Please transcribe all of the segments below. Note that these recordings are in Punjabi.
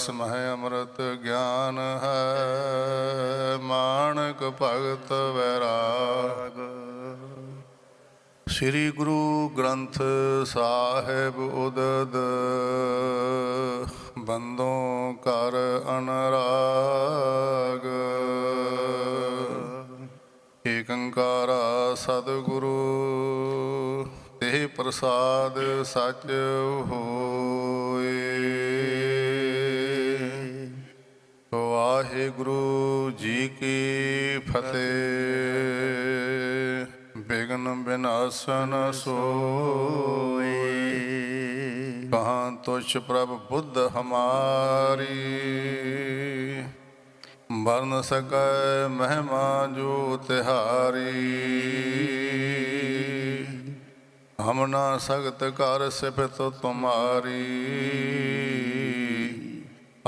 ਰਸ ਮਹਿ ਅੰਮ੍ਰਿਤ ਗਿਆਨ ਹੈ। ਮਾਨਕ ਭਗਤ ਵੈਰਾਗ। ਸ੍ਰੀ ਗੁਰੂ ਗ੍ਰੰਥ ਸਾਹਿਬ ਉਦਦ, ਬੰਦੋਂ ਕਰ ਅਨਰਾਗ। ਏਕੰਕਾਰਾ ਸਤਿਗੁਰੂ ਤੇ ਪ੍ਰਸਾਦ ਸਚ ਹੋਏ। ਵਾਹਿਗੁਰੂ ਜੀ ਕੀ ਫਤਿਹ। ਬਿਗਨ ਬਿਨਾਸਨ ਸੋਏ ਕਹਾਂ ਤੁਛ ਪ੍ਰਭ ਬੁੱਧ ਹਮਾਰੀ। ਵਰਨ ਸਕੈ ਮਹਿਮਾ ਜੋ ਤਿਹਾਰੀ। ਹਮ ਨਾ ਸਗਤ ਕਰ ਸਿਫਤ ਤੁਮਾਰੀ।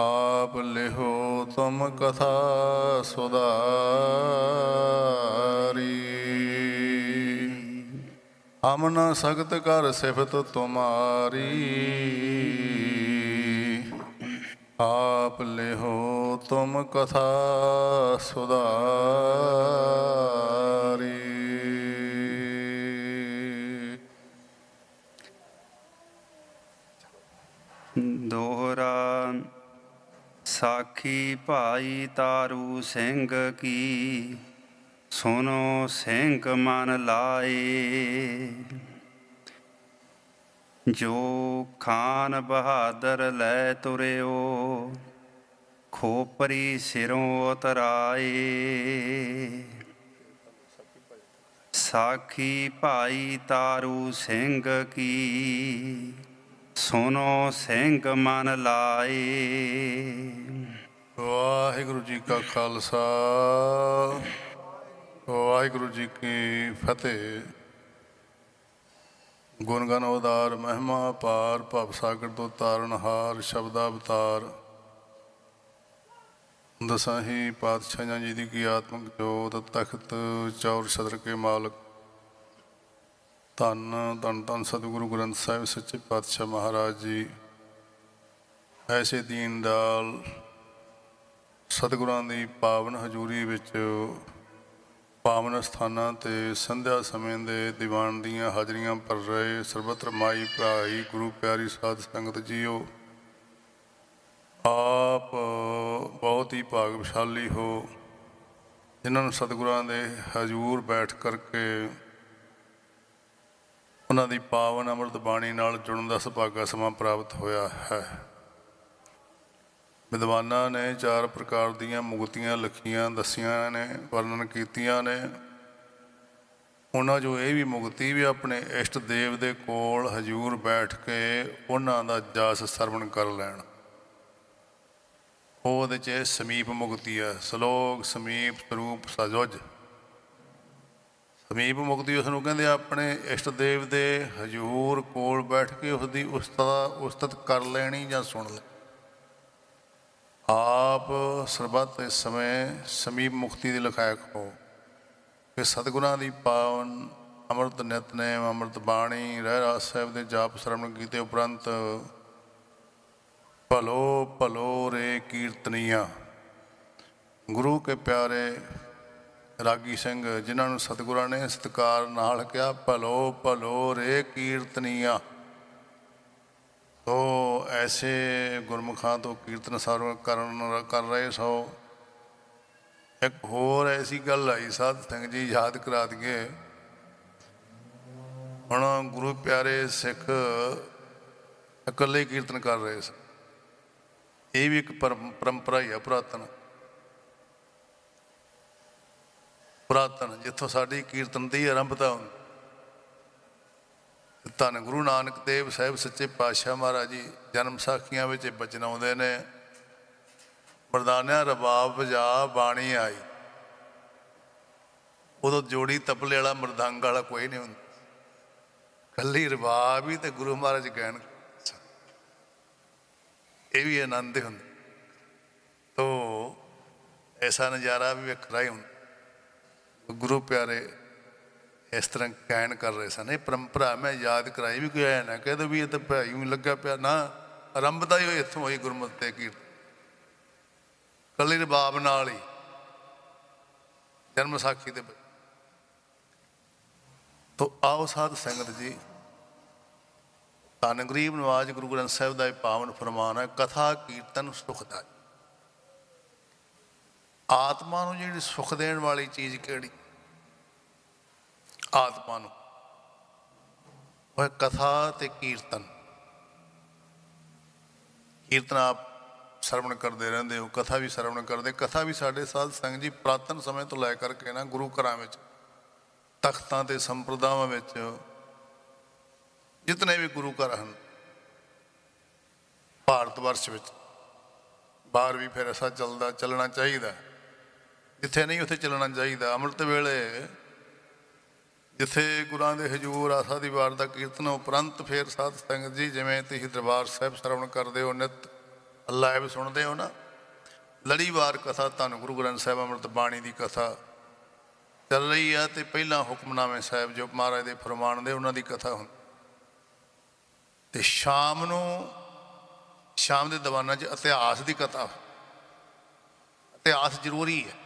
ਆਪ ਲਿਹੋ ਤੁਮ ਕਥਾ ਸੁਧਾਰੀ। ਅਮਨ ਨ ਸਗਤ ਕਰ ਸਿਫਤ ਤੁਮਾਰੀ। ਆਪ ਲਿਹੋ ਤੁਮ ਕਥਾ ਸੁਧਾਰੀ। ਦੋਹਰਾ ਸਾਖੀ ਭਾਈ ਤਾਰੂ ਸਿੰਘ ਕੀ ਸੁਨੋ ਸਿੰਘ ਮਨ ਲਾਏ। ਜੋ ਖਾਨ ਬਹਾਦਰ ਲੈ ਤੁਰਿਓ, ਖੋਪਰੀ ਸਿਰੋਂ ਉਤਰਾਏ। ਸਾਖੀ ਭਾਈ ਤਾਰੂ ਸਿੰਘ ਕੀ ਸੁਨੋ ਸਿੰਘ ਮਨ ਲਾਏ। ਵਾਹਿਗੁਰੂ ਜੀ ਕਾ ਖਾਲਸਾ, ਵਾਹਿਗੁਰੂ ਜੀ ਕੀ ਫਤਿਹ। ਗੁਣ ਗਨ ਉਦਾਰ ਮਹਿਮਾ ਪਾਰ, ਭਵ ਸਾਗਰ ਤੋਂ ਤਾਰਨ ਹਾਰ, ਸ਼ਬਦਾ ਅਵਤਾਰ। ਦਸਾਹੀ ਪਾਤਸ਼ਾਹਾਂ ਜੀ ਦੀ ਕੀ ਆਤਮਿਕ ਜੋਤ, ਤਖਤ, ਚੌਰ ਸਦਰ ਕੇ ਮਾਲਕ। ਧੰਨ ਧੰਨ ਧੰਨ ਸਤਿਗੁਰੂ ਗ੍ਰੰਥ ਸਾਹਿਬ, ਸੱਚੇ ਪਾਤਸ਼ਾਹ ਮਹਾਰਾਜ ਜੀ। ਐਸੇ ਦੀਨ ਦਾਲ ਸਤਿਗੁਰਾਂ ਦੀ ਪਾਵਨ ਹਜ਼ੂਰੀ ਵਿੱਚ ਪਾਵਨ ਸਥਾਨਾਂ ਤੇ ਸੰਧਿਆ ਸਮੇਂ ਦੇ ਦੀਵਾਨ ਦੀਆਂ ਹਾਜ਼ਰੀਆਂ ਭਰ ਰਹੇ ਸਰਬੱਤਰ ਮਾਈ ਭਰਾਈ, ਗੁਰੂ ਪਿਆਰੀ ਸਾਧ ਸੰਗਤ ਜੀਓ, ਆਪ ਬਹੁਤ ਹੀ ਭਾਗਸ਼ਾਲੀ ਹੋ। ਜਿਨ੍ਹਾਂ ਨੂੰ ਸਤਿਗੁਰਾਂ ਦੇ ਹਜ਼ੂਰ ਬੈਠ ਕਰਕੇ ਉਹਨਾਂ ਦੀ ਪਾਵਨ ਅੰਮ੍ਰਿਤ ਬਾਣੀ ਨਾਲ ਜੁੜਨ ਦਾ ਸੁਭਾਗਾ ਸਮਾਂ ਪ੍ਰਾਪਤ ਹੋਇਆ ਹੈ। ਵਿਦਵਾਨਾਂ ਨੇ ਚਾਰ ਪ੍ਰਕਾਰ ਦੀਆਂ ਮੁਕਤੀਆਂ ਲਿਖੀਆਂ, ਦੱਸੀਆਂ ਨੇ, ਵਰਣਨ ਕੀਤੀਆਂ ਨੇ। ਉਹਨਾਂ ਜੋ ਇਹ ਵੀ ਮੁਕਤੀ ਵੀ ਆਪਣੇ ਇਸ਼ਟ ਦੇਵ ਦੇ ਕੋਲ ਹਜੂਰ ਬੈਠ ਕੇ ਉਹਨਾਂ ਦਾ ਜਸ ਸਰਵਣ ਕਰ ਲੈਣ। ਉਹਦੇ ਚ ਸਮੀਪ ਮੁਕਤੀ ਹੈ। ਸਲੋਕ ਸਮੀਪ ਸਰੂਪ ਸਜੁਜ। ਸਮੀਪ ਮੁਕਤੀ ਉਸ ਨੂੰ ਕਹਿੰਦੇ ਆਪਣੇ ਇਸ਼ਟ ਦੇਵ ਦੇ ਹਜੂਰ ਕੋਲ ਬੈਠ ਕੇ ਉਸ ਦੀ ਉਸਤਤ ਉਸਤਤ ਕਰ ਲੈਣੀ ਜਾਂ ਸੁਣ ਲੈ। ਆਪ ਸਰਬੱਤ ਇਸ ਸਮੇਂ ਸਮੀਪ ਮੁਕਤੀ ਦੇ ਲਖਾਇਕ ਹੋ। ਕਿ ਸਤਿਗੁਰਾਂ ਦੀ ਪਾਵਨ, ਅੰਮ੍ਰਿਤ ਨਿਤਨੇਮ, ਅੰਮ੍ਰਿਤ ਬਾਣੀ ਰਹਿ ਰਾਸ ਸਾਹਿਬ ਦੇ ਜਾਪ ਸ਼ਰਵਣ ਕੀਤੇ ਉਪਰੰਤ ਭਲੋ ਭਲੋ ਰੇ ਕੀਰਤਨੀਆ। ਗੁਰੂ ਕੇ ਪਿਆਰੇ ਰਾਗੀ ਸਿੰਘ, ਜਿਨ੍ਹਾਂ ਨੂੰ ਸਤਿਗੁਰਾਂ ਨੇ ਸਤਿਕਾਰ ਨਾਲ ਕਿਹਾ, ਭਲੋ ਭਲੋ ਰੇ ਕੀਰਤਨੀਆ। ਤੋ ਐਸੇ ਗੁਰਮੁਖਾਂ ਤੋਂ ਕੀਰਤਨ ਸਰਵ ਕਰਨ, ਕਰ ਰਹੇ ਸੋ। ਇੱਕ ਹੋਰ ਐਸੀ ਗੱਲ ਆਈ, ਸਾਧ ਸਿੰਘ ਜੀ, ਯਾਦ ਕਰਾ ਦਈਏ। ਹੁਣ ਗੁਰੂ ਪਿਆਰੇ ਸਿੱਖ ਇਕੱਲੇ ਕੀਰਤਨ ਕਰ ਰਹੇ ਸੀ ਇਹ ਵੀ ਇੱਕ ਪਰੰਪਰਾ ਹੀ ਆ, ਪੁਰਾਤਨ। ਪੁਰਾਤਨ, ਜਿੱਥੋਂ ਸਾਡੀ ਕੀਰਤਨ ਦੀ ਆਰੰਭਤਾ ਹੁੰਦੀ ਧੰਨ ਗੁਰੂ ਨਾਨਕ ਦੇਵ ਸਾਹਿਬ ਸੱਚੇ ਪਾਤਸ਼ਾਹ ਮਹਾਰਾਜ ਜੀ, ਜਨਮ ਸਾਖੀਆਂ ਵਿੱਚ ਇਹ ਬਚਨ ਆਉਂਦੇ ਨੇ। ਮਰਦਾਨਿਆਂ ਰਬਾਬ ਵਜਾ ਬਾਣੀ ਆਈ। ਉਦੋਂ ਜੋੜੀ ਤਪਲੇ ਵਾਲਾ ਮਰਦੰਗ ਵਾਲਾ ਕੋਈ ਨਹੀਂ ਹੁੰਦਾ। ਕੱਲੀ ਰਬਾਬ ਹੀ ਤੇ ਗੁਰੂ ਮਹਾਰਾਜ ਗਾਇਨ ਇਹ ਵੀ ਆਨੰਦ ਹੀ ਹੁੰਦਾ। ਤੋ, ਐਸਾ ਨਜ਼ਾਰਾ ਵੀ ਵੱਖਰਾ ਹੀ ਹੁੰਦਾ। ਗੁਰੂ ਪਿਆਰੇ ਇਸ ਤਰ੍ਹਾਂ ਗਾਇਨ ਕਰ ਰਹੇ ਸਨ। ਇਹ ਪਰੰਪਰਾ ਮੈਂ ਯਾਦ ਕਰਾਈ ਵੀ ਕੋਈ ਆਇਆ ਨਾ ਕਹਦੇ ਵੀ ਇਹ ਤਾਂ ਭਾਈ ਨੂੰ ਲੱਗਾ ਪਿਆ। ਨਾ, ਆਰੰਭ ਆਰੰਭਤਾ ਹੀ ਹੋਈ ਇੱਥੋਂ ਹੋਈ ਗੁਰਮਤਿ ਤੇ ਕੀਰਤਨ। ਕੱਲੀ ਰਬਾਬ ਨਾਲ ਹੀ, ਜਨਮ ਸਾਖੀ ਦੇ ਤੋ ਆਓ ਸਾਧ ਸੰਗਤ ਜੀ। ਧੰਨ ਗਰੀਬ ਨਵਾਜ ਗੁਰੂ ਗ੍ਰੰਥ ਸਾਹਿਬ ਦਾ ਇਹ ਪਾਵਨ ਫਰਮਾਨ ਹੈ, ਕਥਾ, ਕੀਰਤਨ ਸੁਖਦਾਈ ਆਤਮਾ ਨੂੰ ਜਿਹੜੀ ਸੁਖ ਦੇਣ ਵਾਲੀ ਚੀਜ਼ ਕਿਹੜੀ? ਆਤਮਾ ਨੂੰ। ਉਹ ਕਥਾ ਤੇ ਕੀਰਤਨ। ਕੀਰਤਨ ਆਪ ਸਰਵਣ ਕਰਦੇ ਰਹਿੰਦੇ ਹੋ, ਕਥਾ ਵੀ ਸਰਵਣ ਕਰਦੇ। ਕਥਾ ਵੀ ਸਾਡੇ ਸਾਧ ਸੰਗਤ ਜੀ ਪ੍ਰਾਤਨ ਸਮੇਂ ਤੋਂ ਲੈ ਕਰਕੇ ਨਾ ਗੁਰੂ ਘਰਾਂ ਵਿੱਚ, ਤਖਤਾਂ ਤੇ ਸੰਪਰਦਾਵਾਂ ਵਿੱਚ ਜਿਤਨੇ ਵੀ ਗੁਰੂ ਘਰ ਹਨ, ਭਾਰਤ ਵਰਸ਼ ਵਿੱਚ ਬਾਹਰ ਵੀ ਫਿਰ ਐਸਾ ਚੱਲਦਾ, ਚੱਲਣਾ ਚਾਹੀਦਾ। ਜਿੱਥੇ ਨਹੀਂ ਉੱਥੇ ਚੱਲਣਾ ਚਾਹੀਦਾ। ਅੰਮ੍ਰਿਤ ਵੇਲੇ ਜਿੱਥੇ ਗੁਰਾਂ ਦੇ ਹਜੂਰ ਆਸਾ ਦੀ ਵਾਰ ਦਾ ਕੀਰਤਨ, ਉਪਰੰਤ ਫਿਰ ਸਾਧ ਸੰਗਤ ਜੀ, ਜਿਵੇਂ ਤੁਸੀਂ ਦਰਬਾਰ ਸਾਹਿਬ ਸਰਵਣ ਕਰਦੇ ਹੋ, ਨਿਤ ਲਾਈਵ ਸੁਣਦੇ ਹੋ ਨਾ, ਲੜੀਵਾਰ ਕਥਾ ਤੁਹਾਨੂੰ ਗੁਰੂ ਗ੍ਰੰਥ ਸਾਹਿਬ ਅੰਮ੍ਰਿਤ ਬਾਣੀ ਦੀ ਕਥਾ ਚੱਲ ਰਹੀ ਆ ਤੇ ਪਹਿਲਾਂ ਹੁਕਮਨਾਮੇ ਸਾਹਿਬ ਜੋ ਮਹਾਰਾਜ ਦੇ ਫਰਮਾਨ ਦੇ ਉਹਨਾਂ ਦੀ ਕਥਾ ਹੁੰਦੀ। ਤੇ ਸ਼ਾਮ ਨੂੰ, ਸ਼ਾਮ ਦੇ ਦੀਵਾਨਾਂ 'ਚ ਇਤਿਹਾਸ ਦੀ ਕਥਾ। ਇਤਿਹਾਸ ਜ਼ਰੂਰੀ ਹੈ।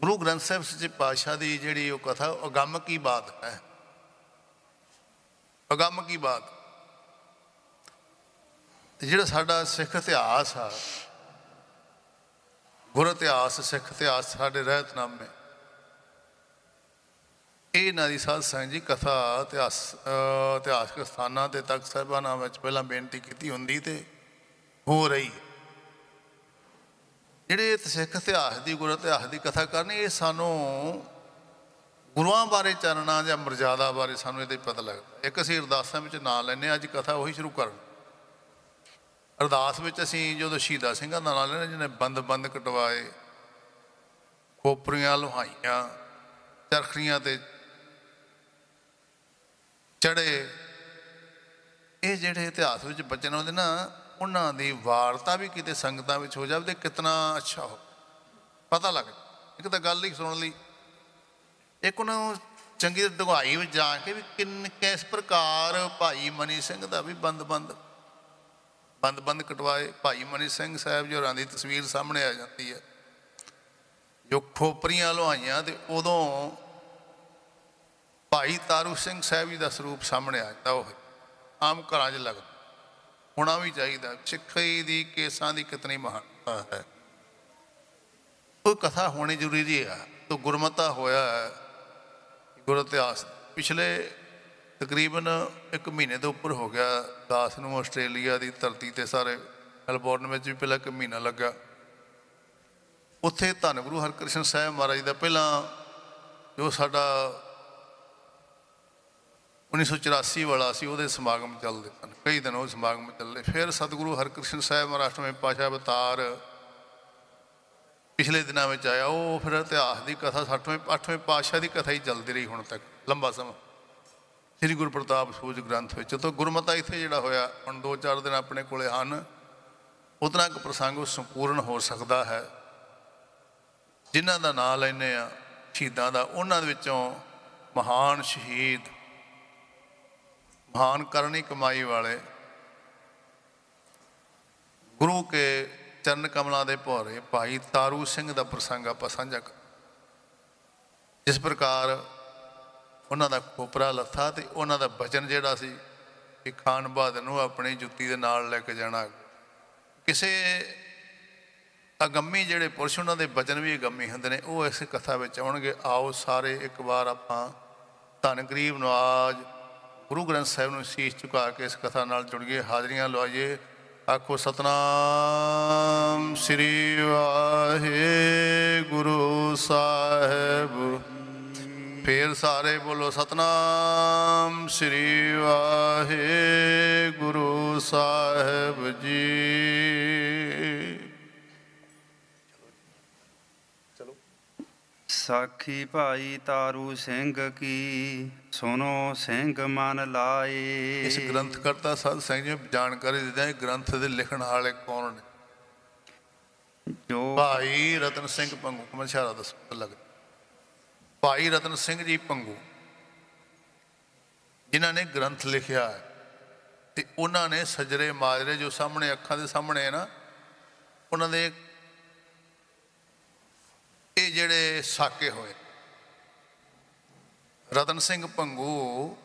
ਗੁਰੂ ਗ੍ਰੰਥ ਸਾਹਿਬ ਸੱਚੇ ਪਾਤਸ਼ਾਹ ਦੀ ਜਿਹੜੀ ਉਹ ਕਥਾ ਉਹ ਅਗੰਮ ਕੀ ਬਾਤ ਹੈ ਅਗੰਮ ਕੀ ਬਾਤ ਤੇ ਜਿਹੜਾ ਸਾਡਾ ਸਿੱਖ ਇਤਿਹਾਸ ਆ, ਗੁਰ ਇਤਿਹਾਸ, ਸਿੱਖ ਇਤਿਹਾਸ ਸਾਡੇ ਰਹਿਤਨਾਮੇ, ਇਹ ਇਹਨਾਂ ਦੀ ਸਾਧ ਸੰਗਤ ਜੀ ਕਥਾ ਇਤਿਹਾਸ ਇਤਿਹਾਸਕ ਸਥਾਨਾਂ ਤੇ ਤਖਤ ਸਾਹਿਬਾਨਾਂ ਵਿੱਚ ਪਹਿਲਾਂ ਬੇਨਤੀ ਕੀਤੀ ਹੁੰਦੀ ਤੇ ਹੋ ਰਹੀ ਹੈ। ਜਿਹੜੇ ਸਿੱਖ ਇਤਿਹਾਸ ਦੀ, ਗੁਰ ਇਤਿਹਾਸ ਦੀ ਕਥਾ ਕਰਨੀ, ਇਹ ਸਾਨੂੰ ਗੁਰੂਆਂ ਬਾਰੇ ਚਾਨਣਾ ਜਾਂ ਮਰਜ਼ਾਦਾ ਬਾਰੇ ਸਾਨੂੰ ਇਹਦੇ ਪਤਾ ਲੱਗਦਾ। ਇੱਕ ਅਸੀਂ ਅਰਦਾਸਾਂ ਵਿੱਚ ਨਾਂ ਲੈਨੇ ਅੱਜ ਕਥਾ ਉਹੀ ਸ਼ੁਰੂ ਕਰਨ। ਅਰਦਾਸ ਵਿੱਚ ਅਸੀਂ ਜਦੋਂ ਸ਼ਹੀਦਾਂ ਸਿੰਘਾਂ ਦਾ ਨਾਂ ਲੈਣਾ ਜਿਹਨੇ ਬੰਦ ਬੰਦ ਕਟਵਾਏ, ਖੋਪਰੀਆਂ ਲੋਹਾਈਆਂ ਚਰਖਰੀਆਂ ਤੇ ਚੜੇ ਇਹ ਜਿਹੜੇ ਇਤਿਹਾਸ ਵਿੱਚ ਬਚਨ ਹੁੰਦੇ ਨਾ ਉਹਨਾਂ ਦੀ ਵਾਰਤਾ ਵੀ ਕਿਤੇ ਸੰਗਤਾਂ ਵਿੱਚ ਹੋ ਜਾਵੇ ਤੇ ਕਿਤਨਾ ਅੱਛਾ ਹੋ ਪਤਾ ਲੱਗ ਇੱਕ ਤਾਂ ਗੱਲ ਹੀ ਸੁਣ ਲਈ। ਇੱਕ ਉਹਨੂੰ ਚੰਗੀ ਡੁਗਾਈ ਵਿੱਚ ਜਾ ਕੇ ਵੀ ਕਿੰਨ, ਕਿਸ ਪ੍ਰਕਾਰ ਭਾਈ ਮਨੀ ਸਿੰਘ ਦਾ ਵੀ ਬੰਦ ਬੰਦ ਬੰਦ ਬੰਦ ਕਟਵਾਏ। ਭਾਈ ਮਨੀ ਸਿੰਘ ਸਾਹਿਬ ਜੀ ਹੋਰਾਂ ਦੀ ਤਸਵੀਰ ਸਾਹਮਣੇ ਆ ਜਾਂਦੀ ਹੈ। ਜੋ ਖੋਪਰੀਆਂ ਲੋਹਾਈਆਂ ਤੇ ਉਦੋਂ ਭਾਈ ਤਾਰੂ ਸਿੰਘ ਸਾਹਿਬ ਜੀ ਦਾ ਸਰੂਪ ਸਾਹਮਣੇ ਆ ਜਾਂਦਾ ਉਹ। ਆਮ ਘਰਾਂ 'ਚ ਲੱਗਦਾ। ਹੋਣਾ ਵੀ ਚਾਹੀਦਾ। ਸਿੱਖੀ ਦੀ ਕੇਸਾਂ ਦੀ ਕਿਤਨੀ ਮਹਾਨਤਾ ਹੈ। ਉਹ ਕਥਾ ਹੋਣੀ ਜ਼ਰੂਰੀ ਹੈ। ਤੋ ਗੁਰਮਤਾ ਹੋਇਆ ਹੈ। ਗੁਰ ਇਤਿਹਾਸ ਪਿਛਲੇ ਤਕਰੀਬਨ ਇੱਕ ਮਹੀਨੇ ਤੋਂ ਉੱਪਰ ਹੋ ਗਿਆ। ਦਾਸ ਨੂੰ ਆਸਟ੍ਰੇਲੀਆ ਦੀ ਧਰਤੀ ਤੇ ਸਾਰੇ ਮੈਲਬੌਰਨ ਵਿੱਚ ਵੀ ਪਹਿਲਾਂ ਇੱਕ ਮਹੀਨਾ ਲੱਗਾ ਉੱਥੇ ਧੰਨ ਗੁਰੂ ਹਰਕ੍ਰਿਸ਼ਨ ਸਾਹਿਬ ਮਹਾਰਾਜ ਦਾ ਪਹਿਲਾਂ ਜੋ ਸਾਡਾ 1984 ਵਾਲਾ ਸੀ, ਉਹਦੇ ਸਮਾਗਮ ਚੱਲਦੇ ਸਨ। ਕਈ ਦਿਨ ਉਹ ਸਮਾਗਮ ਚੱਲੇ। ਫਿਰ ਸਤਿਗੁਰੂ ਹਰਕ੍ਰਿਸ਼ਨ ਸਾਹਿਬ ਮਹਾਰਾਸ਼ਟਰਮੇ ਪਾਸ਼ਾ ਅਵਤਾਰ ਪਿਛਲੇ ਦਿਨਾਂ ਵਿੱਚ ਆਇਆ। ਉਹ ਫਿਰ ਇਤਿਹਾਸ ਦੀ ਕਥਾ 60ਵੇਂ 8ਵੇਂ ਪਾਤਸ਼ਾਹ ਦੀ ਕਥਾ ਹੀ ਚੱਲਦੀ ਰਹੀ ਹੁਣ ਤੱਕ, ਲੰਬਾ ਸਮਾਂ। ਸ੍ਰੀ ਗੁਰੂ ਪ੍ਰਤਾਪ ਸੂਜ ਗ੍ਰੰਥ ਵਿੱਚ ਤੋਂ ਗੁਰਮਤਾ ਇੱਥੇ ਜਿਹੜਾ ਹੋਇਆ, ਹੁਣ 2-4 ਦਿਨ ਆਪਣੇ ਕੋਲੇ ਹਨ, ਉਤਨਾ ਕੁ ਪ੍ਰਸੰਗ ਸੰਪੂਰਨ ਹੋ ਸਕਦਾ ਹੈ। ਜਿਨ੍ਹਾਂ ਦਾ ਨਾਂ ਲੈਨੇ ਆ ਸ਼ਹੀਦਾਂ ਦਾ, ਉਹਨਾਂ ਦੇ ਵਿੱਚੋਂ ਮਹਾਨ ਸ਼ਹੀਦ ਮਹਾਨ ਕਰਨੀ ਕਮਾਈ ਵਾਲੇ ਗੁਰੂ ਕੇ ਚਰਨ ਕਮਲਾਂ ਦੇ ਭੋਰੇ ਭਾਈ ਤਾਰੂ ਸਿੰਘ ਦਾ ਪ੍ਰਸੰਗ ਆਪਾਂ ਸਾਂਝਾ ਕਰ ਜਿਸ ਪ੍ਰਕਾਰ ਉਹਨਾਂ ਦਾ ਖੋਪਰਾ ਲੱਥਾ ਤੇ ਉਹਨਾਂ ਦਾ ਬਚਨ ਜਿਹੜਾ ਸੀ ਕਿ ਖਾਨ ਬਹਾਦਰ ਨੂੰ ਆਪਣੀ ਜੁੱਤੀ ਦੇ ਨਾਲ ਲੈ ਕੇ ਜਾਣਾ। ਕਿਸੇ ਅਗੰਮੀ ਜਿਹੜੇ ਪੁਰਸ਼ ਉਹਨਾਂ ਦੇ ਬਚਨ ਵੀ ਅਗੰਮੀ ਹੁੰਦੇ ਨੇ, ਉਹ ਇਸ ਕਥਾ ਵਿੱਚ ਆਉਣਗੇ। ਆਓ ਸਾਰੇ ਇੱਕ ਵਾਰ ਆਪਾਂ ਧੰਨ ਗਰੀਬ ਨਵਾਜ ਗੁਰੂ ਗ੍ਰੰਥ ਸਾਹਿਬ ਨੂੰ ਸੀਸ ਝੁਕਾ ਕੇ ਇਸ ਕਥਾ ਨਾਲ ਜੁੜੀਏ ਹਾਜ਼ਰੀਆਂ ਲਵਾਈਏ। ਆਖੋ, ਸਤਨਾਮ ਸ੍ਰੀ ਵਾਹਿਗੁਰੂ ਸਾਹਿਬ। ਫੇਰ ਸਾਰੇ ਬੋਲੋ, ਸਤਨਾਮ ਸ੍ਰੀ ਵਾਹਿਗੁਰੂ ਸਾਹਿਬ ਜੀ। ਸਾਖੀ ਭਾਈ ਤਾਰੂ ਸਿੰਘ ਕੀ ਸੁਨੋ ਸਿੰਘ ਮਨ ਲਾਏ। ਇਸ ਗ੍ਰੰਥ ਕਰਤਾ ਸਾਧ ਸਿੰਘ ਜੀ ਜਾਣਕਾਰੀ ਦਿੰਦੇ ਆ ਗ੍ਰੰਥ ਦੇ ਲਿਖਣ ਵਾਲੇ ਕੌਣ ਨੇ? ਜੋ ਭਾਈ ਰਤਨ ਸਿੰਘ ਪੰਗੂ ਕਮਲ ਸ਼ਾਰਾ ਦੱਸ ਲੱਗ। ਭਾਈ ਰਤਨ ਸਿੰਘ ਜੀ ਪੰਗੂ ਜਿਨ੍ਹਾਂ ਨੇ ਗ੍ਰੰਥ ਲਿਖਿਆ ਹੈ ਤੇ ਉਹਨਾਂ ਨੇ ਸਜਰੇ ਮਾਜਰੇ ਜੋ ਸਾਹਮਣੇ ਅੱਖਾਂ ਦੇ ਸਾਹਮਣੇ ਹੈ ਨਾ ਉਹਨਾਂ ਦੇ ਇਹ ਜਿਹੜੇ ਸਾਕੇ ਹੋਏ। ਰਤਨ ਸਿੰਘ ਪੰਗੂ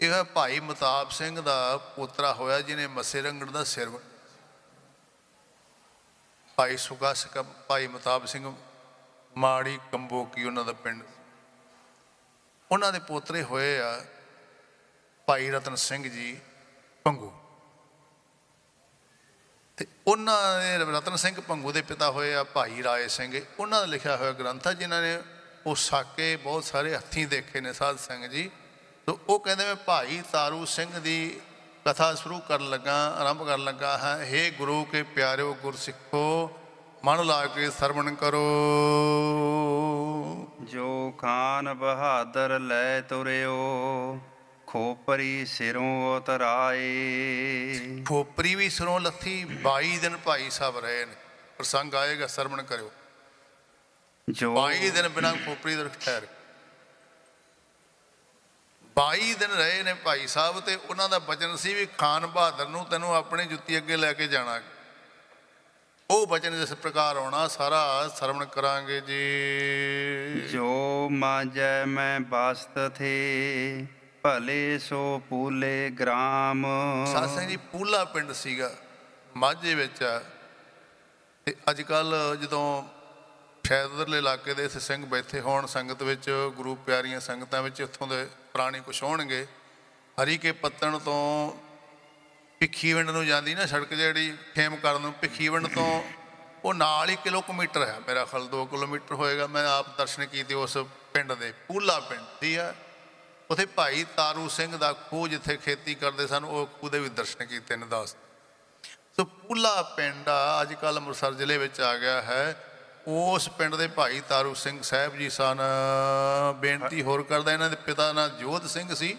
ਇਹ ਭਾਈ ਮਤਾਬ ਸਿੰਘ ਦਾ ਪੋਤਰਾ ਹੋਇਆ ਜਿਹਨੇ ਮੱਸੇ ਰੰਗੜ ਦਾ ਸਿਰ ਭਾਈ ਸੁਗਾ ਸਿੰਘ ਭਾਈ ਮਤਾਬ ਸਿੰਘ ਮਾੜੀ ਕੰਬੋਕੀ ਉਹਨਾਂ ਦਾ ਪਿੰਡ। ਉਹਨਾਂ ਦੇ ਪੋਤਰੇ ਹੋਏ ਆ ਭਾਈ ਰਤਨ ਸਿੰਘ ਜੀ ਭੰਗੂ। ਤੇ ਉਹਨਾਂ ਦੇ ਰਤਨ ਸਿੰਘ ਭੰਗੂ ਦੇ ਪਿਤਾ ਹੋਏ ਆ ਭਾਈ ਰਾਏ ਸਿੰਘ, ਉਹਨਾਂ ਦਾ ਲਿਖਿਆ ਹੋਇਆ ਗ੍ਰੰਥ ਆ ਜਿਨ੍ਹਾਂ ਨੇ ਉਹ ਸਾਕੇ ਬਹੁਤ ਸਾਰੇ ਹੱਥੀਂ ਦੇਖੇ ਨੇ ਸਾਧ ਸਿੰਘ ਜੀ। ਤੋ ਉਹ ਕਹਿੰਦੇ ਮੈਂ ਭਾਈ ਤਾਰੂ ਸਿੰਘ ਦੀ ਕਥਾ ਸ਼ੁਰੂ ਕਰਨ ਲੱਗਾ, ਆਰੰਭ ਕਰਨ ਲੱਗਾ ਹਾਂ। हे ਗੁਰੂ ਕੇ ਪਿਆਰਿਓ ਗੁਰਸਿੱਖੋ, ਮਨ ਲਾ ਕੇ ਸਰਵਣ ਕਰੋ। ਜੋ ਖਾਨ ਬਹਾਦਰ ਲੈ ਤੁਰਿਓ ਖੋਪਰੀ ਸਿਰੋਂ ਉਤਰਾਏ। ਖੋਪਰੀ ਵੀ ਸਿਰੋਂ ਲੱਥੀ 22 ਦਿਨ ਭਾਈ ਸਾਹਿਬ ਰਹੇ ਨੇ। ਪ੍ਰਸੰਗ ਆਏਗਾ ਸਰਵਣ ਕਰਿਓ। ਜੋ 22 ਦਿਨ ਬਿਨਾਂ ਖੋਪਰੀ ਦੇ ਠਹਿਰ। 22 ਦਿਨ ਰਹੇ ਨੇ ਭਾਈ ਸਾਹਿਬ ਤੇ ਉਹਨਾਂ ਦਾ ਬਚਨ ਸੀ ਵੀ ਖਾਨ ਬਹਾਦਰ ਨੂੰ ਤੈਨੂੰ ਆਪਣੀ ਜੁੱਤੀ ਅੱਗੇ ਲੈ ਕੇ ਜਾਣਾ। ਉਹ ਬਚਨ ਜਿਸ ਪ੍ਰਕਾਰ ਆਉਣਾ ਸਾਰਾ ਸਰਵਣ ਕਰਾਂਗੇ ਜੀ। ਜੋ ਮਾਜੈ ਮੈਂ ਬਸਤ ਥੇ। ਭਲੇ ਸੋ ਪੂਲੇ ਗ੍ਰਾਮ। ਸਾਧ ਸਿੰਘ ਜੀ, ਪੂਲਾ ਪਿੰਡ ਸੀਗਾ, ਮਾਝੇ ਵਿੱਚ ਆ। ਤੇ ਅੱਜ ਕੱਲ ਜਦੋਂ ਸ਼ਾਇਦ ਉਧਰਲੇ ਇਲਾਕੇ ਦੇ ਇੱਥੇ ਸਿੰਘ ਬੈਠੇ ਹੋਣ, ਸੰਗਤ ਵਿੱਚ, ਗੁਰੂ ਪਿਆਰੀਆਂ ਸੰਗਤਾਂ ਵਿੱਚ ਇੱਥੋਂ ਦੇ ਪ੍ਰਾਣੀ ਕੁਛ ਹੋਣਗੇ ਹਰੀ ਕੇ ਪੱਤਣ ਤੋਂ ਭਿੱਖੀਵਿੰਡ ਨੂੰ ਜਾਂਦੀ ਨਾ ਸੜਕ ਜਿਹੜੀ, ਖੇਮ ਕਰਨ ਨੂੰ ਭਿੱਖੀਵਿੰਡ ਤੋਂ ਉਹ ਨਾਲ ਹੀ ਕਿਲੋਮੀਟਰ ਹੈ, ਮੇਰਾ ਖਲ 2 ਕਿਲੋਮੀਟਰ ਹੋਏਗਾ, ਮੈਂ ਆਪ ਦਰਸ਼ਨ ਕੀਤੇ ਉਸ ਪਿੰਡ ਦੇ, ਪੂਲਾ ਪਿੰਡ ਦੀ ਆ। ਉਥੇ ਭਾਈ ਤਾਰੂ ਸਿੰਘ ਦਾ ਖੂਹ ਜਿੱਥੇ ਖੇਤੀ ਕਰਦੇ ਸਨ ਉਹ ਖੂਹ ਦੇ ਵੀ ਦਰਸ਼ਨ ਕੀਤੇ ਨੇ ਦਾਸ। ਸੋ ਪੂਲਾ ਪਿੰਡ ਆ ਅੱਜ ਕੱਲ ਅੰਮ੍ਰਿਤਸਰ ਜ਼ਿਲ੍ਹੇ ਵਿੱਚ ਆ ਗਿਆ ਹੈ। ਉਸ ਪਿੰਡ ਦੇ ਭਾਈ ਤਾਰੂ ਸਿੰਘ ਸਾਹਿਬ ਜੀ ਸਨ। ਬੇਨਤੀ ਹੋਰ ਕਰਦਾ ਇਹਨਾਂ ਦੇ ਪਿਤਾ ਦਾ ਨਾਂ ਜੋਧ ਸਿੰਘ ਸੀ।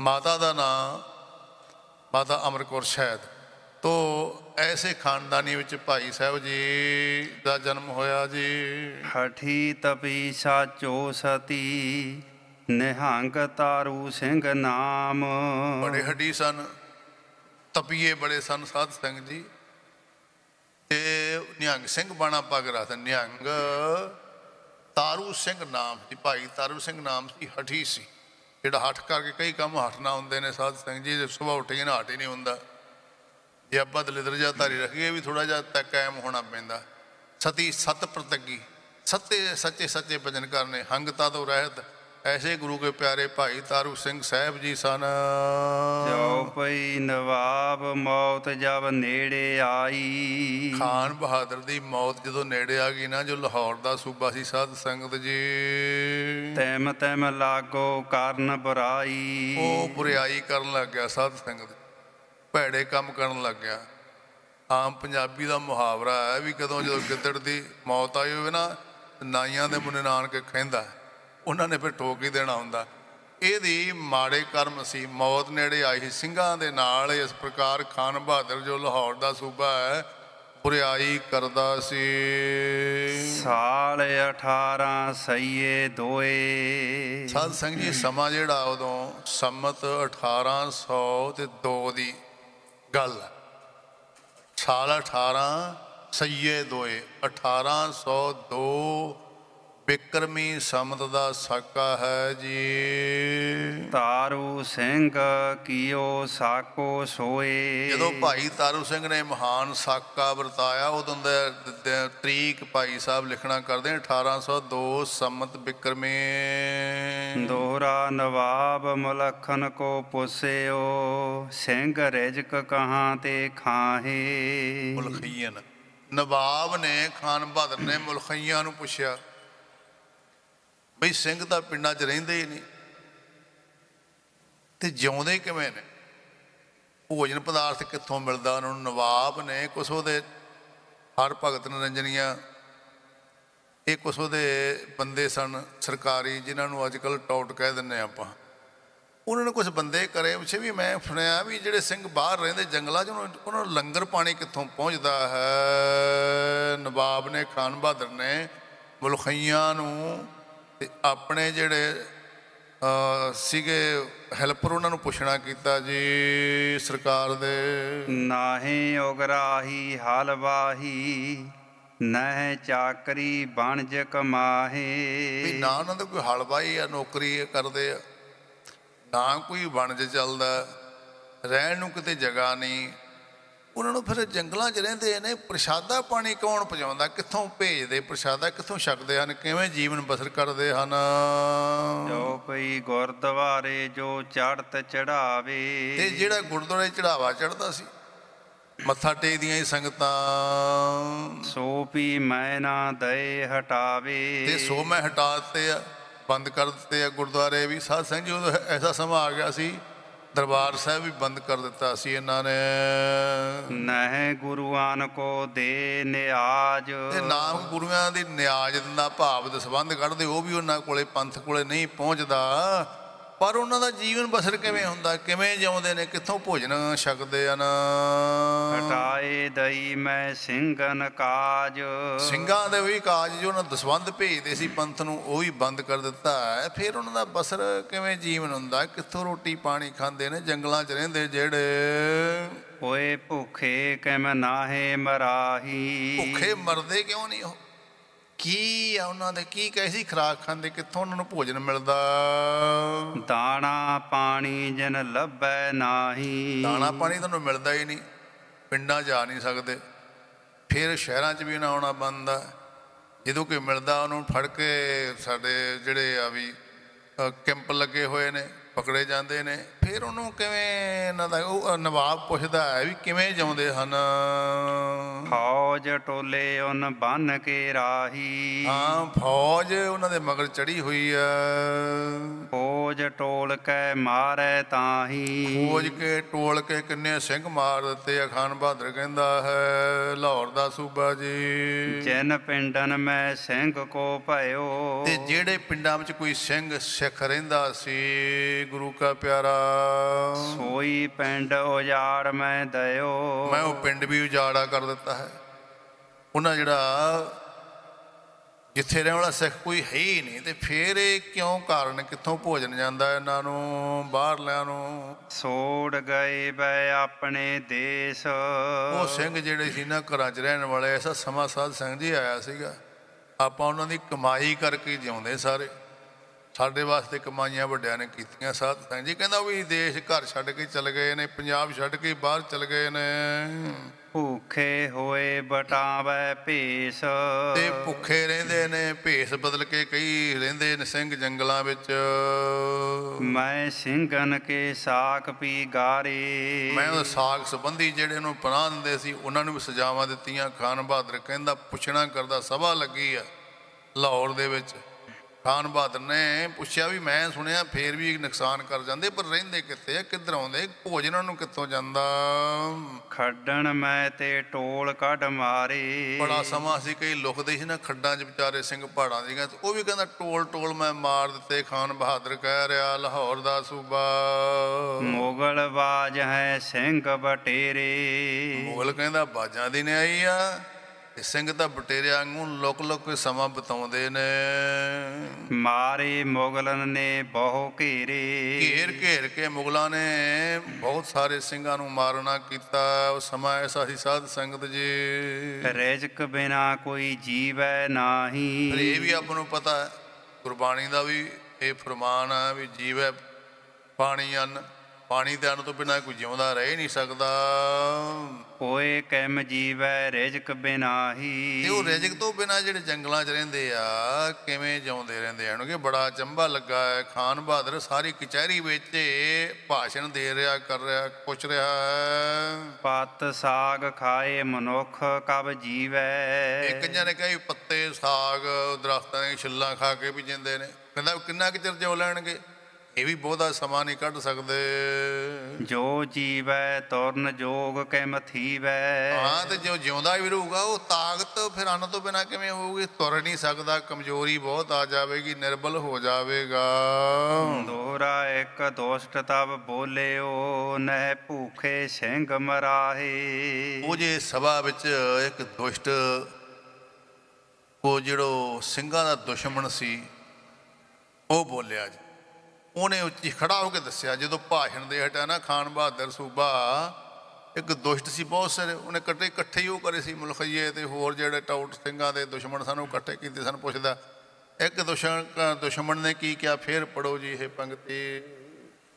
ਮਾਤਾ ਦਾ ਨਾਂ ਮਾਤਾ ਅਮਰਕੌਰ ਸ਼ਾਇਦ। ਤੋ ਐਸੇ ਖਾਨਦਾਨੀ ਵਿੱਚ ਭਾਈ ਸਾਹਿਬ ਜੀ ਦਾ ਜਨਮ ਹੋਇਆ ਜੀ। ਹਠੀ ਤਪੀ ਸਾਚੋ ਸਤੀ ਨਿਹੰਗ ਤਾਰੂ ਸਿੰਘ ਨਾਮ। ਬੜੇ ਹੱਡੀ ਸਨ, ਤਪੀਏ ਬੜੇ ਸਨ ਸਾਧ ਸਿੰਘ ਜੀ। ਤੇ ਨਿਹੰਗ ਸਿੰਘ ਬਾਣਾ ਪੱਗ ਰੱਖਦਾ, ਨਿਹੰਗ ਤਾਰੂ ਸਿੰਘ ਨਾਮ ਸੀ ਭਾਈ, ਤਾਰੂ ਸਿੰਘ ਨਾਮ ਸੀ ਹਠੀ ਸੀ। ਜਿਹੜਾ ਹੱਠ ਕਰਕੇ ਕਈ ਕੰਮ ਹਟਣਾ ਹੁੰਦੇ ਨੇ ਸਾਧ ਸਿੰਘ ਜੀ, ਜੇ ਸੁਬਾਹ ਉੱਠੇ ਨਾ ਹਟ ਹੀ ਨਹੀਂ ਹੁੰਦਾ। ਜੇ ਆਪਾਂ ਦਲਿਦਰ ਜਾਂ ਧਾਰੀ ਰੱਖੀਏ ਵੀ ਥੋੜਾ ਜਿਹਾ ਤੱਕ ਕਾਇਮ ਹੋਣਾ ਪੈਂਦਾ। ਸਤੀ ਸਤ ਪ੍ਰਤੱਗੀ, ਸੱਤੇ ਸੱਚੇ ਸੱਚੇ ਭਜਨ ਕਰਨੇ, ਹੰਗਤਾ ਤੋਂ ਰਹਿਤ ਐਸੇ ਗੁਰੂ ਕੇ ਪਿਆਰੇ ਭਾਈ ਤਾਰੂ ਸਿੰਘ ਸਾਹਿਬ ਜੀ ਸਨ। ਜੋ ਪਈ ਨਵਾਬ ਮੌਤ ਜਬ ਨੇੜੇ ਆਈ। ਖਾਨ ਬਹਾਦਰ ਦੀ ਮੌਤ ਜਦੋਂ ਨੇੜੇ ਆ ਗਈ ਨਾ ਜੋ ਲਾਹੌਰ ਦਾ ਸੂਬਾ ਸੀ ਸਾਧ ਸੰਗਤ ਜੀ। ਤੈਮ ਤੈਮ ਲਾਗੋ ਕਰਨ ਬੁਰਾਈ। ਉਹ ਬੁਰਿਆਈ ਕਰਨ ਲੱਗ ਗਿਆ ਸਾਧ ਸੰਗਤ। ਭੈੜੇ ਕੰਮ ਕਰਨ ਲੱਗ ਗਿਆ। ਆਮ ਪੰਜਾਬੀ ਦਾ ਮੁਹਾਵਰਾ ਹੈ ਵੀ ਕਦੋਂ ਜਦੋਂ ਗਿੱਦੜ ਦੀ ਮੌਤ ਆਈ ਹੋਵੇ ਨਾ ਨਾਈਆਂ ਦੇ ਮੁੰਨੇ ਨਾਨਕੇ ਕਹਿੰਦਾ ਉਹਨਾਂ ਨੇ ਫਿਰ ਠੋਕ ਹੀ ਦੇਣਾ ਹੁੰਦਾ। ਇਹਦੀ ਮਾੜੇ ਕਰਮ ਸੀ। ਮੌਤ ਨੇੜੇ ਆਈ ਸਿੰਘਾਂ ਦੇ ਨਾਲ ਇਸ ਪ੍ਰਕਾਰ ਖਾਨ ਬਹਾਦਰ ਜੋ ਲਾਹੌਰ ਦਾ ਸੂਬਾ ਹੈ ਬੁਰਿਆਈ ਕਰਦਾ ਸੀ। ਸਾਲ 18 ਸਈਏ ਦੋਏ। ਸਾਧ ਸਿੰਘ ਜੀ ਸਮਾਂ ਜਿਹੜਾ ਉਦੋਂ ਸੰਮਤ 1800 ਤੇ 2 ਦੀ ਗੱਲ ਸਾਲ 18 ਸਈਏ ਦੋਏ 1802 ਬਿਕਰਮੀ ਸੰਮਤ ਦਾ ਸਾਕਾ ਹੈ ਜੀ। ਤਾਰੂ ਸਿੰਘ ਕੀਓ ਸਾਕੋ ਸੋਏ। ਜਦੋਂ ਭਾਈ ਤਾਰੂ ਸਿੰਘ ਨੇ ਮਹਾਨ ਸਾਕਾ ਵਰਤਾਇਆ ਉਦੋਂ ਦਾ ਤਰੀਕ ਭਾਈ ਸਾਹਿਬ ਲਿਖਣਾ ਕਰਦੇ ਨੇ 1802 ਸੰਮਤ ਬਿਕਰਮੀ। ਦੋਹਰਾ ਨਵਾਬ ਮਲਖਨ ਕੋ ਪੁੱਸਿਓ ਸਿੰਘ ਰਿਜਕ ਕਹਾਂ ਤੇ ਖਾਹੇ। ਮੁਲਖੀਨ ਨਵਾਬ ਨੇ ਖਾਨ ਬਹਾਦਰ ਨੇ ਮੁਲਖੀਆਂ ਨੂੰ ਪੁੱਛਿਆ ਬਈ ਸਿੰਘ ਤਾਂ ਪਿੰਡਾਂ 'ਚ ਰਹਿੰਦੇ ਹੀ ਨਹੀਂ। ਤੇ ਜਿਉਂਦੇ ਕਿਵੇਂ ਨੇ? ਭੋਜਨ ਪਦਾਰਥ ਕਿੱਥੋਂ ਮਿਲਦਾ? ਉਹਨਾਂ ਨੂੰ ਨਵਾਬ ਨੇ ਕੁਛ ਉਹਦੇ, ਹਰ ਭਗਤ ਨਰੰਜਨੀਆਂ, ਇਹ ਕੁਛ ਉਹਦੇ ਬੰਦੇ ਸਨ ਸਰਕਾਰੀ, ਜਿਨ੍ਹਾਂ ਨੂੰ ਅੱਜ ਕੱਲ ਟੌਟ ਕਹਿ ਦਿੰਨੇ ਆਪਾਂ। ਉਹਨਾਂ ਨੇ ਕੁਝ ਬੰਦੇ ਕਰੇ, ਪਿੱਛੇ ਵੀ ਮੈਂ ਸੁਣਿਆ ਵੀ ਜਿਹੜੇ ਸਿੰਘ ਬਾਹਰ ਰਹਿੰਦੇ ਜੰਗਲਾਂ 'ਚ, ਉਹਨਾਂ ਉਹਨਾਂ ਨੂੰ ਲੰਗਰ ਪਾਣੀ ਕਿੱਥੋਂ ਪਹੁੰਚਦਾ ਹੈ? ਨਵਾਬ ਨੇ, ਖਾਨ ਬਹਾਦਰ ਨੇ ਮੁਲਖਈਆਂ ਨੂੰ ਆਪਣੇ ਜਿਹੜੇ ਸੀਗੇ ਹੈਲਪਰ ਉਹਨਾਂ ਨੂੰ ਪੁੱਛਣਾ ਕੀਤਾ ਜੀ ਸਰਕਾਰ ਦੇ। ਨਾਹੇ ਉਗਰਾਹੀ ਹਲਵਾਹੀ ਨਹਿ ਚਾਕਰੀ ਬਣਜ ਵੀ ਕਮਾਹੇ ਨਾ ਉਹਨਾਂ ਦਾ ਕੋਈ ਹਲਵਾਈ ਆ ਨੌਕਰੀ ਕਰਦੇ ਆ। ਨਾ ਕੋਈ ਵਣਜ ਚੱਲਦਾ ਰਹਿਣ ਨੂੰ ਕਿਤੇ ਜਗ੍ਹਾ ਨਹੀਂ। ਉਹਨਾਂ ਨੂੰ ਫਿਰ ਜੰਗਲਾਂ 'ਚ ਰਹਿੰਦੇ ਨੇ ਪ੍ਰਸ਼ਾਦਾ ਪਾਣੀ ਕੌਣ ਪਹੁੰਚਾਉਂਦਾ? ਕਿੱਥੋਂ ਭੇਜਦੇ ਪ੍ਰਸ਼ਾਦਾ? ਕਿੱਥੋਂ ਛਕਦੇ ਹਨ? ਕਿਵੇਂ ਜੀਵਨ ਬਸਰ ਕਰਦੇ ਹਨ? ਜੋ ਕੋਈ ਗੁਰਦੁਆਰੇ ਜੋ ਚੜਤ ਚੜਾਵੇ ਤੇ ਜਿਹੜਾ ਗੁਰਦੁਆਰੇ ਚੜਾਵਾ ਚੜਦਾ ਸੀ ਮੱਥਾ ਟੇਕਦੀਆਂ ਹੀ ਸੰਗਤਾਂ। ਸੋ ਵੀ ਮੈਂ ਨਾ ਦਏ ਹਟਾਵੇ। ਤੇ ਸੋ ਮੈਂ ਹਟਾ ਦਿੱਤੇ ਆ ਬੰਦ ਕਰ ਦਿੱਤੇ ਆ ਗੁਰਦੁਆਰੇ ਵੀ। ਸਾਧ ਸੰਗਤ ਜੀ ਉਦੋਂ ਐਸਾ ਸਮਾਂ ਆ ਗਿਆ ਸੀ ਦਰਬਾਰ ਸਾਹਿਬ ਵੀ ਬੰਦ ਕਰ ਦਿੱਤਾ ਸੀ ਇਹਨਾਂ ਨੇ। ਨਹਿ ਗੁਰੂਆਂ ਕੋ ਦੇ ਨਿਆਜ। ਤੇ ਨਾਮ ਗੁਰੂਆਂ ਦੀ ਨਿਆਜ ਦਾ ਭਾਵ ਦੇ ਸੰਬੰਧ ਕੱਢਦੇ ਉਹ ਵੀ ਉਹਨਾਂ ਕੋਲੇ ਪੰਥ ਕੋਲੇ ਨਹੀਂ ਪਹੁੰਚਦਾ। ਪਰ ਉਹਨਾਂ ਦਾ ਜੀਵਨ ਬਸਰ ਕਿਵੇਂ ਹੁੰਦਾ? ਕਿਵੇਂ ਜਿਉਂਦੇ ਨੇ? ਕਿੱਥੋਂ ਭੋਜਨ ਛਕਦੇ ਹਨ? ਹਟਾਏ ਦਈ ਮੈਂ ਸਿੰਘਨ ਕਾਜ। ਸਿੰਘਾਂ ਦੇ ਵੀ ਕਾਜ ਜੋ ਉਹਨਾਂ ਦਸਵੰਧ ਭੇਜਦੇ ਸੀ ਪੰਥ ਨੂੰ ਉਹ ਵੀ ਬੰਦ ਕਰ ਦਿੱਤਾ ਹੈ। ਫਿਰ ਉਹਨਾਂ ਦਾ ਬਸਰ ਕਿਵੇਂ ਜੀਵਨ ਹੁੰਦਾ? ਕਿੱਥੋਂ ਰੋਟੀ ਪਾਣੀ ਖਾਂਦੇ ਨੇ? ਜੰਗਲਾਂ 'ਚ ਰਹਿੰਦੇ ਜਿਹੜੇ? ਹੋਏ ਭੁਖੇ ਕਿਮ ਨਾਹੇ ਮਰਾਹੀ? ਭੁੱਖੇ ਮਰਦੇ ਕਿਉਂ ਨਹੀਂ? ਉਹ ਕੀ ਆ ਉਹਨਾਂ ਦੇ? ਕੀ ਕੈਸੀ ਖੁਰਾਕ ਖਾਂਦੇ ਕਿੱਥੋਂ ਉਹਨਾਂ ਨੂੰ ਭੋਜਨ ਮਿਲਦਾ? ਦਾਣਾ ਪਾਣੀ ਜਨ ਲੱਭੈ ਨਾਹੀ। ਦਾਣਾ ਪਾਣੀ ਤੁਹਾਨੂੰ ਮਿਲਦਾ ਹੀ ਨਹੀਂ। ਪਿੰਡਾਂ ਆ ਨਹੀਂ ਸਕਦੇ। ਫਿਰ ਸ਼ਹਿਰਾਂ 'ਚ ਵੀ ਨਾ ਆਉਣਾ ਬੰਦਾ ਜਦੋਂ ਕੋਈ ਮਿਲਦਾ ਉਹਨੂੰ ਫੜ ਕੇ ਸਾਡੇ ਜਿਹੜੇ ਆ ਵੀ ਕੈਂਪ ਲੱਗੇ ਹੋਏ ਨੇ। ਪਕੜੇ ਜਾਂਦੇ ਨੇ। ਫਿਰ ਉਹਨੂੰ ਕਿਵੇਂ ਇਹਨਾਂ ਦਾ ਉਹ ਨਵਾਬ ਪੁੱਛਦਾ ਹੈ ਵੀ ਕਿਵੇਂ ਜਿਉਂਦੇ ਹਨ? ਫੌਜ ਟੋਲੇ ਉਨ ਬੰਨ ਕੇ ਰਾਹੀ। ਹਾਂ ਫੌਜ ਉਹਨਾਂ ਦੇ ਮਗਰ ਚੜੀ ਹੋਈ ਆ ਫੌਜ ਟੋਲ ਕੈ ਮਾਰੈ ਤਾਹੀ। ਫੌਜ ਕੇ ਟੋਲ ਕੇ ਕਿੰਨੇ ਸਿੰਘ ਮਾਰ ਦਿੱਤੇ ਆ ਖਾਨ ਬਹਾਦਰ ਕਹਿੰਦਾ ਹੈ ਲਾਹੌਰ ਦਾ ਸੂਬਾ ਜੀ। ਜਨ ਪਿੰਡਨ ਮੈਂ ਸਿੰਘ ਕੋ ਭਇਓ। ਤੇ ਜਿਹੜੇ ਪਿੰਡਾਂ ਵਿੱਚ ਕੋਈ ਸਿੰਘ ਸਿੱਖ ਰਹਿੰਦਾ ਸੀ ਗੁਰੂ ਕਾ ਪਿਆਰਾ। ਸੋਈ ਪਿੰਡ ਉਜਾੜ ਮੈਂ ਦਇਓ ਮੈਂ ਉਹ ਪਿੰਡ ਵੀ ਉਜਾੜਾ ਕਰ ਦਿੱਤਾ ਹੈ। ਉਹਨਾਂ ਜਿਹੜਾ ਜਿੱਥੇ ਰਹਿਣ ਵਾਲਾ ਸਿੱਖ ਕੋਈ ਹੈ ਹੀ ਨਹੀਂ ਤੇ ਫੇਰ ਇਹ ਕਿਉਂ ਕਾਰਨ ਕਿੱਥੋਂ ਭੋਜਨ ਜਾਂਦਾ ਇਹਨਾਂ ਨੂੰ ਬਾਹਰਲਿਆਂ ਨੂੰ? ਸੋੜ ਗਏ ਬੈ ਆਪਣੇ ਦੇਸ਼। ਉਹ ਸਿੰਘ ਜਿਹੜੇ ਸੀ ਨਾ ਘਰਾਂ 'ਚ ਰਹਿਣ ਵਾਲੇ ਐਸਾ ਸਮਾਂ ਸਾਧ ਸੰਗ ਜੀ ਆਇਆ ਸੀਗਾ। ਆਪਾਂ ਉਹਨਾਂ ਦੀ ਕਮਾਈ ਕਰਕੇ ਜਿਉਂਦੇ ਸਾਰੇ। ਸਾਡੇ ਵਾਸਤੇ ਕਮਾਈਆਂ ਵੱਡਿਆਂ ਨੇ ਕੀਤੀਆਂ ਸਾਧ ਸੰਗ ਜੀ। ਕਹਿੰਦਾ ਵੀ ਦੇਸ਼ ਘਰ ਛੱਡ ਕੇ ਚਲੇ ਗਏ ਨੇ ਪੰਜਾਬ ਛੱਡ ਕੇ ਬਾਹਰ ਚਲੇ ਗਏ ਨੇ। ਭੂਖੇ ਹੋਏ ਬਟਾਵੇ ਭੇਸ। ਤੇ ਭੁੱਖੇ ਰਹਿੰਦੇ ਨੇ ਭੇਸ ਬਦਲ ਕੇ ਕਈ ਰਹਿੰਦੇ ਨੇ ਸਿੰਘ ਜੰਗਲਾਂ ਵਿੱਚ। ਮੈਂ ਸਿੰਘਨ ਕੇ ਸਾਖ ਪੀ ਗਾਰੇ। ਮੈਂ ਉਹ ਸਾਗ ਸੰਬੰਧੀ ਜਿਹੜੇ ਨੂੰ ਪਨਾਹ ਦਿੰਦੇ ਸੀ ਉਹਨਾਂ ਨੂੰ ਵੀ ਸਜ਼ਾਵਾਂ ਦਿੱਤੀਆਂ। ਖਾਨ ਬਹਾਦਰ ਕਹਿੰਦਾ ਪੁੱਛਣਾ ਕਰਦਾ ਸਭਾ ਲੱਗੀ ਆ ਲਾਹੌਰ ਦੇ ਵਿੱਚ। ਖਾਨ ਬਹਾਦਰ ਨੇ ਪੁੱਛਿਆ ਵੀ ਮੈਂ ਸੁਣਿਆ ਫੇਰ ਵੀ ਨੁਕਸਾਨ ਕਰ ਜਾਂਦੇ ਪਰ ਰਹਿੰਦੇ ਕਿੱਥੇ ਆ? ਕਿੱਧਰ ਆਉਂਦੇ? ਭੋਜਨ ਉਹਨਾਂ ਨੂੰ ਕਿੱਥੋਂ ਜਾਂਦਾ? ਖੱਡਣ ਮੈਂ ਤੇ ਟੋਲ ਕੱਢ ਮਾਰੇ। ਬੜਾ ਸਮਾਂ ਸੀ ਕਈ ਲੁਕਦੇ ਸੀ ਨਾ ਖੱਡਾਂ 'ਚ ਵਿਚਾਰੇ ਸਿੰਘ ਪਹਾੜਾਂ ਦੀਆਂ। ਉਹ ਵੀ ਕਹਿੰਦਾ ਟੋਲ ਟੋਲ ਮੈਂ ਮਾਰ ਦਿੱਤੇ ਖਾਨ ਬਹਾਦਰ ਕਹਿ ਰਿਹਾ ਲਾਹੌਰ ਦਾ ਸੂਬਾ। ਮੁਗਲ ਬਾਜ ਹੈ ਸਿੰਘ ਬਟੇਰੇ। ਮੁਗਲ ਕਹਿੰਦਾ ਬਾਜਾਂ ਦੀ ਨੇ ਆਈ ਆ। ਸਿੰਘ ਤਾਂ ਬਟੇਰਿਆਂ ਵਾਂਗੂ ਲੁਕ ਲੁਕ ਕੇ ਸਮਾਂ ਬਤਾਉਂਦੇ ਨੇ। ਮਾਰੇ ਮੁਗਲਨ ਨੇ ਬਹੁ ਘੇਰੇ। ਘੇਰ ਘੇਰ ਕੇ ਮੁਗਲਾਂ ਨੇ ਬਹੁਤ ਸਾਰੇ ਸਿੰਘਾਂ ਨੂੰ ਮਾਰਨਾ ਕੀਤਾ। ਉਹ ਸਮਾਂ ਐਸਾ ਸੀ ਸਾਧ ਸੰਗਤ ਜੀ। ਰਿਜਕ ਬਿਨਾ ਕੋਈ ਜੀਵੈ ਨਾਹੀ। ਪਰ ਇਹ ਵੀ ਆਪਾਂ ਨੂੰ ਪਤਾ ਹੈ ਗੁਰਬਾਣੀ ਦਾ ਵੀ ਇਹ ਫਰਮਾਨ ਹੈ ਵੀ ਜੀਵ ਹੈ ਪਾਣੀ ਅੰਨ। ਪਾਣੀ ਦੇ ਅੰਨ ਤੋਂ ਬਿਨਾਂ ਕੋਈ ਜਿਉਂਦਾ ਰਹਿ ਨਹੀਂ ਸਕਦਾ। ਕੋਏ ਕੈਮ ਜੀਵੈ ਰਿਜਕ ਬਿਨਾਹੀ। ਤੇ ਉਹ ਰਿਜਕ ਤੋਂ ਬਿਨਾਂ ਜਿਹੜੇ ਜੰਗਲਾਂ 'ਚ ਰਹਿੰਦੇ ਆ ਕਿਵੇਂ ਜਿਉਂਦੇ ਰਹਿੰਦੇ ਕਿ ਬੜਾ ਚੰਬਾ ਲੱਗਾ ਹੈ ਖਾਨ ਬਹਾਦਰ ਸਾਰੀ ਕਚਹਿਰੀ ਵਿੱਚ ਭਾਸ਼ਣ ਦੇ ਰਿਹਾ ਕਰ ਰਿਹਾ ਪੁੱਛ ਰਿਹਾ ਪਤ ਸਾਗ ਖਾਏ ਮਨੁੱਖ ਕਬ ਜੀਵੈ। ਇੱਕ ਜਣੇ ਕਹੇ ਪੱਤੇ ਸਾਗ ਦਰਖਤਾਂ ਦੀਆਂ ਛਿੱਲਾਂ ਖਾ ਕੇ ਵੀ ਜਿੰਦੇ ਨੇ। ਕਹਿੰਦਾ ਕਿੰਨਾ ਕੁ ਚਿਰ ਜਿਉ ਲੈਣਗੇ? ਇਹ ਵੀ ਬਹੁਤਾ ਸਮਾਂ ਨਹੀਂ ਕੱਢ ਸਕਦੇ। ਜੋ ਜੀਵੈ ਤੁਰਨ ਜੋਗ ਕੈਮ ਥੀਵੈ। ਹਾਂ ਤੇ ਜੋ ਜਿਉਂਦਾ ਵੀ ਰਹੂਗਾ ਉਹ ਤਾਕਤ ਫਿਰ ਅੰਨ ਤੋਂ ਬਿਨਾ ਕਿਵੇਂ ਹੋਊਗੀ? ਤੁਰ ਨਹੀਂ ਸਕਦਾ ਕਮਜ਼ੋਰੀ ਬਹੁਤ ਆ ਜਾਵੇਗੀ ਨਿਰਬਲ ਹੋ ਜਾਵੇਗਾ। ਦੋਹਰਾ ਇੱਕ ਦੁਸ਼ਟ ਤਬ ਬੋਲਿਓ ਨਹਿ ਭੂਖੇ ਸਿੰਘ ਮਰਾਹੇ। ਉਹ ਜੇ ਸਭਾ ਵਿੱਚ ਇੱਕ ਦੁਸ਼ਟ ਉਹ ਜਿਹੜੋ ਸਿੰਘਾਂ ਦਾ ਦੁਸ਼ਮਣ ਸੀ ਉਹ ਬੋਲਿਆ ਜੀ। ਉਹਨੇ ਉੱਚੀ ਖੜਾ ਹੋ ਕੇ ਦੱਸਿਆ ਜਦੋਂ ਭਾਸ਼ਣ ਦੇ ਹਟਿਆ ਨਾ ਖਾਨ ਬਹਾਦਰ ਸੂਬਾ ਇੱਕ ਦੁਸ਼ਟ ਸੀ ਬਹੁਤ ਸਾਰੇ ਉਹਨੇ ਇਕੱਠੇ ਇਕੱਠੇ ਹੀ ਉਹ ਕਰੇ ਸੀ ਮੁਲਖਈਏ ਤੇ ਹੋਰ ਜਿਹੜੇ ਟਾਊਟ ਸਿੰਘਾਂ ਦੇ ਦੁਸ਼ਮਣ ਸਨ ਉਹ ਇਕੱਠੇ ਕੀਤੇ ਸਨ ਪੁੱਛਦਾ ਇੱਕ ਦੁਸ਼ਮਣ ਦੁਸ਼ਮਣ ਨੇ ਕੀ ਕਿਹਾ? ਫੇਰ ਪੜੋ ਜੀ ਇਹ ਪੰਕਤੀ।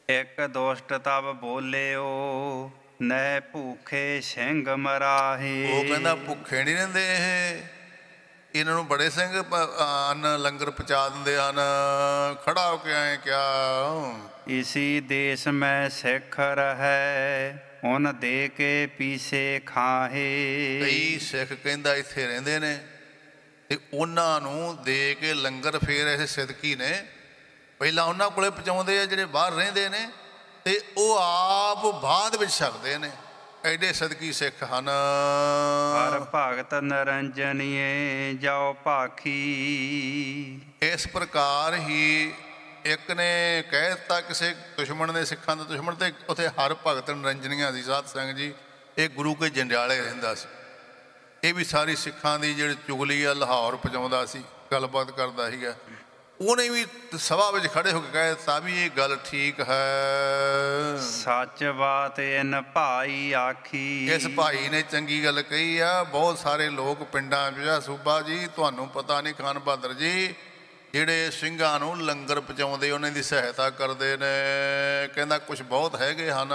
ਇੱਕ ਦੁਸ਼ਟ ਤਬ ਬੋਲਿਓ ਨੈ ਭੂਖੇ ਸਿੰਘ ਮਰਾਹੇ। ਉਹ ਕਹਿੰਦਾ ਭੁੱਖੇ ਨਹੀਂ ਰਹਿੰਦੇ ਇਹ। ਇਹਨਾਂ ਨੂੰ ਬੜੇ ਸਿੰਘ ਅੰਨ ਲੰਗਰ ਪਹੁੰਚਾ ਦਿੰਦੇ ਹਨ। ਖੜਾ ਹੋ ਕੇ ਆਏ ਕਿਆ ਇਸੀ ਦੇਸ ਮੈਂ ਸਿੱਖ ਰਹੈ ਉਨ ਦੇ ਕੇ ਪੀਸੇ ਖਾਹੇ। ਕਈ ਸਿੱਖ ਕਹਿੰਦਾ ਇੱਥੇ ਰਹਿੰਦੇ ਨੇ ਤੇ ਉਹਨਾਂ ਨੂੰ ਦੇ ਕੇ ਲੰਗਰ ਫੇਰ ਐਸੇ ਸਿੱਧਕੀ ਨੇ। ਪਹਿਲਾਂ ਉਹਨਾਂ ਕੋਲੇ ਪਹੁੰਚਾਉਂਦੇ ਆ ਜਿਹੜੇ ਬਾਹਰ ਰਹਿੰਦੇ ਨੇ ਤੇ ਉਹ ਆਪ ਬਾਅਦ ਵਿੱਚ ਛਕਦੇ ਨੇ। ਐਡੇ ਸਦਕੀ ਸਿੱਖ ਹਨ। ਹਰ ਭਗਤ ਨਰੰਜਨੀਏ ਜਾਓ ਭਾਖੀ। ਇਸ ਪ੍ਰਕਾਰ ਹੀ ਇੱਕ ਨੇ ਕਹਿ ਦਿੱਤਾ ਕਿਸੇ ਦੁਸ਼ਮਣ ਨੇ ਸਿੱਖਾਂ ਦਾ ਦੁਸ਼ਮਣ ਤੇ ਉਥੇ ਹਰ ਭਗਤ ਨਰੰਜਨੀਆਂ ਸੀ ਸਾਧ ਸੰਗ ਜੀ ਇਹ ਗੁਰੂ ਕੇ ਜੰਡਿਆਲੇ ਰਹਿੰਦਾ ਸੀ। ਇਹ ਵੀ ਸਾਰੀ ਸਿੱਖਾਂ ਦੀ ਜਿਹੜੀ ਚੁਗਲੀ ਆ ਲਾਹੌਰ ਪਹੁੰਚਾਉਂਦਾ ਸੀ ਗੱਲਬਾਤ ਕਰਦਾ ਸੀਗਾ। ਉਹਨੇ ਵੀ ਸਭਾ ਵਿੱਚ ਖੜੇ ਹੋ ਕੇ ਕਹਿ ਦਿੱਤਾ ਵੀ ਇਹ ਗੱਲ ਠੀਕ ਹੈ। ਸੱਚ ਬਾਤ ਇਨ ਭਾਈ ਆਖੀ। ਇਸ ਭਾਈ ਨੇ ਚੰਗੀ ਗੱਲ ਕਹੀ ਆ ਬਹੁਤ ਸਾਰੇ ਲੋਕ ਪਿੰਡਾਂ ਵਿੱਚ ਆ। ਸੂਬਾ ਜੀ ਤੁਹਾਨੂੰ ਪਤਾ ਨਹੀਂ ਖਾਨ ਬਹਾਦਰ ਜੀ ਜਿਹੜੇ ਸਿੰਘਾਂ ਨੂੰ ਲੰਗਰ ਪਹੁੰਚਾਉਂਦੇ ਉਹਨਾਂ ਦੀ ਸਹਾਇਤਾ ਕਰਦੇ ਨੇ। ਕਹਿੰਦਾ ਕੁਝ ਬਹੁਤ ਹੈਗੇ ਹਨ।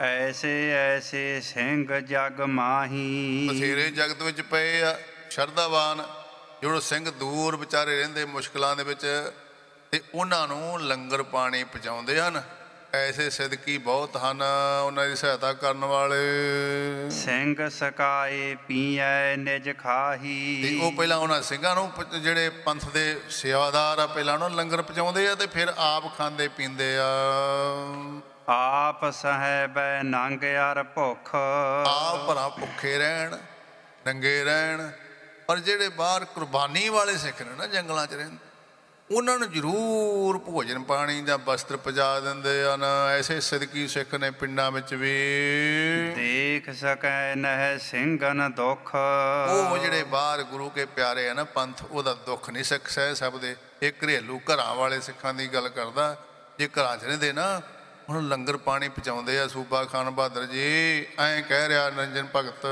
ਐਸੇ ਐਸੇ ਸਿੰਘ ਜਗ ਮਾਹੀ। ਬਥੇਰੇ ਜਗਤ ਵਿੱਚ ਪਏ ਆ ਸ਼ਰਧਾਵਾਨ। ਜਿਹੜੇ ਸਿੰਘ ਦੂਰ ਵਿਚਾਰੇ ਰਹਿੰਦੇ ਮੁਸ਼ਕਲਾਂ ਦੇ ਵਿੱਚ ਤੇ ਉਹਨਾਂ ਨੂੰ ਲੰਗਰ ਪਾਣੀ ਪਹੁੰਚਾਉਂਦੇ ਹਨ। ਐਸੇ ਸਿੱਧਕੀ ਬਹੁਤ ਹਨ ਉਹਨਾਂ ਦੀ ਸਹਾਇਤਾ ਕਰਨ ਵਾਲੇ। ਸਿੰਘ ਸਕਾਏ ਪੀਐ ਨਿਜ ਖਾਹੀ। ਤੇ ਉਹ ਪਹਿਲਾਂ ਉਹਨਾਂ ਸਿੰਘਾਂ ਨੂੰ ਜਿਹੜੇ ਪੰਥ ਦੇ ਸੇਵਾਦਾਰ ਆ ਪਹਿਲਾਂ ਉਹਨਾਂ ਲੰਗਰ ਪਹੁੰਚਾਉਂਦੇ ਆ ਤੇ ਫਿਰ ਆਪ ਖਾਂਦੇ ਪੀਂਦੇ ਆ। ਆਪ ਸਹਿਬੈ ਨੰਗ ਅਰ ਭੁਖ। ਆਪ ਭਰਾ ਭੁੱਖੇ ਰਹਿਣ ਨੰਗੇ ਰਹਿਣ ਪਰ ਜਿਹੜੇ ਬਾਹਰ ਕੁਰਬਾਨੀ ਵਾਲੇ ਸਿੱਖ ਨੇ ਨਾ ਜੰਗਲਾਂ 'ਚ ਰਹਿੰਦੇ ਉਹਨਾਂ ਨੂੰ ਜ਼ਰੂਰ ਭੋਜਨ ਪਾਣੀ ਜਾਂ ਵਸਤਰ ਪਜਾ ਦਿੰਦੇ ਹਨ। ਐਸੇ ਸਦਕੀ ਸਿੱਖ ਨੇ ਪਿੰਡਾਂ ਵਿੱਚ ਵੀ। ਦੇਖ ਸਕੈ ਨਹਿ ਸਿੰਘਨ ਦੁਖ। ਉਹ ਜਿਹੜੇ ਬਾਹਰ ਗੁਰੂ ਕੇ ਪਿਆਰੇ ਆ ਨਾ ਪੰਥ ਉਹਦਾ ਦੁੱਖ ਨਹੀਂ ਸਿੱਖ ਸਹਿ ਸਕਦੇ। ਇਹ ਘਰੇਲੂ ਘਰਾਂ ਵਾਲੇ ਸਿੱਖਾਂ ਦੀ ਗੱਲ ਕਰਦਾ। ਜੇ ਘਰਾਂ 'ਚ ਰਹਿੰਦੇ ਨਾ ਹੁਣ ਲੰਗਰ ਪਾਣੀ ਪਹੁੰਚਾਉਂਦੇ ਆ ਸੂਬਾ ਖਾਨ ਬਹਾਦਰ ਜੀ। ਐਂ ਕਹਿ ਰਿਹਾ ਨੰਜਨ ਭਗਤ।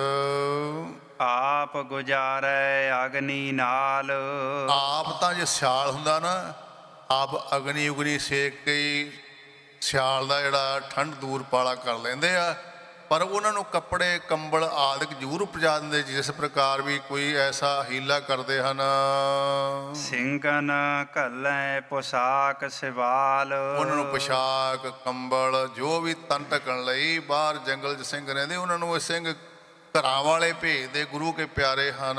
ਆਪ ਗੁਜਾਰੈ ਅਗਨੀ ਨਾਲ। ਆਪ ਤਾਂ ਜੇ ਸਿਆਲ ਹੁੰਦਾ ਨਾ ਆਪ ਅਗਨੀ ਉਗਨੀ ਸੇਕ ਕੇ ਸਿਆਲ ਦਾ ਜਿਹੜਾ ਠੰਡ ਦੂਰ ਪਾਲਾ ਕਰ ਲੈਂਦੇ ਆ। ਪਰ ਉਹਨਾਂ ਨੂੰ ਕੱਪੜੇ ਕੰਬਲ ਆਦਿਕ ਜ਼ਰੂਰ ਪਜਾ ਦਿੰਦੇ ਜਿਸ ਪ੍ਰਕਾਰ ਵੀ ਕੋਈ ਐਸਾ ਹੀਲਾ ਕਰਦੇ ਹਨ। ਸਿੰਘਨ ਘੱਲੈ ਪੁਸਾਕ ਸਿਵਾਲ। ਉਹਨਾਂ ਨੂੰ ਪੋਸ਼ਾਕ ਕੰਬਲ ਜੋ ਵੀ ਤਨ ਢਕਣ ਲਈ ਬਾਹਰ ਜੰਗਲ 'ਚ ਸਿੰਘ ਰਹਿੰਦੇ ਉਹਨਾਂ ਨੂੰ ਸਿੰਘ ਘਰਾਂ ਵਾਲੇ ਭੇਜਦੇ ਗੁਰੂ ਕੇ ਪਿਆਰੇ ਹਨ।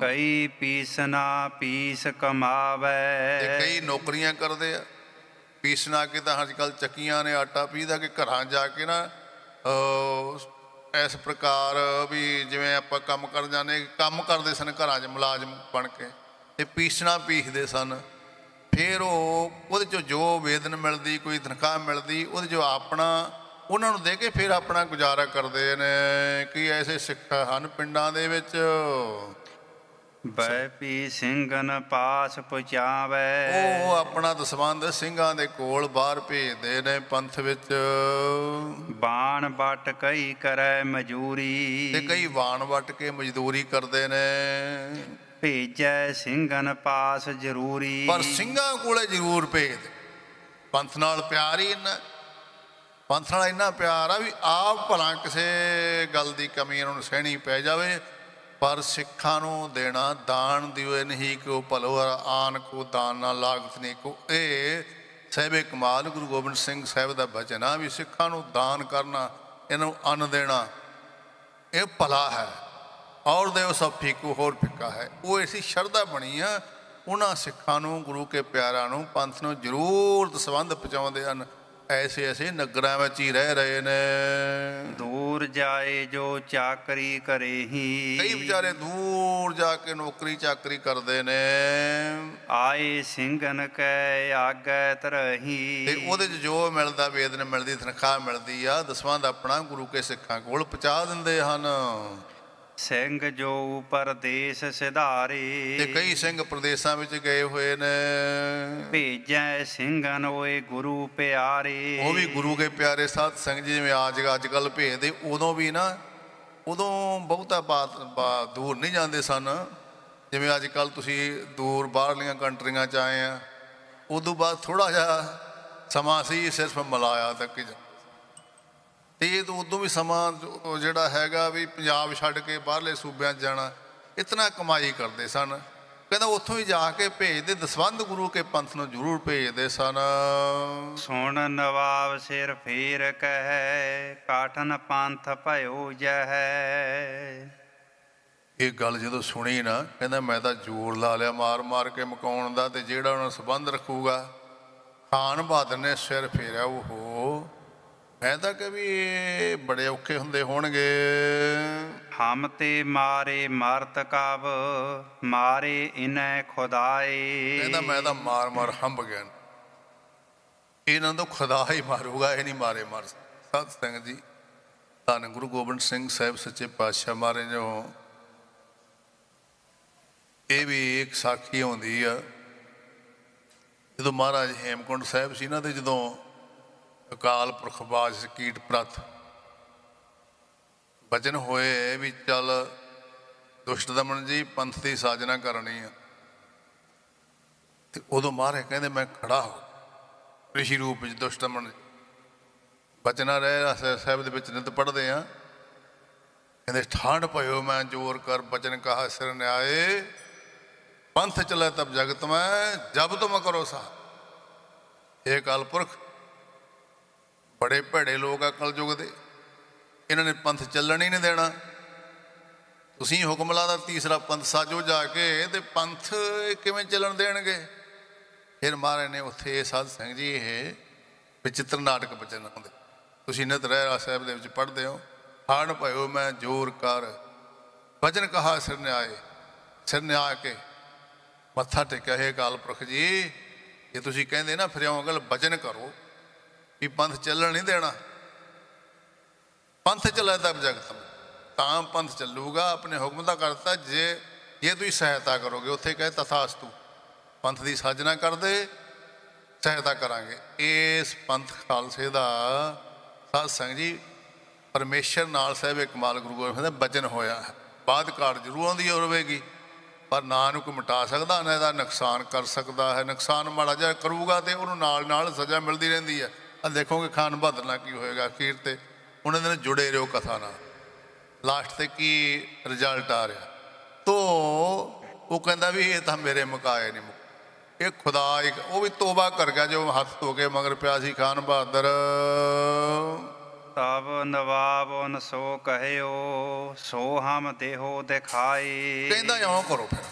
ਕਈ ਪੀਸਨਾ ਪੀਸ ਤੇ ਕਮਾਵੈ ਕਈ ਨੌਕਰੀਆਂ ਕਰਦੇ ਆ। ਪੀਸਣਾ ਕਿ ਤਾਂ ਅੱਜ ਕੱਲ ਚੱਕੀਆਂ ਨੇ ਆਟਾ ਪੀਦਾ ਕਿ ਘਰਾਂ ਜਾ ਕੇ ਨਾ ਇਸ ਪ੍ਰਕਾਰ ਵੀ ਜਿਵੇਂ ਆਪਾਂ ਕੰਮ ਕਰ ਜਾਂਦੇ ਕੰਮ ਕਰਦੇ ਸਨ ਘਰਾਂ 'ਚ ਮੁਲਾਜ਼ਮ ਬਣ ਕੇ ਤੇ ਪੀਸਣਾ ਪੀਸਦੇ ਸਨ। ਫਿਰ ਉਹ ਉਹਦੇ ਚੋਂ ਜੋ ਵੇਤਨ ਮਿਲਦੀ ਕੋਈ ਤਨਖਾਹ ਮਿਲਦੀ ਉਹਦੇ ਚੋਂ ਆਪਣਾ ਉਹਨਾਂ ਨੂੰ ਦੇ ਕੇ ਫਿਰ ਆਪਣਾ ਗੁਜ਼ਾਰਾ ਕਰਦੇ ਨੇ। ਕੀ ਐਸੇ ਸਿੱਖ ਹਨ ਪਿੰਡਾਂ ਦੇ ਵਿੱਚ? ਬੈ ਪੀ ਸਿੰਘਨ ਪਾਸ ਪੁਚਾਵੈ ਉਹ ਆਪਣਾ ਦਸਵੰਦ ਸਿੰਘਾਂ ਦੇ ਕੋਲ ਬਾਹਰ ਭੇਜਦੇ ਨੇ ਪੰਥ ਵਿੱਚ। ਬਾਣ ਬਟ ਕਈ ਕਰੈ ਤੇ ਮਜੂਰੀ ਕਈ ਵਾਣ ਵੱਟ ਕੇ ਮਜ਼ਦੂਰੀ ਕਰਦੇ ਨੇ। ਭੇਜੈ ਸਿੰਘਨ ਪਾਸ ਜ਼ਰੂਰੀ। ਪਰ ਸਿੰਘਾਂ ਕੋਲੇ ਜ਼ਰੂਰ ਭੇਜਦੇ ਪੰਥ ਨਾਲ ਪਿਆਰ ਹੀ ਇੰਨਾ। ਪੰਥ ਨਾਲ ਇੰਨਾ ਪਿਆਰ ਆ ਵੀ ਆਪ ਭਲਾ ਕਿਸੇ ਗੱਲ ਦੀ ਕਮੀ ਇਹਨਾਂ ਨੂੰ ਸਹਿਣੀ ਪੈ ਜਾਵੇ, ਪਰ ਸਿੱਖਾਂ ਨੂੰ ਦੇਣਾ, ਦਾਨ ਦਿਓ ਨਹੀਂ ਕੋ ਭਲੋ ਆਨ ਕੋ ਦਾਨ ਨਾ ਲਾਗਤ ਨਹੀਂ ਕੋ। ਇਹ ਸਹਿਬੇ ਕਮਾਲ, ਗੁਰੂ ਗੋਬਿੰਦ ਸਿੰਘ ਸਾਹਿਬ ਦਾ ਬਚਨ ਆ ਵੀ ਸਿੱਖਾਂ ਨੂੰ ਦਾਨ ਕਰਨਾ, ਇਹਨਾਂ ਨੂੰ ਅੰਨ ਦੇਣਾ, ਇਹ ਭਲਾ ਹੈ। ਔਰ ਦੇਵ ਸਭ ਫੀਕੂ ਹੋਰ ਫਿੱਕਾ ਹੈ। ਉਹ ਐਸੀ ਸ਼ਰਧਾ ਬਣੀ ਆ, ਉਹਨਾਂ ਸਿੱਖਾਂ ਨੂੰ, ਗੁਰੂ ਕੇ ਪਿਆਰਾਂ ਨੂੰ ਪੰਥ ਨੂੰ ਜ਼ਰੂਰ ਦਸਵੰਧ ਪਹੁੰਚਾਉਂਦੇ ਹਨ। ਐਸੇ ਐਸੇ ਨਗਰਾਂ ਵਿੱਚ ਹੀ ਰਹਿ ਰਹੇ ਨੇ। ਦੂਰ ਜਾਏ ਜੋ ਚਾਕਰੀ ਕਰੇ ਕਈ ਹੀ ਵਿਚਾਰੇ ਦੂਰ ਜਾ ਕੇ ਨੌਕਰੀ ਚਾਕਰੀ ਕਰਦੇ ਨੇ। ਆਏ ਸਿੰਘਨ ਕੈ ਆਗੈ ਤਰਹੀ ਤੇ ਉਹਦੇ 'ਚ ਜੋ ਮਿਲਦਾ ਵੇਦਨ ਮਿਲਦੀ ਤਨਖਾਹ ਮਿਲਦੀ ਆ ਦਸਵੰਧ ਆਪਣਾ ਗੁਰੂ ਕੇ ਸਿੱਖਾਂ ਕੋਲ ਪਹੁੰਚਾ ਦਿੰਦੇ ਹਨ। ਸਿੰਘ ਜੋ ਪਰਦੇਸ ਸਿਧਾਰੇ। ਤੇ ਕਈ ਸਿੰਘ ਪ੍ਰਦੇਸ਼ਾਂ ਵਿੱਚ ਗਏ ਹੋਏ ਨੇ। ਭੇਜੈ ਸਿੰਘਨ ਓਏ ਗੁਰੂ ਪਿਆਰੇ। ਉਹ ਵੀ ਗੁਰੂ ਕੇ ਪਿਆਰੇ ਸਾਧ ਸੰਗਤ ਜੀ ਜਿਵੇਂ ਅੱਜ ਅੱਜ ਕੱਲ ਭੇਜਦੇ ਉਦੋਂ ਵੀ ਨਾ ਉਦੋਂ ਬਹੁਤਾ ਬਾਤ ਦੂਰ ਨਹੀਂ ਜਾਂਦੇ ਸਨ। ਜਿਵੇਂ ਅੱਜ ਕੱਲ ਤੁਸੀਂ ਦੂਰ ਬਾਹਰਲੀਆਂ ਕੰਟਰੀਆਂ ਚ ਆਏ ਆ ਉਦੋਂ ਬਾਅਦ ਥੋੜਾ ਜਿਹਾ ਸਮਾਂ ਸੀ ਸਿਰਫ ਮਲਾਇਆ ਤੱਕ ਹੀ। ਜਾ- ਤੇ ਇਹ ਤੋਂ ਉਦੋਂ ਵੀ ਸਮਾਂ ਜਿਹੜਾ ਹੈਗਾ ਵੀ ਪੰਜਾਬ ਛੱਡ ਕੇ ਬਾਹਰਲੇ ਸੂਬਿਆਂ 'ਚ ਜਾਣਾ ਇਤਨਾ ਕਮਾਈ ਕਰਦੇ ਸਨ। ਕਹਿੰਦਾ ਉੱਥੋਂ ਹੀ ਜਾ ਕੇ ਭੇਜਦੇ ਦਸਵੰਧ ਗੁਰੂ ਕੇ ਪੰਥ ਨੂੰ ਜ਼ਰੂਰ ਭੇਜਦੇ ਸਨ। ਸੁਣ ਨਵਾਬ ਸਿਰ ਫੇਰ ਕਹਿ ਕਾਠਨ ਪੰਥ ਭਇਓ ਜਹੈ। ਇਹ ਗੱਲ ਜਦੋਂ ਸੁਣੀ ਨਾ ਕਹਿੰਦਾ ਮੈਂ ਤਾਂ ਜ਼ੋਰ ਲਾ ਲਿਆ ਮਾਰ ਮਾਰ ਕੇ ਮਕਾਉਣ ਦਾ ਤੇ ਜਿਹੜਾ ਉਹਨਾਂ ਸੰਬੰਧ ਰੱਖੂਗਾ ਖਾਨ ਬਹਾਦਰ ਨੇ ਸਿਰ ਫੇਰਿਆ ਉਹ ਮੈਂ ਤਾਂ ਕਿ ਵੀ ਇਹ ਬੜੇ ਔਖੇ ਹੁੰਦੇ ਹੋਣਗੇ। ਹਮ ਤੇ ਮਾਰੇ ਮਰਤ ਕਬ ਮਾਰੇ ਇਨੈ ਖੁਦਾਏ। ਕਹਿੰਦਾ ਮੈਂ ਤਾਂ ਮਾਰ ਮਾਰ ਹੰਬ ਗਿਆ। ਇਹਨਾਂ ਤੋਂ ਖੁਦਾ ਹੀ ਮਾਰੂਗਾ ਇਹ ਨਹੀਂ ਮਾਰੇ ਮਾਰ। ਸਤ ਸਿੰਘ ਜੀ। ਧੰਨ ਗੁਰੂ ਗੋਬਿੰਦ ਸਿੰਘ ਸਾਹਿਬ ਸੱਚੇ ਪਾਤਸ਼ਾਹ ਮਾਰੇ ਜੋ ਇਹ ਵੀ ਇੱਕ ਸਾਖੀ ਹੁੰਦੀ ਆ। ਜਦੋਂ ਮਹਾਰਾਜ ਹੇਮਕੁੰਡ ਸਾਹਿਬ ਸੀ ਨਾ ਤੇ ਜਦੋਂ ਅਕਾਲ ਪੁਰਖ ਬਾਜ ਕੀਟ ਪ੍ਰਥ। ਬਚਨ ਹੋਏ ਵੀ ਚੱਲ ਦੁਸ਼ਟ ਦਮਨ ਜੀ, ਪੰਥ ਦੀ ਸਾਜਨਾ ਕਰਨੀ ਆ। ਤੇ ਉਦੋਂ ਮਾਰੇ ਕਹਿੰਦੇ, ਮੈਂ ਖੜਾ ਹੋ ਰਿਸ਼ੀ ਰੂਪ ਵਿੱਚ ਦੁਸ਼ਟ ਦਮਨ ਬਚਨਾ ਰਹਿ ਰਸ ਸਾਹਿਬ ਦੇ ਵਿੱਚ ਨਿਤ ਪੜਦੇ ਆ। ਕਹਿੰਦੇ ਠਾਂਡ ਭਇਓ, ਮੈਂ ਜੋਰ ਕਰ ਬਚਨ ਕਹਾ ਸਿਰ ਨਿਆਏ। ਪੰਥ ਚਲੇ ਤਬ ਜਗਤ ਮੈਂ, ਜਬ ਤੁਮ ਕਰੋ ਸਾ ਇਹ ਕਾਲ ਪੁਰਖ ਬੜੇ ਭੜੇ ਲੋਕ ਆ ਕਲਯੁਗ ਦੇ। ਇਹਨਾਂ ਨੇ ਪੰਥ ਚੱਲਣ ਹੀ ਨਹੀਂ ਦੇਣਾ। ਤੁਸੀਂ ਹੁਕਮ ਲਾ ਦਾ ਤੀਸਰਾ ਪੰਥ ਸਾਜੋ ਜਾ ਕੇ ਤੇ ਪੰਥ ਕਿਵੇਂ ਚੱਲਣ ਦੇਣਗੇ? ਫਿਰ ਮਹਾਰਾਜ ਨੇ ਉੱਥੇ ਸਾਧ ਸਿੰਘ ਜੀ ਇਹ ਵਿਚਿੱਤਰ ਨਾਟਕ ਬਚਨ ਹੁੰਦੇ ਤੁਸੀਂ ਨਿਤ ਰਹਿਰਾ ਸਾਹਿਬ ਦੇ ਵਿੱਚ ਪੜ੍ਹਦੇ ਹੋ। ਹਾਣ ਭਇਓ ਮੈਂ ਜੋਰ ਕਰ। ਵਚਨ ਕਹਾ ਸਿਰ ਨੇ ਆਏ ਸਿਰ ਨੇ ਆ ਕੇ ਮੱਥਾ ਟੇਕਿਆ, ਹੈ ਕਾਲ ਪੁਰਖ ਜੀ ਇਹ ਤੁਸੀਂ ਕਹਿੰਦੇ ਨਾ ਫਿਰ ਇਉਂ ਗੱਲ, ਵਚਨ ਕਰੋ। ਵੀ ਪੰਥ ਚੱਲਣ ਨਹੀਂ ਦੇਣਾ। ਪੰਥ ਚੱਲੇ ਤਬ ਜਗਤ ਮੇਂ। ਤਾਂ ਪੰਥ ਚੱਲੂਗਾ, ਆਪਣੇ ਹੁਕਮ ਦਾ ਕਰਤਾ, ਜੇ ਜੇ ਤੁਸੀਂ ਸਹਾਇਤਾ ਕਰੋਗੇ, ਉੱਥੇ ਕਹੇ ਤਥਾਸਤੂ। ਪੰਥ ਦੀ ਸਾਜਨਾ ਕਰਦੇ, ਸਹਾਇਤਾ ਕਰਾਂਗੇ। ਇਸ ਪੰਥ ਖਾਲਸੇ ਦਾ ਸਾਧ ਸੰਗ ਜੀ, ਪਰਮੇਸ਼ਰ ਨਾਲ ਸਾਹਿਬ ਕਮਾਲ ਗੁਰੂ ਗੋਬਿੰਦ ਸਿੰਘ ਦਾ ਬਚਨ ਹੋਇਆ ਹੈ। ਬਾਦ ਕਾਟ ਜ਼ਰੂਰ ਆਉਂਦੀ ਹੋਵੇਗੀ ਪਰ ਨਾ ਨੂੰ ਕੋਈ ਮਿਟਾ ਸਕਦਾ, ਨਾ ਇਹਦਾ ਨੁਕਸਾਨ ਕਰ ਸਕਦਾ ਹੈ। ਨੁਕਸਾਨ ਮਾੜਾ ਜਿਹਾ ਕਰੂਗਾ ਤੇ ਉਹਨੂੰ ਨਾਲ ਨਾਲ ਸਜ਼ਾ ਮਿਲਦੀ ਰਹਿੰਦੀ ਹੈ। ਆ ਦੇਖੋਗੇ ਖਾਨ ਬਹਾਦਰ ਨਾਲ ਕੀ ਹੋਏਗਾ ਅਖੀਰ ਤੇ। ਉਹਨਾਂ ਦੇ ਨਾਲ ਜੁੜੇ ਰਹੋ ਕਥਾ ਨਾਲ। ਲਾਸਟ ਤੇ ਕੀ ਰਿਜ਼ਲਟ ਆ ਰਿਹਾ। ਤੋ ਉਹ ਕਹਿੰਦਾ ਵੀ ਇਹ ਤਾਂ ਮੇਰੇ ਮੁਕਾਏ ਨਹੀਂ ਮੁਕ- ਇਹ ਖੁਦਾ ਇੱਕ ਉਹ ਵੀ ਤੋਬਾ ਕਰ ਗਿਆ ਜੋ ਹੱਥ ਧੋ ਕੇ ਮਗਰ ਪਿਆ ਸੀ ਖਾਨ ਬਹਾਦਰ। ਤਬ ਨਵਾਬ ਉਨ ਸੋ ਕਹਿਓ ਸੋ ਹਮ ਦੇਹੋ ਦਿਖਾਏ। ਕਹਿੰਦਾ ਇਉਂ ਕਰੋ ਫਿਰ।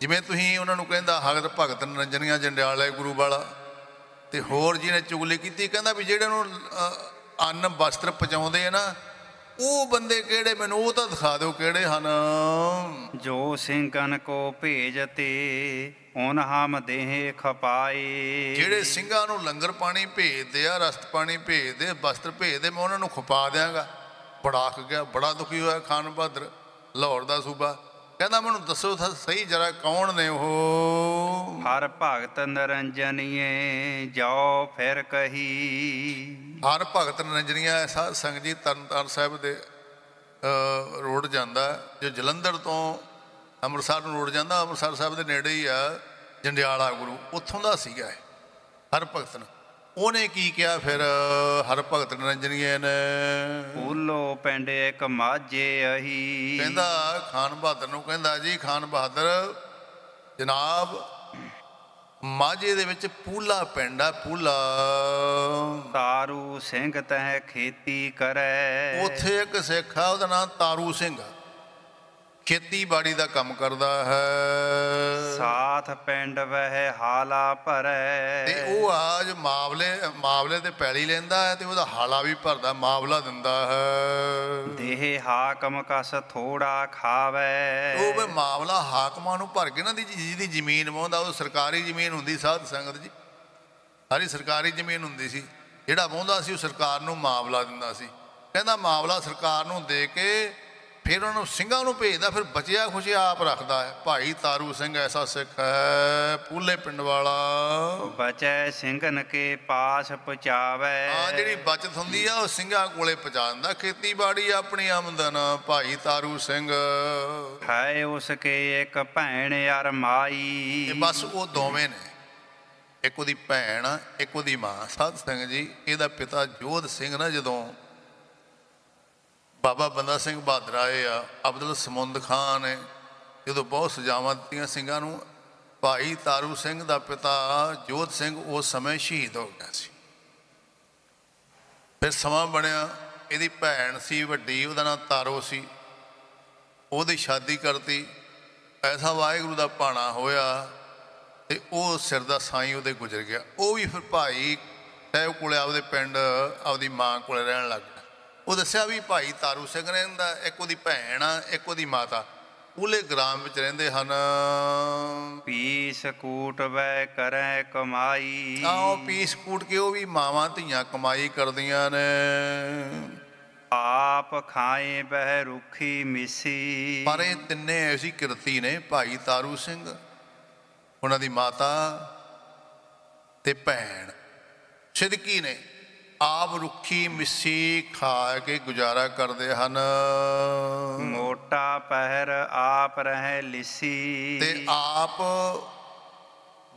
ਜਿਵੇਂ ਤੁਸੀਂ ਉਹਨਾਂ ਨੂੰ ਕਹਿੰਦਾ ਹਗਤ ਭਗਤ ਨਰੰਜਨੀਆਂ ਜੰਡਿਆਲੇ ਗੁਰੂ ਵਾਲਾ। ਤੇ ਹੋਰ ਜਿਹਨੇ ਚੁਗਲੀ ਕੀਤੀ ਕਹਿੰਦਾ ਵੀ ਜਿਹੜੇ ਨੂੰ ਅੰਨ ਵਸਤਰ ਪਹੁੰਚਾਉਂਦੇ ਆ ਨਾ ਉਹ ਬੰਦੇ ਕਿਹੜੇ? ਮੈਨੂੰ ਉਹ ਤਾਂ ਦਿਖਾ ਦਿਓ ਕਿਹੜੇ ਹਨ। ਜੋ ਸਿੰਘਨ ਕੋ ਭੇਜਤੇ ਉਨ ਹਮ ਦੇਹ ਖਪਾਏ। ਜਿਹੜੇ ਸਿੰਘਾਂ ਨੂੰ ਲੰਗਰ ਪਾਣੀ ਭੇਜਦੇ ਆ ਰਸਤ ਪਾਣੀ ਭੇਜਦੇ ਵਸਤਰ ਭੇਜਦੇ ਮੈਂ ਉਹਨਾਂ ਨੂੰ ਖਪਾ ਦਿਆਂਗਾ। ਬੜਾ ਅੱਕ ਗਿਆ ਬੜਾ ਦੁਖੀ ਹੋਇਆ ਖਾਨ ਬਹਾਦਰ ਲਾਹੌਰ ਦਾ ਸੂਬਾ। ਕਹਿੰਦਾ ਮੈਨੂੰ ਦੱਸੋ ਤਾਂ ਸਹੀ ਜਰਾ ਕੌਣ ਨੇ ਉਹ ਹਰ ਭਗਤ ਨਰੰਜਨੀਏ ਜਾਓ ਫਿਰ ਕਹੀ ਹਰ ਭਗਤ ਨੰਜਰੀਆਂ ਸਾਧ ਸੰਗਤ ਜੀ ਤਰਨਤਾਰਨ ਸਾਹਿਬ ਦੇ ਰੋਡ ਜਾਂਦਾ। ਜੋ ਜਲੰਧਰ ਤੋਂ ਅੰਮ੍ਰਿਤਸਰ ਨੂੰ ਰੋਡ ਜਾਂਦਾ ਅੰਮ੍ਰਿਤਸਰ ਸਾਹਿਬ ਦੇ ਨੇੜੇ ਹੀ ਆ ਜੰਡਿਆਲਾ ਗੁਰੂ ਉੱਥੋਂ ਦਾ ਸੀਗਾ ਇਹ ਹਰ ਭਗਤ ਨੇ ਉਹਨੇ ਕੀ ਕਿਹਾ ਫਿਰ? ਹਰ ਭਗਤ ਨੰਜਰੀਏ ਨੇ। ਫੂਲੋ ਪਿੰਡ ਇੱਕ ਮਾਝੇ ਅਹੀ। ਕਹਿੰਦਾ ਖਾਨ ਬਹਾਦਰ ਨੂੰ ਕਹਿੰਦਾ ਜੀ ਖਾਨ ਬਹਾਦਰ ਜਨਾਬ ਮਾਝੇ ਦੇ ਵਿੱਚ ਪੂਲਾ ਪਿੰਡ ਆ ਪੂਲਾ। ਤਾਰੂ ਸਿੰਘ ਤਹਿ ਖੇਤੀ ਕਰੈ। ਉੱਥੇ ਇੱਕ ਸਿੱਖ ਆ ਉਹਦਾ ਨਾਮ ਤਾਰੂ ਸਿੰਘ ਆ। ਖੇਤੀਬਾੜੀ ਦਾ ਕੰਮ ਕਰਦਾ ਹੈ। ਸਾਥ ਪਿੰਡ ਵਹਿ ਹਾਲਾ ਭਰੈ। ਤੇ ਉਹ ਆਜ ਮਾਵਲੇ ਮਾਵਲੇ ਤੇ ਪੈਲੀ ਲੈਂਦਾ ਹੈ ਤੇ ਉਹਦਾ ਹਾਲਾ ਵੀ ਭਰਦਾ ਮਾਵਲਾ ਦਿੰਦਾ ਹੈ। ਦੇਹ ਹਾਕਮ ਕਸ ਥੋੜਾ ਖਾਵੈ। ਉਹ ਵੀ ਮਾਵਲਾ ਹਾਕਮਾਂ ਨੂੰ ਭਰ ਕੇ ਨਾ ਦੀ ਜਿਹਦੀ ਜ਼ਮੀਨ ਵਾਹੁੰਦਾ ਉਹ ਸਰਕਾਰੀ ਜ਼ਮੀਨ ਹੁੰਦੀ ਸਾਧ ਸੰਗਤ ਜੀ। ਸਾਰੀ ਸਰਕਾਰੀ ਜ਼ਮੀਨ ਹੁੰਦੀ ਸੀ। ਜਿਹੜਾ ਵਾਹੁੰਦਾ ਸੀ ਉਹ ਸਰਕਾਰ ਨੂੰ ਮਾਵਲਾ ਦਿੰਦਾ ਸੀ। ਕਹਿੰਦਾ ਮਾਵਲਾ ਸਰਕਾਰ ਨੂੰ ਦੇ ਕੇ ਫਿਰ ਉਹਨਾਂ ਨੂੰ ਸਿੰਘਾਂ ਨੂੰ ਭੇਜਦਾ ਫਿਰ ਬਚਿਆ ਖੁਸ਼ਿਆ ਆਪ ਰੱਖਦਾ ਹੈ। ਭਾਈ ਤਾਰੂ ਸਿੰਘ ਐਸਾ ਸਿੱਖ ਹੈ ਪੂਲੇ ਪਿੰਡ ਵਾਲਾ। ਬਚੈ ਸਿੰਘਨ ਕੇ ਪਾਸ ਪਹੁੰਚਾਵੈ। ਆ ਜਿਹੜੀ ਬਚਤ ਹੁੰਦੀ ਆ ਉਹ ਸਿੰਘਾਂ ਕੋਲੇ ਪਹੁੰਚਾ ਦਿੰਦਾ। ਖੇਤੀਬਾੜੀ ਆਪਣੀ ਆਮਦਨ ਭਾਈ ਤਾਰੂ ਸਿੰਘ। ਹੈ ਉਸ ਕੇ ਇੱਕ ਭੈਣ ਅਰ ਮਾਈ। ਇਹ ਬਸ ਉਹ ਦੋਵੇਂ ਨੇ। ਇੱਕ ਉਹਦੀ ਭੈਣ ਇੱਕ ਉਹਦੀ ਮਾਂ। ਸਾਧ ਸਿੰਘ ਜੀ ਇਹਦਾ ਪਿਤਾ ਜੋਧ ਸਿੰਘ ਨਾ ਜਦੋਂ ਬਾਬਾ ਬੰਦਾ ਸਿੰਘ ਬਹਾਦਰ ਆਏ ਆ, ਅਬਦੁਲ ਸਮੁੰਦ ਖਾਨ ਨੇ, ਜਦੋਂ ਬਹੁਤ ਸਜ਼ਾਵਾਂ ਦਿੱਤੀਆਂ ਸਿੰਘਾਂ ਨੂੰ, ਭਾਈ ਤਾਰੂ ਸਿੰਘ ਦਾ ਪਿਤਾ ਜੋਤ ਸਿੰਘ ਉਸ ਸਮੇਂ ਸ਼ਹੀਦ ਹੋ ਗਿਆ ਸੀ। ਫਿਰ ਸਮਾਂ ਬਣਿਆ, ਇਹਦੀ ਭੈਣ ਸੀ, ਵੱਡੀ, ਉਹਦਾ ਨਾਮ ਤਾਰੋ ਸੀ। ਉਹਦੀ ਸ਼ਾਦੀ ਕਰਤੀ, ਐਸਾ ਵਾਹਿਗੁਰੂ ਦਾ ਭਾਣਾ ਹੋਇਆ ਤੇ ਉਹ ਸਿਰ ਦਾ ਸਾਈਂ ਉਹਦੇ ਗੁਜ਼ਰ ਗਿਆ। ਉਹ ਵੀ ਫਿਰ ਭਾਈ ਸਾਹਿਬ ਕੋਲੇ ਆਪਦੇ ਪਿੰਡ, ਆਪਦੀ ਮਾਂ ਕੋਲੇ ਰਹਿਣ ਲੱਗ ਉਹ ਦੱਸਿਆ ਵੀ ਭਾਈ ਤਾਰੂ ਸਿੰਘ ਨੇ ਦਾ ਇੱਕ ਉਹਦੀ ਭੈਣ ਆ ਇੱਕ ਉਹਦੀ ਮਾਤਾ। ਉਹਲੇ ਗ੍ਰਾਮ ਵਿੱਚ ਰਹਿੰਦੇ ਹਨ। ਪੀਸ ਕੂਟ ਵੈ ਕਰੈ ਕਮਾਈ। ਆਓ ਪੀਸ ਕੂਟ ਕੇ ਉਹ ਵੀ ਮਾਵਾਂ ਧੀਆਂ ਕਮਾਈ ਕਰਦੀਆਂ ਨੇ। ਆਪ ਖਾਏ ਬਹਿ ਰੁਖੀ ਮਿਸੀ। ਪਰ ਇਹ ਤਿੰਨੇ ਐਸੀ ਕਿਰਤੀ ਨੇ ਭਾਈ ਤਾਰੂ ਸਿੰਘ ਉਹਨਾਂ ਦੀ ਮਾਤਾ ਤੇ ਭੈਣ। ਸਿੱਧਕੀ ਨੇ। ਆਪ ਰੁੱਖੀ ਮਿੱਸੀ ਖਾ ਕੇ ਗੁਜ਼ਾਰਾ ਕਰਦੇ ਹਨ। ਮੋਟਾ ਪਹਿਰ ਆਪ ਰਹਿ ਲਿਸੀ। ਤੇ ਆਪ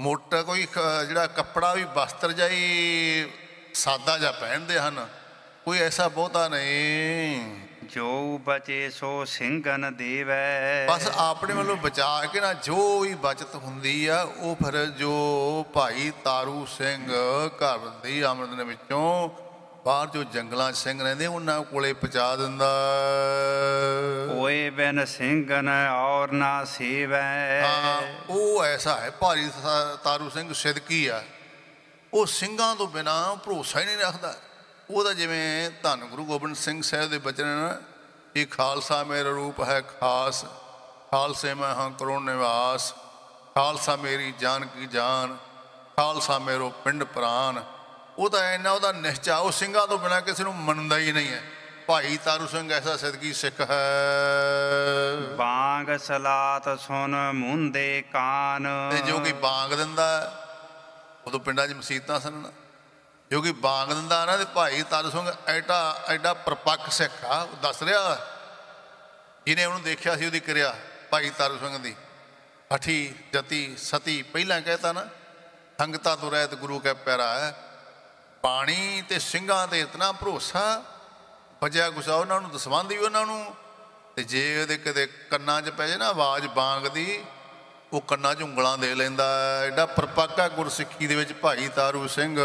ਮੋਟਾ ਕੋਈ ਜਿਹੜਾ ਕੱਪੜਾ ਵੀ ਵਸਤਰ ਜਾਈ ਸਾਦਾ ਜਿਹਾ ਪਹਿਨਦੇ ਹਨ। ਕੋਈ ਐਸਾ ਬਹੁਤਾ ਨਹੀਂ। ਜੋ ਬਚੇ ਸੋ ਸਿੰਘਨ ਦੇਵੈ। ਬਸ ਆਪਣੇ ਵੱਲੋਂ ਬਚਾ ਕੇ ਨਾ ਜੋ ਵੀ ਬਚਤ ਹੁੰਦੀ ਆ ਉਹ ਫਿਰ ਜੋ ਭਾਈ ਤਾਰੂ ਸਿੰਘ ਘਰ ਦੀ ਆਮਦਨ ਵਿੱਚੋਂ ਬਾਹਰ ਜੋ ਜੰਗਲਾਂ ਸਿੰਘ ਰਹਿੰਦੇ ਉਹਨਾਂ ਕੋਲੇ ਪਹੁੰਚਾ ਦਿੰਦਾ। ਹੋਏ ਬਿਨ ਸਿੰਘਨ ਔਰ ਨਾ ਸੇਵੈ। ਹਾਂ ਉਹ ਐਸਾ ਹੈ ਭਾਰੀ ਤਾਰੂ ਸਿੰਘ ਸਿੱਧਕੀ ਆ। ਉਹ ਸਿੰਘਾਂ ਤੋਂ ਬਿਨਾ ਭਰੋਸਾ ਹੀ ਨਹੀਂ ਰੱਖਦਾ। ਉਹਦਾ ਜਿਵੇਂ ਧੰਨ ਗੁਰੂ ਗੋਬਿੰਦ ਸਿੰਘ ਸਾਹਿਬ ਦੇ ਬਚਨ ਨੇ ਨਾ ਇਹ ਖਾਲਸਾ ਮੇਰਾ ਰੂਪ ਹੈ ਖਾਸ ਖਾਲਸੇ ਮੈਂ ਹਾਂ ਕਰੋ ਨਿਵਾਸ ਖਾਲਸਾ ਮੇਰੀ ਜਾਨ ਕੀ ਜਾਨ ਖਾਲਸਾ ਮੇਰੋ ਪਿੰਡ ਪ੍ਰਾਨ। ਉਹ ਤਾਂ ਇੰਨਾ ਉਹਦਾ ਨਿਸ਼ਚਾ ਉਹ ਸਿੰਘਾਂ ਤੋਂ ਬਿਨਾ ਕਿਸੇ ਨੂੰ ਮੰਨਦਾ ਹੀ ਨਹੀਂ ਹੈ। ਭਾਈ ਤਾਰੂ ਸਿੰਘ ਐਸਾ ਸਿੱਧਕੀ ਸਿੱਖ ਹੈ। ਬਾਂਗ ਸਲਾਤ ਸੁਨ ਮੁੰਦੇ ਕਾਨ। ਤੇ ਜੋ ਕਿ ਬਾਗ ਦਿੰਦਾ ਹੈ, ਉਦੋਂ ਪਿੰਡਾਂ 'ਚ ਮਸੀਤਾਂ ਸਨ ਨਾ। ਜੋ ਕਿ ਬਾਗ ਦਿੰਦਾ ਨਾ ਤੇ ਭਾਈ ਤਾਰੂ ਸਿੰਘ ਐਡਾ ਐਡਾ ਪ੍ਰਪੱਕ ਸਿੱਖ ਆ, ਉਹ ਦੱਸ ਰਿਹਾ ਜਿਹਨੇ ਉਹਨੂੰ ਦੇਖਿਆ ਸੀ, ਉਹਦੀ ਕਿਰਿਆ ਭਾਈ ਤਾਰੂ ਸਿੰਘ ਦੀ। ਹਠੀ ਜਤੀ, ਸਤੀ, ਪਹਿਲਾਂ ਕਹਿਤਾ ਨਾ, ਸੰਗਤਾ ਤੋਂ ਰਹਿਤ ਗੁਰੂ ਕੈ ਪਿਆਰਾ ਪਾਣੀ ਤੇ ਸਿੰਘਾਂ ਤੇ ਇਤਨਾ ਭਰੋਸਾ ਵਜਿਆ ਗੁਸਾ ਉਹਨਾਂ ਨੂੰ, ਦਸਵੰਦ ਵੀ ਉਹਨਾਂ ਨੂੰ। ਤੇ ਜੇ ਉਹਦੇ ਕਿਤੇ ਕੰਨਾਂ 'ਚ ਪੈ ਜੇ ਨਾ ਆਵਾਜ਼ ਬਾਂਗ ਦੀ ਉਹ ਕੰਨਾਂ 'ਚ ਉਂਗਲਾਂ ਦੇ ਲੈਂਦਾ। ਐਡਾ ਪਰਪੱਕ ਗੁਰਸਿੱਖੀ ਦੇ ਵਿੱਚ ਭਾਈ ਤਾਰੂ ਸਿੰਘ।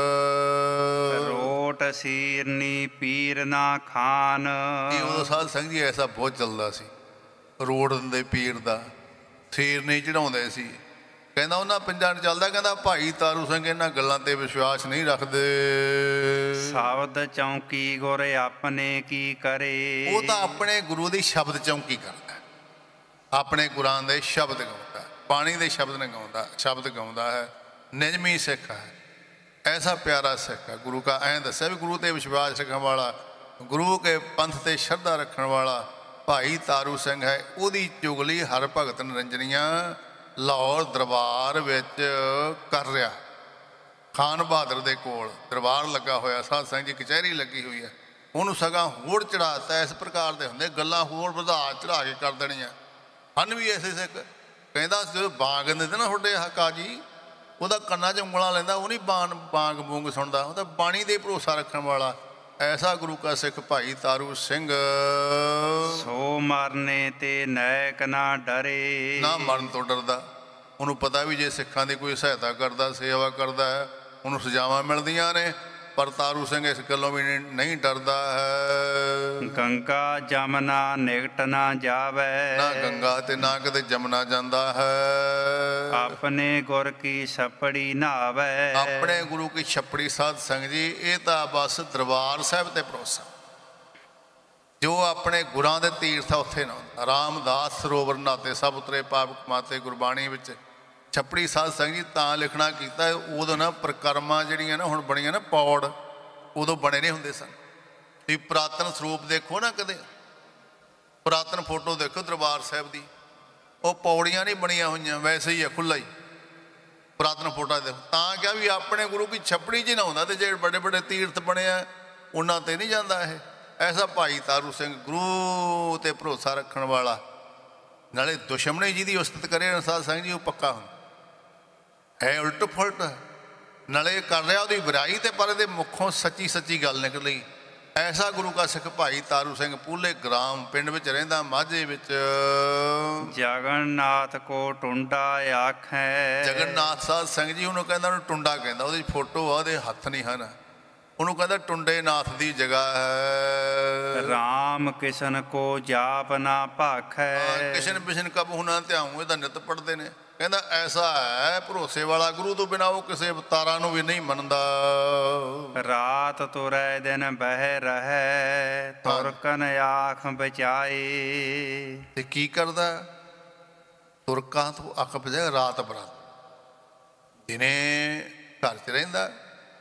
ਰੋਟ ਸੀਰਨੀ ਪੀਰ ਨਾ ਖਾਨ। ਇਹ ਉਦੋਂ ਸਾਧ ਸਿੰਘ ਜੀ ਐਸਾ ਬਹੁਤ ਚੱਲਦਾ ਸੀ। ਰੋਡ ਦਿੰਦੇ ਪੀਰ ਦਾ। ਸੀਰ ਨਹੀਂ ਚੜਾਉਂਦੇ ਸੀ। ਕਹਿੰਦਾ ਉਹਨਾਂ ਪਿੰਡਾਂ 'ਚ ਚੱਲਦਾ ਕਹਿੰਦਾ ਭਾਈ ਤਾਰੂ ਸਿੰਘ ਇਹਨਾਂ ਗੱਲਾਂ ਤੇ ਵਿਸ਼ਵਾਸ ਨਹੀਂ ਰੱਖਦੇ। ਸ਼ਬਦ ਚੌਂਕੀ ਗੁਰ ਆਪਣੇ ਕੀ ਕਰੇ? ਉਹ ਤਾਂ ਆਪਣੇ ਗੁਰੂ ਦੀ ਸ਼ਬਦ ਚੌਂਕੀ ਕਰਦਾ। ਆਪਣੇ ਗੁਰਾਂ ਦੇ ਸ਼ਬਦ ਗਾਉਂਦਾ। ਹੈ। ਪਾਣੀ ਦੇ ਸ਼ਬਦ ਨਹੀਂ ਗਾਉਂਦਾ, ਸ਼ਬਦ ਗਾਉਂਦਾ ਹੈ, ਨਿਜਮੀ ਸਿੱਖ ਹੈ, ਐਸਾ ਪਿਆਰਾ ਸਿੱਖ ਹੈ। ਗੁਰੂ ਕਾ ਐਂ ਦੱਸਿਆ ਵੀ ਗੁਰੂ ਤੇ ਵਿਸ਼ਵਾਸ ਰੱਖਣ ਵਾਲਾ, ਗੁਰੂ ਕੇ ਪੰਥ ਤੇ ਸ਼ਰਧਾ ਰੱਖਣ ਵਾਲਾ ਭਾਈ ਤਾਰੂ ਸਿੰਘ ਹੈ। ਉਹਦੀ ਚੁਗਲੀ ਹਰ ਭਗਤ ਨਿਰੰਜਨੀਆਂ ਲਾਹੌਰ ਦਰਬਾਰ ਵਿੱਚ ਕਰ ਰਿਹਾ। ਖਾਨ ਬਹਾਦਰ ਦੇ ਕੋਲ ਦਰਬਾਰ ਲੱਗਾ ਹੋਇਆ, ਸਾਧ ਸਿੰਘ ਜੀ ਕਚਹਿਰੀ ਲੱਗੀ ਹੋਈ ਹੈ। ਉਹਨੂੰ ਸਗਾ ਹੋਰ ਚੜਾਤਾ ਇਸ ਪ੍ਰਕਾਰ ਦੇ ਹੁੰਦੇ, ਗੱਲਾਂ ਹੋਰ ਵਧਾ ਚੜਾ ਕੇ ਕਰ ਦੇਣੀਆਂ। ਹਨ ਵੀ ਐਸੇ ਸਿੱਖ। ਕਹਿੰਦਾ ਜਦੋਂ ਬਾਗ ਦਿੰਦੇ ਨਾ ਤੁਹਾਡੇ ਹਕਾ ਜੀ ਉਹਦਾ ਕੰਨਾਂ 'ਚ ਉਂਗਲਾਂ ਲੈਂਦਾ ਉਹ ਨਹੀਂ ਬਾਣ ਬਾਗ ਬੂੰਗ ਸੁਣਦਾ ਉਹ ਤਾਂ ਬਾਣੀ ਦੇ ਭਰੋਸਾ ਰੱਖਣ ਵਾਲਾ। ਐਸਾ ਗੁਰੂ ਕਾ ਸਿੱਖ ਭਾਈ ਤਾਰੂ ਸਿੰਘ। ਸੋ ਮਰਨੇ ਤੇ ਨੈਕ ਨਾ ਡਰੇ। ਨਾ ਮਰਨ ਤੋਂ ਡਰਦਾ। ਉਹਨੂੰ ਪਤਾ ਵੀ ਜੇ ਸਿੱਖਾਂ ਦੀ ਕੋਈ ਸਹਾਇਤਾ ਕਰਦਾ ਸੇਵਾ ਕਰਦਾ ਹੈ ਉਹਨੂੰ ਸਜ਼ਾਵਾਂ ਮਿਲਦੀਆਂ ਨੇ। ਤਾਰੂ ਸਿੰਘ ਇਸ ਗੱਲੋਂ ਵੀ ਨਹੀਂ- ਡਰਦਾ ਹੈ। ਗੰਗਾ ਜਮਨਾ ਨਿਕਟ ਨਾ ਜਾਵੇ। ਨਾ ਗੰਗਾ ਤੇ ਨਾ ਕਦੇ ਜਮਨਾ ਜਾਂਦਾ ਹੈ। ਆਪਣੇ ਗੁਰ ਕੀ ਛਪੜੀ ਨਾਵੇ। ਆਪਣੇ ਗੁਰੂ ਕੀ ਛੱਪੜੀ ਸਾਧ ਸੰਗ ਜੀ ਇਹ ਤਾਂ ਬਸ ਦਰਬਾਰ ਸਾਹਿਬ ਤੇ ਭਰੋਸਾ। ਜੋ ਆਪਣੇ ਗੁਰਾਂ ਦੇ ਤੀਰਥ ਆ ਉੱਥੇ ਨਾ। ਰਾਮਦਾਸ ਸਰੋਵਰ ਨਾਤੇ ਸਭ ਉਤਰੇ ਪਾਪ ਕਮਾਤੇ ਗੁਰਬਾਣੀ ਵਿੱਚ। ਛੱਪੜੀ ਸਾਧ ਸੰਗ ਜੀ ਤਾਂ ਲਿਖਣਾ ਕੀਤਾ ਉਦੋਂ ਨਾ ਪ੍ਰਕਰਮਾਂ ਜਿਹੜੀਆਂ ਨਾ ਹੁਣ ਬਣੀਆਂ ਨਾ ਪੌੜ, ਉਦੋਂ ਬਣੇ ਨਹੀਂ ਹੁੰਦੇ ਸਨ। ਤੁਸੀਂ ਪ੍ਰਾਤਨ ਸਰੂਪ ਦੇਖੋ ਨਾ ਕਦੇ। ਪੁਰਾਤਨ ਫੋਟੋ ਦੇਖੋ ਦਰਬਾਰ ਸਾਹਿਬ ਦੀ। ਉਹ ਪੌੜੀਆਂ ਨਹੀਂ ਬਣੀਆਂ ਹੋਈਆਂ, ਵੈਸੇ ਹੀ ਆ ਖੁੱਲਾ ਹੀ। ਪੁਰਾਤਨ ਫੋਟੋ ਦੇਖੋ। ਤਾਂ ਕਿਹਾ ਵੀ ਆਪਣੇ ਗੁਰੂ ਕੀ ਛਪੜੀ 'ਚ ਨਹਾਉਂਦਾ ਤੇ ਜਿਹੜੇ ਵੱਡੇ ਵੱਡੇ ਤੀਰਥ ਬਣੇ ਆ, ਉਹਨਾਂ ਤੇ ਨਹੀਂ ਜਾਂਦਾ ਇਹ। ਐਸਾ ਭਾਈ ਤਾਰੂ ਸਿੰਘ ਗੁਰੂ ਤੇ ਭਰੋਸਾ ਰੱਖਣ ਵਾਲਾ। ਨਾਲੇ ਦੁਸ਼ਮਣੇ ਜਿਹਦੀ ਉਸਤਤ ਕਰੇ ਅਨਸਾਰ ਸਿੰਘ ਜੀ, ਉਹ ਪੱਕਾ ਹੁੰਦਾ। ਹੈ ਉਲਟ ਫੁਲਟ। ਨਾਲੇ ਕਰ ਰਿਹਾ ਉਹਦੀ ਬੁਰਾਈ ਤੇ ਪਰ ਇਹਦੇ ਮੁਖੋਂ ਸੱਚੀ ਸੱਚੀ ਗੱਲ ਨਿਕਲੀ। ਐਸਾ ਗੁਰੂ ਕਾ ਸਿੱਖ ਭਾਈ ਤਾਰੂ ਸਿੰਘ ਪੂਲੇ ਗ੍ਰਾਮ ਪਿੰਡ ਵਿੱਚ ਰਹਿੰਦਾ ਮਾਝੇ ਵਿੱਚ। ਜਗਨਨਾਥ ਕੋ ਟੁੰਡਾ ਆਖੈ। ਜਗਨਨਾਥ ਸਾਹਿਬ ਸਿੰਘ ਜੀ ਉਹਨੂੰ ਕਹਿੰਦਾ ਉਹਨੂੰ ਟੁੰਡਾ ਕਹਿੰਦਾ ਉਹਦੀ ਫੋਟੋ ਆ ਉਹਦੇ ਹੱਥ ਨਹੀਂ ਹਨ। ਉਹਨੂੰ ਕਹਿੰਦਾ ਟੁੰਡੇ ਨਾਥ ਦੀ ਜਗ੍ਹਾ ਹੈ। ਰਾਮ ਕਿਸ਼ਨ ਕੋ ਜਾਪ ਨਾ ਭਾਖੈ। ਕਿਸ਼ਨ ਬਿਸ਼ਨ ਕਬ ਹੁਨਾ ਧਿਆਉ ਇਹਦਾ ਨਿਤ ਪੜਦੇ ਨੇ। ਕਹਿੰਦਾ ਐਸਾ ਹੈ ਭਰੋਸੇ ਵਾਲਾ ਗੁਰੂ ਤੋਂ ਬਿਨਾ ਉਹ ਕਿਸੇ ਅਵਤਾਰਾਂ ਨੂੰ ਵੀ ਨਹੀਂ ਮੰਨਦਾ। ਰਾਤ ਤੁਰੈ ਦਿਨ ਬਹਿ ਰਹੈ ਤੁਰਕਨ ਆਖ ਬਚਾਏ। ਤੇ ਕੀ ਕਰਦਾ? ਤੁਰਕਾਂ ਤੋਂ ਅੱਖ ਪਜੇ ਰਾਤ ਬਰਾਤ ਦਿਨੇ ਘਰ 'ਚ ਰਹਿੰਦਾ।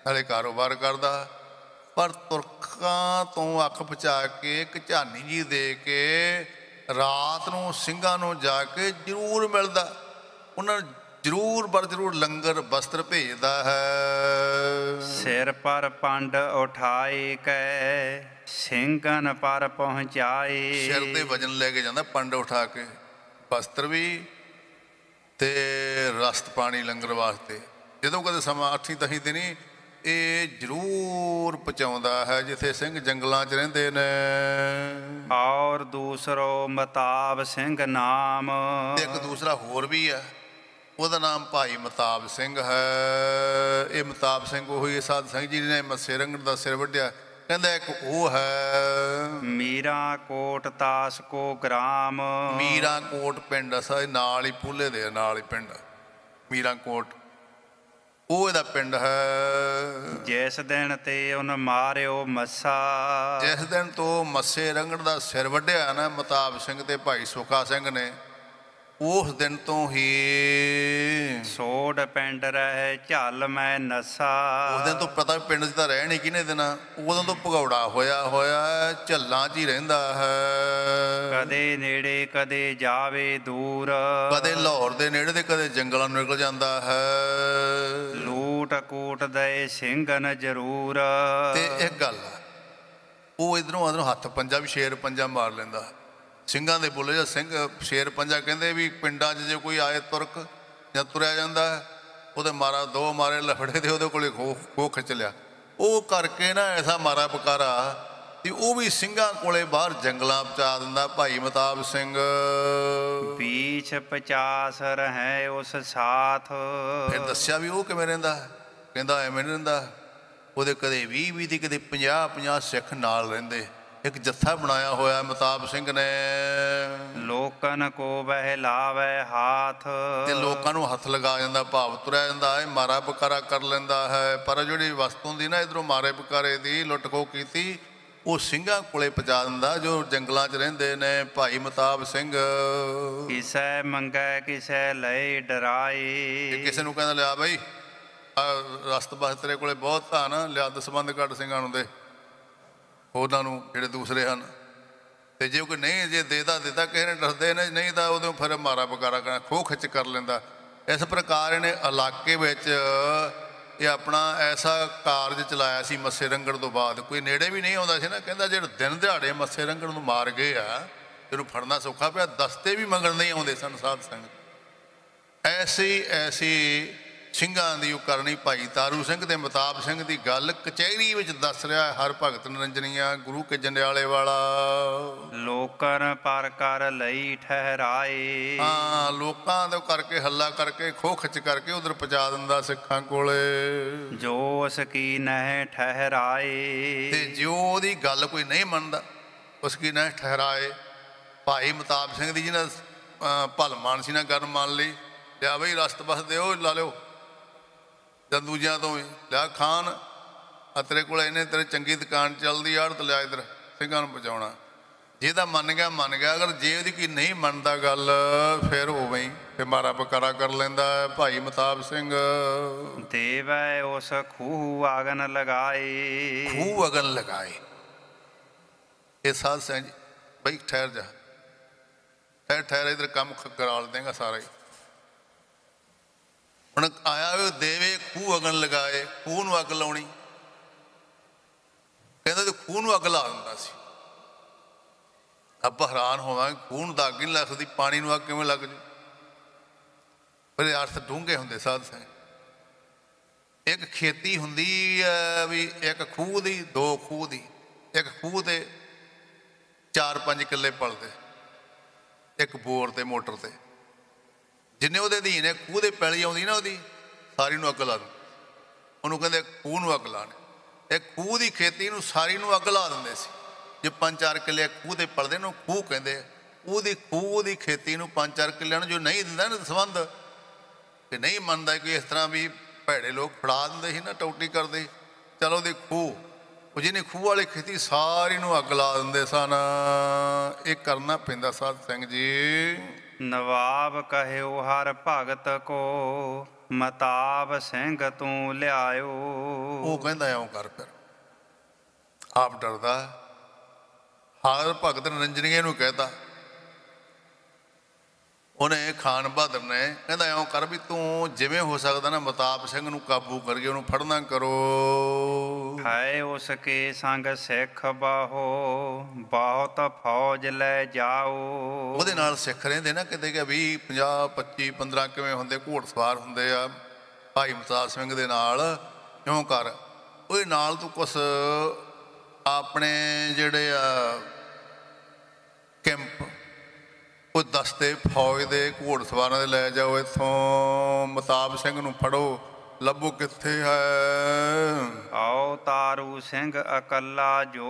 ਨਾਲੇ ਕਾਰੋਬਾਰ ਕਰਦਾ। ਪਰ ਤੁਰਕਾਂ ਤੋਂ ਅੱਖ ਬਚਾ ਕੇ ਇੱਕ ਝਾਨੀ ਜੀ ਦੇ ਕੇ ਰਾਤ ਨੂੰ ਸਿੰਘਾਂ ਨੂੰ ਜਾ ਕੇ ਜ਼ਰੂਰ ਮਿਲਦਾ। ਉਹਨਾਂ ਨੂੰ ਜ਼ਰੂਰ ਬਰ ਜ਼ਰੂਰ ਲੰਗਰ ਵਸਤਰ ਭੇਜਦਾ ਹੈ। ਸਿਰ ਪਰ ਪੰਡ ਉਠਾਏ ਕੈ ਸਿੰਘਨ ਪਰ ਪਹੁੰਚਾਏ। ਸਿਰ ਤੇ ਵਜਨ ਲੈ ਕੇ ਜਾਂਦਾ ਪੰਡ ਉਠਾ ਕੇ। ਵਸਤਰ ਵੀ ਤੇ ਰਸਤ ਪਾਣੀ ਲੰਗਰ ਵਾਸਤੇ। ਜਦੋਂ ਕਦੇ ਸਮਾਂ ਅੱਠੀ ਤਹੀਂ ਤੇ ਨਹੀਂ ਇਹ ਜ਼ਰੂਰ ਪਹੁੰਚਾਉਂਦਾ ਹੈ ਜਿੱਥੇ ਸਿੰਘ ਜੰਗਲਾਂ 'ਚ ਰਹਿੰਦੇ ਨੇ। ਔਰ ਦੂਸਰੋ ਮਤਾਬ ਸਿੰਘ ਨਾਮ। ਇੱਕ ਦੂਸਰਾ ਹੋਰ ਵੀ ਹੈ ਉਹਦਾ ਨਾਮ ਭਾਈ ਮਤਾਬ ਸਿੰਘ ਹੈ। ਇਹ ਮਤਾਬ ਸਿੰਘ ਉਹੀ ਸਾਧ ਸਿੰਘ ਜੀ ਨੇ ਮੱਸੇ ਰੰਗੜ ਦਾ ਸਿਰ ਵੱਢਿਆ। ਕਹਿੰਦਾ ਇੱਕ ਉਹ ਹੈ। ਮੀਰਾ ਕੋਟ ਤਾਸ ਕੋ ਗ੍ਰਾਮ। ਮੀਰਾ ਕੋਟ ਪਿੰਡ ਅਸਾ ਨਾਲ ਹੀ ਪੂਲੇ ਦੇ ਨਾਲ ਹੀ ਪਿੰਡ। ਮੀਰਾ ਕੋਟ ਉਹ ਇਹਦਾ ਪਿੰਡ ਹੈ। ਜਿਸ ਦਿਨ ਤੇ ਉਹਨ ਮਾਰਿਓ ਮੱਸਾ। ਜਿਸ ਦਿਨ ਤੋਂ ਮੱਸੇ ਰੰਗੜ ਦਾ ਸਿਰ ਵੱਢਿਆ ਨਾ ਮਤਾਬ ਸਿੰਘ ਤੇ ਭਾਈ ਸੁਖਾ ਸਿੰਘ ਨੇ ਉਸ ਦਿਨ ਤੋਂ ਹੀ ਸੋੜ ਪਿੰਡ ਰਹਿ ਝੱਲ ਮੈਂ ਨਸਾ। ਉਸ ਦਿਨ ਤੋਂ ਪਤਾ ਪਿੰਡ 'ਚ ਤਾਂ ਰਹਿ ਨਹੀਂ ਕਿਨੇ ਦੇਣਾ। ਉਦੋਂ ਤੋਂ ਭਗੌੜਾ ਹੋਇਆ ਹੋਇਆ ਝੱਲਾਂ 'ਚ ਹੀ ਰਹਿੰਦਾ ਹੈ। ਕਦੇ ਨੇੜੇ ਕਦੇ ਜਾਵੇ ਦੂਰ। ਕਦੇ ਲਾਹੌਰ ਦੇ ਨੇੜੇ ਤੇ ਕਦੇ ਜੰਗਲਾਂ ਨੂੰ ਨਿਕਲ ਜਾਂਦਾ ਹੈ। ਲੂਟ ਕੂਟ ਦੇ ਸਿੰਘਨ ਜ਼ਰੂਰ। ਤੇ ਇੱਕ ਗੱਲ ਉਹ ਇਧਰੋਂ ਅਧਰੋਂ ਹੱਥ ਪੰਜਾ ਵੀ ਸ਼ੇਰ ਪੰਜਾ ਮਾਰ ਲੈਂਦਾ। ਸਿੰਘਾਂ ਦੇ ਬੋਲੇ ਜਾਂ ਸਿੰਘ ਸ਼ੇਰ ਪੰਜਾ ਕਹਿੰਦੇ ਵੀ ਪਿੰਡਾਂ 'ਚ ਜੇ ਕੋਈ ਆਏ ਤੁਰਕ ਜਾਂ ਤੁਰਿਆ ਜਾਂਦਾ ਉਹਦੇ ਮਾਰਾ ਦੋ ਮਾਰੇ ਲਫੜੇ ਤੇ ਉਹਦੇ ਕੋਲੇ ਖੋ ਖਿੱਚ ਲਿਆ। ਉਹ ਕਰਕੇ ਨਾ ਐਸਾ ਮਾਰਾ ਪਕਾਰਾ ਤੇ ਉਹ ਵੀ ਸਿੰਘਾਂ ਕੋਲੇ ਬਾਹਰ ਜੰਗਲਾਂ ਪਹੁੰਚਾ ਦਿੰਦਾ ਭਾਈ ਮਤਾਬ ਸਿੰਘ। ਪੀਛ 50 ਰਹਿ ਉਸ ਸਾਥ। ਫਿਰ ਦੱਸਿਆ ਵੀ ਉਹ ਕਿਵੇਂ ਰਹਿੰਦਾ? ਕਹਿੰਦਾ ਐਵੇਂ ਨਹੀਂ ਰਹਿੰਦਾ। ਉਹਦੇ ਕਦੇ 20 20 ਦੀ ਕਦੇ 50 50 ਸਿੱਖ ਨਾਲ ਰਹਿੰਦੇ। ਇੱਕ ਜੱਥਾ ਬਣਾਇਆ ਹੋਇਆ ਮਤਾਬ ਸਿੰਘ ਨੇ। ਲੋਕਨ ਕੋ ਬਹਿਲਾਵੇ ਹਾਥ। ਤੇ ਲੋਕਾਂ ਨੂੰ ਹੱਥ ਲਗਾ ਜਾਂਦਾ ਭਾਵ ਤੁਰਿਆ ਜਾਂਦਾ ਹੈ ਮਾਰਾ ਬਕਾਰਾ ਕਰ ਲੈਂਦਾ ਹੈ। ਪਰ ਜਿਹੜੀ ਵਸਤੂ ਦੀ ਨਾ ਇਧਰੋਂ ਮਾਰੇ ਬਕਾਰੇ ਦੀ ਲੁੱਟ ਖੋ ਕੀਤੀ ਉਹ ਸਿੰਘਾਂ ਕੋਲੇ ਪਹੁੰਚਾ ਦਿੰਦਾ ਜੋ ਜੰਗਲਾਂ 'ਚ ਰਹਿੰਦੇ ਨੇ ਭਾਈ ਮਤਾਬ ਸਿੰਘ। ਕਿਸੈ ਮੰਗੈ ਕਿਸੈ ਲੈ ਕਿ ਡਰਾਏ ਕਿਸੇ ਨੂੰ ਕਹਿੰਦਾ ਲਿਆ ਬਈ ਰਸਤ ਬਸ ਤੇਰੇ ਕੋਲੇ ਬਹੁਤ ਧਨ ਲਿਆ ਦਸਬੰਦ ਕੱਢ ਸਿੰਘਾਂ ਨੂੰ ਦੇ। ਉਹਨਾਂ ਨੂੰ ਜਿਹੜੇ ਦੂਸਰੇ ਹਨ। ਤੇ ਜੇ ਕੋਈ ਨਹੀਂ, ਜੇ ਦੇਦਾ ਦੇਦਾ ਕਿਸੇ ਨੇ ਡਰਦੇ ਨੇ, ਨਹੀਂ ਤਾਂ ਉਦੋਂ ਫਿਰ ਮਾਰਾ ਬਕਾਰਾ ਕਰਨਾ ਖੋ ਖਿੱਚ ਕਰ ਲੈਂਦਾ। ਇਸ ਪ੍ਰਕਾਰ ਇਹਨੇ ਇਲਾਕੇ ਵਿੱਚ ਇਹ ਆਪਣਾ ਐਸਾ ਕਾਰਜ ਚਲਾਇਆ ਸੀ ਮੱਸੇ ਰੰਗਣ ਤੋਂ ਬਾਅਦ। ਕੋਈ ਨੇੜੇ ਵੀ ਨਹੀਂ ਆਉਂਦਾ ਸੀ ਨਾ, ਕਹਿੰਦਾ ਜਿਹੜੇ ਦਿਨ ਦਿਹਾੜੇ ਮੱਸੇ ਰੰਗਣ ਨੂੰ ਮਾਰ ਗਏ ਆ, ਇਹਨੂੰ ਫੜਨਾ ਸੌਖਾ ਪਿਆ, ਦਸਤੇ ਵੀ ਮੰਗਣ ਨਹੀਂ ਆਉਂਦੇ ਸਨ ਸਾਧ ਸੰਗਤ। ਐਸੀ ਐਸੀ ਸਿੰਘਾਂ ਦੀ ਉਹ ਕਰਨੀ ਭਾਈ ਤਾਰੂ ਸਿੰਘ ਤੇ ਮਤਾਬ ਸਿੰਘ ਦੀ ਗੱਲ ਕਚਹਿਰੀ ਵਿੱਚ ਦੱਸ ਰਿਹਾ ਹਰ ਭਗਤ ਨਰੰਜਨੀਆਂ ਗੁਰੂ ਕੇ ਜੰਡਿਆਲੇ ਵਾਲਾ। ਲੋਕਨ ਪਰ ਕਰ ਲਈ ਠਹਿਰਾਏ। ਹਾਂ ਲੋਕਾਂ ਦੇ ਕਰਕੇ ਹੱਲਾ ਕਰਕੇ ਖੋ ਖਿੱਚ ਕਰਕੇ ਉਧਰ ਪਹੁੰਚਾ ਦਿੰਦਾ ਸਿੱਖਾਂ ਕੋਲੇ। ਜੋ ਉਸ ਕੀ ਨਹਿ ਠਹਿਰਾਏ। ਤੇ ਜੋ ਉਹਦੀ ਗੱਲ ਕੋਈ ਨਹੀਂ ਮੰਨਦਾ ਉਸ ਕੀ ਨਾ ਠਹਿਰਾਏ। ਭਾਈ ਮਤਾਬ ਸਿੰਘ ਦੀ ਜਿਹਨਾਂ ਅਹ, ਭਲ ਮਾਨਸੀ ਨਾਲ ਗੱਲ ਮੰਨ ਲਈ ਲਿਆ ਬਈ ਰਸਤ ਬਸ ਦਿਓ ਲਾ ਲਿਓ। ਜਾਂ ਦੂਜਿਆਂ ਤੋਂ ਵੀ ਲਿਆ ਖਾਨ ਆ ਤੇਰੇ ਕੋਲ ਇਹਨੇ ਤੇਰੇ ਚੰਗੀ ਦੁਕਾਨ ਚੱਲਦੀ ਆੜਤ ਲਿਆ ਇਧਰ ਸਿੰਘਾਂ ਨੂੰ ਪਹੁੰਚਾਉਣਾ। ਜੇ ਤਾਂ ਮੰਨ ਗਿਆ ਮੰਨ ਗਿਆ ਅਗਰ ਜੇ ਉਹਦੀ ਕੀ ਨਹੀਂ ਮੰਨਦਾ ਗੱਲ ਫਿਰ ਉਵੇਂ ਹੀ ਫਿਰ ਮਾਰਾ ਬਕਾਰਾ ਕਰ ਲੈਂਦਾ ਹੈ ਭਾਈ ਮਤਾਬ ਸਿੰਘ। ਦੇਵੈ ਉਸ ਖੂਹ ਆਗਨ ਲਗਾਏ। ਖੂਹ ਅਗਨ ਲਗਾਏ। ਇਹ ਸਾਧ ਸਿੰਘ ਬਈ ਠਹਿਰ ਜਾ। ਠਹਿਰ ਠਹਿਰ ਇਧਰ ਕੰਮ ਕਰਾ ਦੇਗਾ ਸਾਰਾ। ਹੀ ਹੁਣ ਆਇਆ ਵੀ ਦੇਵੇ ਖੂਹ ਅਗਨ ਲਗਾਏ, ਖੂਹ ਨੂੰ ਅੱਗ ਲਾਉਣੀ। ਕਹਿੰਦਾ ਤੇ ਖੂਹ ਨੂੰ ਅੱਗ ਲਾ ਦਿੰਦਾ ਸੀ। ਆਪਾਂ ਹੈਰਾਨ ਹੋਵਾਂਗੇ, ਖੂਹ ਨੂੰ ਤਾਂ ਅੱਗ ਹੀ ਨਹੀਂ ਲੱਗ ਸਕਦੀ, ਪਾਣੀ ਨੂੰ ਅੱਗ ਕਿਵੇਂ ਲੱਗ ਜੂ? ਪਰ ਅਰਥ ਡੂੰਘੇ ਹੁੰਦੇ ਸਾਧ ਸੰਗਤ। ਇੱਕ ਖੇਤੀ ਹੁੰਦੀ ਹੈ ਵੀ ਇੱਕ ਖੂਹ ਦੀ, ਦੋ ਖੂਹ ਦੀ। ਇੱਕ ਖੂਹ ਤੇ ਚਾਰ ਪੰਜ ਕਿੱਲੇ ਪਲਦੇ, ਇੱਕ ਬੋਰ ਤੇ ਮੋਟਰ ਤੇ। ਜਿੰਨੇ ਉਹਦੇ ਅਧੀਨ ਹੈ ਖੂਹ ਦੇ ਪੈਲੀ ਆਉਂਦੀ ਨਾ ਉਹਦੀ, ਸਾਰੀ ਨੂੰ ਅੱਗ ਲਾ ਦੂ ਉਹਨੂੰ ਕਹਿੰਦੇ ਖੂਹ ਨੂੰ ਅੱਗ ਲਾਣੇ ਇਹ ਖੂਹ ਦੀ ਖੇਤੀ ਨੂੰ ਸਾਰੀ ਨੂੰ ਅੱਗ ਲਾ ਦਿੰਦੇ ਸੀ। ਜੇ ਪੰਜ ਚਾਰ ਕਿੱਲੇ ਖੂਹ ਦੇ ਪਲਦੇ ਨੂੰ ਖੂਹ ਕਹਿੰਦੇ ਉਹਦੀ ਖੂਹ ਦੀ ਖੇਤੀ ਨੂੰ ਪੰਜ ਚਾਰ ਕਿੱਲਿਆਂ ਨੂੰ ਜੋ ਨਹੀਂ ਦਿੰਦਾ ਨਾ ਸੰਬੰਧ ਕਿ ਨਹੀਂ ਮੰਨਦਾ ਕਿ ਇਸ ਤਰ੍ਹਾਂ ਵੀ ਭੈੜੇ ਲੋਕ ਫੜਾ ਦਿੰਦੇ ਸੀ ਨਾ, ਟੌਟੀ ਕਰਦੇ ਸੀ। ਚਲੋ ਦੇ ਖੂਹ, ਉਹ ਜਿਹਨੇ ਖੂਹ ਵਾਲੀ ਖੇਤੀ ਸਾਰੀ ਨੂੰ ਅੱਗ ਲਾ ਦਿੰਦੇ ਸਨ। ਇਹ ਕਰਨਾ ਪੈਂਦਾ, ਸਾਧ ਸਿੰਘ ਜੀ। ਨਵਾਬ ਕਹਿਓ, ਹਰ ਭਗਤ ਕੋ ਮਤਾਬ ਸਿੰਘ ਤੂੰ ਲਿਆਇਓ। ਉਹ ਕਹਿੰਦਾ ਐਂ ਕਰ ਫਿਰ। ਆਪ ਡਰਦਾ ਹਰ ਭਗਤ ਨਰੰਜਨੀਏ ਨੂੰ ਕਹਿਤਾ ਉਹਨੇ ਖਾਨ ਬਹਾਦਰ ਨੇ ਕਹਿੰਦਾ ਐਂ ਕਰ ਵੀ ਤੂੰ ਜਿਵੇਂ ਹੋ ਸਕਦਾ ਨਾ ਮਤਾਬ ਸਿੰਘ ਨੂੰ ਕਾਬੂ ਕਰਕੇ ਉਹਨੂੰ ਫੜਨਾ ਕਰੋ। ਹੈ ਉਸ ਕੇ ਸੰਗ ਸਿੱਖ ਬਾਹੋ ਬਹੁਤ ਫੌਜ ਲੈ ਜਾਓ। ਉਹਦੇ ਨਾਲ ਸਿੱਖ ਰਹਿੰਦੇ ਨਾ ਕਿਤੇ ਕਿ 20 50 25 15 ਕਿਵੇਂ ਹੁੰਦੇ ਘੋੜਸਵਾਰ ਹੁੰਦੇ ਆ। ਭਾਈ ਮਤਾਬ ਸਿੰਘ ਦੇ ਨਾਲ ਕਿਉਂ ਕਰ। ਉਹਦੇ ਨਾਲ ਤੂੰ ਕੁਛ ਆਪਣੇ ਜਿਹੜੇ ਆ ਕੈਂਪ ਉਹ ਦਸਤੇ ਫੌਜ ਦੇ ਘੋੜਸਵਾਰਾਂ ਦੇ ਲੈ ਜਾਓ ਇੱਥੋਂ। ਮਤਾਬ ਸਿੰਘ ਨੂੰ ਫੜੋ। ਲੱਭੋ ਕਿੱਥੇ ਹੈ? ਆਓ ਤਾਰੂ ਸਿੰਘ ਇਕੱਲਾ ਜੋ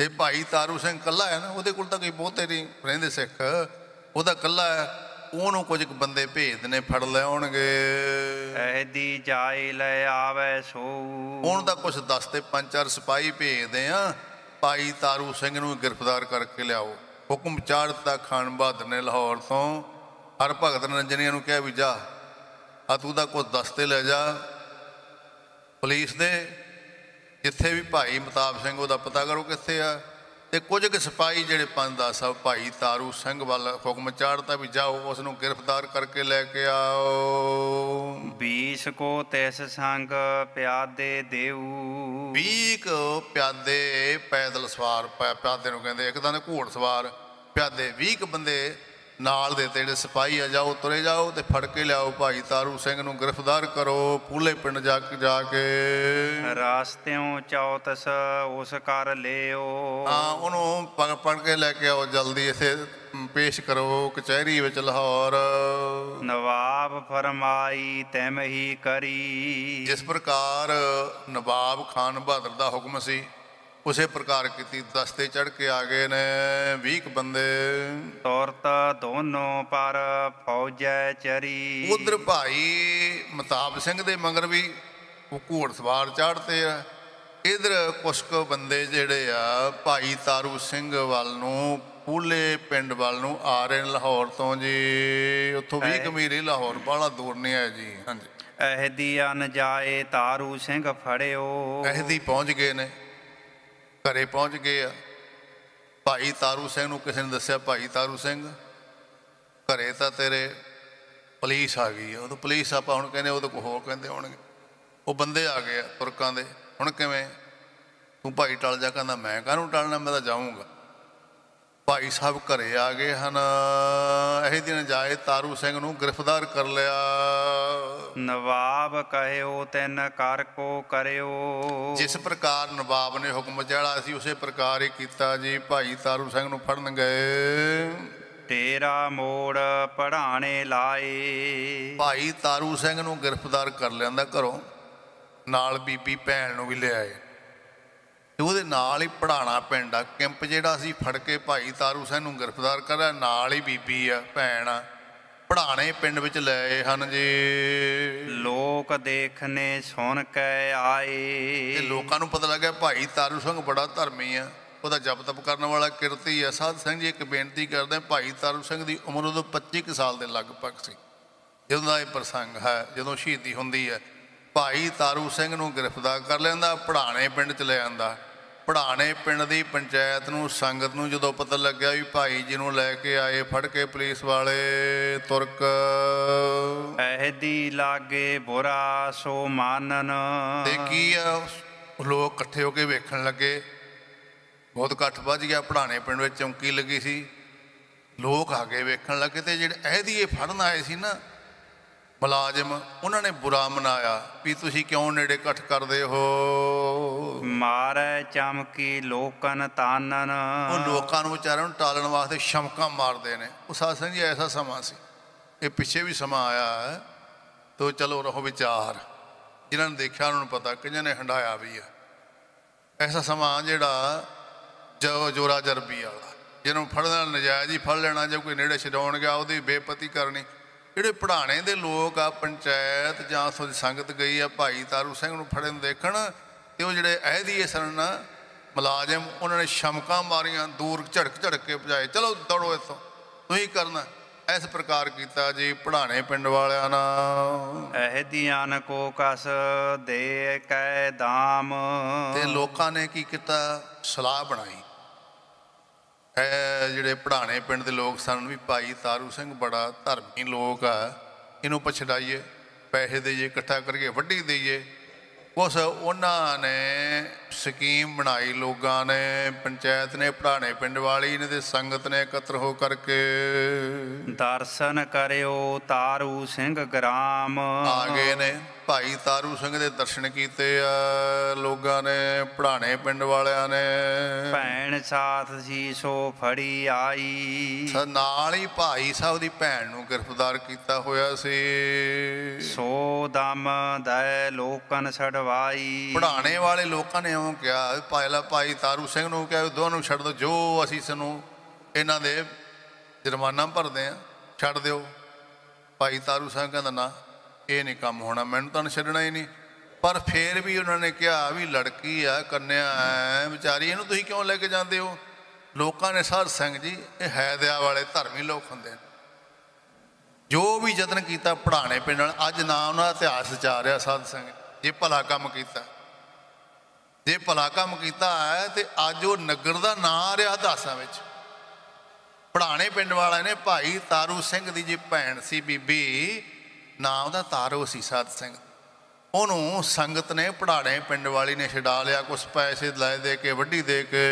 ਇਹ ਭਾਈ ਤਾਰੂ ਸਿੰਘ ਕੱਲਾ ਹੈ ਨਾ ਉਹਦੇ ਕੋਲ ਤਾਂ ਕੋਈ ਬਹੁਤੇ ਨਹੀਂ ਰਹਿੰਦੇ ਸਿੱਖ। ਉਹਦਾ ਕੱਲਾ ਹੈ ਉਹਨੂੰ ਕੁਝ ਬੰਦੇ ਭੇਜਦੇ ਨੇ ਫੜ ਲਿਆਉਣਗੇ ਐਦੀ ਜਾਏ ਲੈ ਆਵੇ ਸੋ ਹੁਣ ਤਾਂ ਕੁਝ ਦੱਸ ਤੇ ਪੰਜ ਚਾਰ ਸਿਪਾਹੀ ਭੇਜਦੇ ਆ। ਭਾਈ ਤਾਰੂ ਸਿੰਘ ਨੂੰ ਗ੍ਰਿਫਤਾਰ ਕਰਕੇ ਲਿਆਓ। ਹੁਕਮ ਚਾੜ ਦਿੱਤਾ ਖਾਨ ਬਹਾਦਰ ਨੇ ਲਾਹੌਰ ਤੋਂ। ਹਰ ਭਗਤ ਨੰਜਨੀਆਂ ਨੂੰ ਕਿਹਾ ਵੀ ਜਾ, ਆ ਤੂੰ ਦਾ ਕੁਝ ਦਸਤੇ ਲੈ ਜਾ। ਪੁਲਿਸ ਦੇ ਜਿੱਥੇ ਵੀ ਭਾਈ ਮਤਾਬ ਸਿੰਘ ਉਹਦਾ ਪਤਾ ਕਰੋ ਕਿੱਥੇ ਆ। ਤੇ ਕੁਝ ਕੁ ਸਿਪਾਹੀ ਜਿਹੜੇ ਪੰਜ ਦਸ ਆ ਭਾਈ ਤਾਰੂ ਸਿੰਘ ਵੱਲ ਹੁਕਮ ਚਾੜਤਾ ਵੀ ਜਾਓ ਉਸ ਨੂੰ ਗ੍ਰਿਫਤਾਰ ਕਰਕੇ ਲੈ ਕੇ ਆਓ। ਬੀਸ ਕੋ ਤਿਸ ਸੰਗ ਪਿਆਦੇ ਦੇਊ। 20 ਕੁ ਪਿਆਦੇ ਪੈਦਲ ਸਵਾਰ ਪਿਆਦੇ ਨੂੰ ਕਹਿੰਦੇ ਇੱਕ ਤਾਂ ਘੋੜ ਸਵਾਰ ਪਿਆਦੇ 20 ਕੁ ਬੰਦੇ ਨਾਲ ਦੇ ਜਿਹੜੇ ਸਿਪਾਹੀ ਆ ਜਾਓ ਤੁਰੇ ਜਾਓ ਤੇ ਫੜ ਕੇ ਲਿਆਓ ਭਾਈ ਤਾਰੂ ਸਿੰਘ ਨੂੰ ਗ੍ਰਿਫਤਾਰ ਕਰੋ ਪੂਲੇ ਪਿੰਡ ਜਾ ਕੇ ਜਾ ਕੇ। ਰਾਸਤਿਓਂ ਚੌਤਸ ਉਸ ਕਰ ਲਿਓ। ਹਾਂ ਉਹਨੂੰ ਪੜ ਪੜ ਕੇ ਲੈ ਕੇ ਆਓ ਜਲਦੀ ਇਥੇ ਪੇਸ਼ ਕਰੋ ਕਚਹਿਰੀ ਵਿੱਚ ਲਾਹੌਰ। ਨਵਾਬ ਫਰਮਾਈ ਤੈਮ ਹੀ ਕਰੀ। ਜਿਸ ਪ੍ਰਕਾਰ ਨਵਾਬ ਖਾਨ ਬਹਾਦਰ ਦਾ ਹੁਕਮ ਸੀ ਉਸੇ ਪ੍ਰਕਾਰ ਕੀਤੀ ਦਸਤੇ ਚੜ ਕੇ ਆ ਗਏ ਨੇ 20 ਕੁ ਬੰਦੇ। ਤੁਰਤ ਦੋਨੋਂ ਪਰ ਫੌਜੈ ਚਰੀ। ਉਧਰ ਭਾਈ ਮਤਾਬ ਸਿੰਘ ਦੇ ਮਗਰ ਵੀ ਉਹ ਘੋੜ ਸਵਾਰ ਚੜ੍ਹਦੇ ਆ। ਇਧਰ ਕੁਛ ਕੁ ਬੰਦੇ ਜਿਹੜੇ ਆ ਭਾਈ ਤਾਰੂ ਸਿੰਘ ਵੱਲ ਨੂੰ ਪੂਲੇ ਪਿੰਡ ਵੱਲ ਨੂੰ ਆ ਰਹੇ ਨੇ ਲਾਹੌਰ ਤੋਂ ਜੀ। ਉੱਥੋਂ 20 ਕਮੀਰੇ ਲਾਹੌਰ ਬਾਹਲਾ ਦੂਰ ਨਹੀਂ ਹੈ ਜੀ। ਹਾਂਜੀ। ਅਹਦੀ ਅਨ ਜਾਏ ਤਾਰੂ ਸਿੰਘ ਫੜਿਓ। ਅਹਦੀ ਪਹੁੰਚ ਗਏ ਨੇ। ਘਰੇ ਪਹੁੰਚ ਗਏ ਆ। ਭਾਈ ਤਾਰੂ ਸਿੰਘ ਨੂੰ ਕਿਸੇ ਨੇ ਦੱਸਿਆ, ਭਾਈ ਤਾਰੂ ਸਿੰਘ, ਘਰੇ ਤਾਂ ਤੇਰੇ ਪੁਲਿਸ ਆ ਗਈ ਆ। ਤਾਂ ਪੁਲਿਸ ਆਪਾਂ ਹੁਣ ਕਹਿੰਦੇ ਉਦੋਂ ਕੋਈ ਹੋਰ ਕਹਿੰਦੇ ਹੋਣਗੇ। ਉਹ ਬੰਦੇ ਆ ਗਏ ਆ ਤੁਰਕਾਂ ਦੇ। ਹੁਣ ਕਿਵੇਂ? ਤੂੰ ਭਾਈ ਟਲ ਜਾ, ਕਹਿੰਦਾ ਮੈਂ ਕਾਹਨੂੰ ਟਲਣਾ? ਮੈਂ ਤਾਂ ਜਾਊਂਗਾ। ਭਾਈ ਸਾਹਿਬ ਘਰੇ ਆ ਗਏ ਹਨ। ਇਹ ਦਿਨ ਜਾਏ ਤਾਰੂ ਸਿੰਘ ਨੂੰ ਗ੍ਰਿਫਤਾਰ ਕਰ ਲਿਆ। ਨਵਾਬ ਕਹਿਓ ਤਿੰਨ ਕਰ ਕੋ ਕਰਿਓ। ਜਿਸ ਪ੍ਰਕਾਰ ਨਵਾਬ ਨੇ ਹੁਕਮ ਜਿਹੜਾ ਸੀ ਉਸੇ ਪ੍ਰਕਾਰ ਹੀ ਕੀਤਾ ਜੀ। ਭਾਈ ਤਾਰੂ ਸਿੰਘ ਨੂੰ ਫੜਨ ਗਏ। ਤੇਰਾ ਮੋੜ ਪੜਾਣੇ ਲਾਏ। ਭਾਈ ਤਾਰੂ ਸਿੰਘ ਨੂੰ ਗ੍ਰਿਫਤਾਰ ਕਰ ਲਿਆਂਦਾ ਘਰੋਂ। ਨਾਲ ਬੀਬੀ ਭੈਣ ਨੂੰ ਵੀ ਲਿਆਏ। ਤੇ ਉਹਦੇ ਨਾਲ ਹੀ ਪੜਾਣਾ ਪਿੰਡ ਆ। ਕੈਂਪ ਜਿਹੜਾ ਸੀ ਫੜ ਕੇ ਭਾਈ ਤਾਰੂ ਸਿੰਘ ਨੂੰ ਗ੍ਰਿਫਤਾਰ ਕਰਿਆ ਨਾਲ ਹੀ ਬੀਬੀ ਆ ਭੈਣ ਆ। ਪੜਾਣੇ ਪਿੰਡ ਵਿੱਚ ਲਏ ਹਨ ਜੀ। ਲੋਕ ਦੇਖਨੇ ਸੁਣ ਕੇ ਆਏ। ਲੋਕਾਂ ਨੂੰ ਪਤਾ ਲੱਗਿਆ ਭਾਈ ਤਾਰੂ ਸਿੰਘ ਬੜਾ ਧਰਮੀ ਆ। ਉਹਦਾ ਜਪ ਤਪ ਕਰਨ ਵਾਲਾ ਕਿਰਤੀ ਆ। ਸਾਧ ਸਿੰਘ ਜੀ ਇੱਕ ਬੇਨਤੀ ਕਰਦੇ ਭਾਈ ਤਾਰੂ ਸਿੰਘ ਦੀ ਉਮਰ ਉਦੋਂ 25 ਕੁ ਸਾਲ ਦੇ ਲਗਭਗ ਸੀ। ਜਦੋਂ ਦਾ ਇਹ ਪ੍ਰਸੰਗ ਹੈ ਜਦੋਂ ਸ਼ਹੀਦੀ ਹੁੰਦੀ ਹੈ ਭਾਈ ਤਾਰੂ ਸਿੰਘ ਨੂੰ ਗ੍ਰਿਫਤਾਰ ਕਰ ਲੈਂਦਾ ਪੜਾਣੇ ਪਿੰਡ ਚ ਲੈ ਆਂਦਾ। ਪੜਾਣੇ ਪਿੰਡ ਦੀ ਪੰਚਾਇਤ ਨੂੰ ਸੰਗਤ ਨੂੰ ਜਦੋਂ ਪਤਾ ਲੱਗਿਆ ਵੀ ਭਾਈ ਜੀ ਨੂੰ ਲੈ ਕੇ ਆਏ ਫੜ ਕੇ ਪੁਲਿਸ ਵਾਲੇ ਤੁਰਕ। ਅਹਦੀ ਲਾਗੇ ਬੁਰਾ ਸੋ ਮਾਨਨ। ਤੇ ਕੀ ਆ ਲੋਕ ਇਕੱਠੇ ਹੋ ਕੇ ਵੇਖਣ ਲੱਗੇ। ਬਹੁਤ ਇਕੱਠ ਵੱਜ ਗਿਆ ਪੜਾਣੇ ਪਿੰਡ ਵਿੱਚ ਚੌਂਕੀ ਲੱਗੀ ਸੀ। ਲੋਕ ਆ ਕੇ ਵੇਖਣ ਲੱਗੇ ਤੇ ਜਿਹੜੇ ਅਹਦੀਏ ਫੜਨ ਆਏ ਸੀ ਨਾ ਮੁਲਾਜ਼ਮ ਉਹਨਾਂ ਨੇ ਬੁਰਾ ਮਨਾਇਆ ਵੀ ਤੁਸੀਂ ਕਿਉਂ ਨੇੜੇ ਇਕੱਠ ਕਰਦੇ ਹੋ? ਮਾਰੈ ਚਮਕੀ ਲੋਕਨ ਤਾਨਨ। ਉਹ ਲੋਕਾਂ ਨੂੰ ਵਿਚਾਰਿਆਂ ਨੂੰ ਟਾਲਣ ਵਾਸਤੇ ਸ਼ਮਕਾਂ ਮਾਰਦੇ ਨੇ। ਉਹ ਸਾਧ ਸੰਗਤ ਜੀ ਐਸਾ ਸਮਾਂ ਸੀ। ਇਹ ਪਿੱਛੇ ਵੀ ਸਮਾਂ ਆਇਆ ਹੈ ਤੋ ਚਲੋ ਰਹੋ ਵਿਚਾਰ। ਜਿਨ੍ਹਾਂ ਨੇ ਦੇਖਿਆ ਉਹਨਾਂ ਨੂੰ ਪਤਾ ਕਿੰਨਾਂ ਨੇ ਹੰਡਾਇਆ ਵੀ ਹੈ। ਐਸਾ ਸਮਾਂ ਜਿਹੜਾ ਜੋ ਜੋਰਾ ਜਰਬੀ ਵਾਲਾ ਜਿਹਨੂੰ ਫੜਨਾ ਨਜਾਇਜ਼ ਹੀ ਫੜ ਲੈਣਾ ਜੇ ਕੋਈ ਨੇੜੇ ਛਡਾਉਣ ਗਿਆ ਉਹਦੀ ਬੇਪਤੀ ਕਰਨੀ। ਜਿਹੜੇ ਪੜਾਣੇ ਦੇ ਲੋਕ ਆ ਪੰਚਾਇਤ ਜਾਂ ਸੋ ਸੰਗਤ ਗਈ ਆ ਭਾਈ ਤਾਰੂ ਸਿੰਘ ਨੂੰ ਫੜੇ ਨੂੰ ਦੇਖਣ ਤੇ ਉਹ ਜਿਹੜੇ ਅਹਿਦੀਏ ਸਨ ਨਾ ਮੁਲਾਜ਼ਮ ਉਹਨਾਂ ਨੇ ਸ਼ਮਕਾਂ ਮਾਰੀਆਂ ਦੂਰ ਝੜਕ ਝੜਕ ਕੇ ਭਜਾਏ ਚਲੋ ਦੌੜੋ ਇੱਥੋਂ ਤੁਸੀਂ ਕਰਨਾ। ਇਸ ਪ੍ਰਕਾਰ ਕੀਤਾ ਜੀ ਪੜਾਣੇ ਪਿੰਡ ਵਾਲਿਆਂ ਨਾਲ। ਅਹਦੀਆਂ ਕੋ ਕਸ ਦੇ ਕੈ ਦਾਮ। ਤੇ ਲੋਕਾਂ ਨੇ ਕੀ ਕੀਤਾ? ਸਲਾਹ ਬਣਾਈ। ਜਿਹੜੇ ਪੜਾਣੇ ਪਿੰਡ ਦੇ ਲੋਕ ਸਨ ਵੀ ਭਾਈ ਤਾਰੂ ਸਿੰਘ ਬੜਾ ਧਰਮੀ ਲੋਕ ਆ ਇਹਨੂੰ ਪਛੜਾਈਏ ਪੈਸੇ ਦੇਈਏ ਇਕੱਠਾ ਕਰਕੇ ਵੱਡੀ ਦੇਈਏ। ਉਸ ਉਹਨਾਂ ਨੇ ਸਕੀਮ ਬਣਾਈ ਲੋਕਾਂ ਨੇ ਪੰਚਾਇਤ ਨੇ ਪੜਾਣੇ ਪਿੰਡ ਵਾਲੀ ਨੇ ਤੇ ਸੰਗਤ ਨੇ ਇਕੱਤਰ ਹੋ ਕਰਕੇ। ਦਰਸ਼ਨ ਕਰਿਓ ਤਾਰੂ ਸਿੰਘ ਗ੍ਰਾਮ। ਆ ਗਏ ਨੇ। ਭਾਈ ਤਾਰੂ ਸਿੰਘ ਦੇ ਦਰਸ਼ਨ ਕੀਤੇ ਆ ਲੋਕਾਂ ਨੇ ਪੜਾਣੇ ਪਿੰਡ ਵਾਲਿਆਂ ਨੇ। ਭੈਣ ਸਾਥ ਸੀ ਸੋ ਫੜੀ ਆਈ। ਨਾਲ ਹੀ ਭਾਈ ਸਾਹਿਬ ਦੀ ਭੈਣ ਨੂੰ ਗ੍ਰਿਫਤਾਰ ਕੀਤਾ ਹੋਇਆ ਸੀ। ਸੋ ਦਮ ਦੈ ਲੋਕਨ ਛਡਵਾਈ। ਪੜਾਣੇ ਵਾਲੇ ਲੋਕਾਂ ਨੇ ਉਹ ਕਿਹਾ ਪਹਿਲਾ ਭਾਈ ਤਾਰੂ ਸਿੰਘ ਨੂੰ ਕਿਹਾ ਵੀ ਦੋਨੋਂ ਛੱਡ ਦਿਓ ਜੋ ਅਸੀਂ ਸਾਨੂੰ ਇਹਨਾਂ ਦੇ ਜੁਰਮਾਨਾ ਭਰਦੇ ਆ ਛੱਡ ਦਿਓ। ਭਾਈ ਤਾਰੂ ਸਿੰਘ ਕਹਿੰਦਾ ਨਾ ਇਹ ਨਹੀਂ ਕੰਮ ਹੋਣਾ, ਮੈਨੂੰ ਤਾਂ ਛੱਡਣਾ ਹੀ ਨਹੀਂ। ਪਰ ਫੇਰ ਵੀ ਉਹਨਾਂ ਨੇ ਕਿਹਾ ਵੀ ਲੜਕੀ ਆ, ਕੰਨਿਆ, ਐ ਵਿਚਾਰੀ, ਇਹਨੂੰ ਤੁਸੀਂ ਕਿਉਂ ਲੈ ਕੇ ਜਾਂਦੇ ਹੋ? ਲੋਕਾਂ ਨੇ ਸਾਧ ਸਿੰਘ ਜੀ, ਇਹ ਹੈ ਦਿਆ ਵਾਲੇ ਧਰਮੀ ਲੋਕ ਹੁੰਦੇ ਨੇ। ਜੋ ਵੀ ਯਤਨ ਕੀਤਾ ਪੜਾਣੇ ਪਿੰਡ ਨਾਲ, ਅੱਜ ਨਾ ਉਹਨਾਂ ਦਾ ਇਤਿਹਾਸ ਚ ਆ ਰਿਹਾ ਸਾਧ ਸਿੰਘ ਜੇ ਭਲਾ ਕੰਮ ਕੀਤਾ, ਜੇ ਭਲਾ ਕੰਮ ਕੀਤਾ ਹੈ, ਤੇ ਅੱਜ ਉਹ ਨਗਰ ਦਾ ਨਾਂ ਰਿਹਾ ਦਾਸਾਂ ਵਿੱਚ। ਪੜਾਣੇ ਪਿੰਡ ਵਾਲਿਆਂ ਨੇ ਭਾਈ ਤਾਰੂ ਸਿੰਘ ਦੀ ਜੀ ਭੈਣ ਸੀ ਬੀਬੀ ਨਾਮ ਉਹਦਾ ਤਾਰੂ ਸੀ ਸਾਧ ਸਿੰਘ। ਉਹਨੂੰ ਸੰਗਤ ਨੇ ਪੜਾਣੇ ਪਿੰਡ ਵਾਲੀ ਨੇ ਛਡਾ ਲਿਆ ਕੁਛ ਪੈਸੇ ਲੈ ਦੇ ਕੇ ਵੱਡੀ ਦੇ ਕੇ।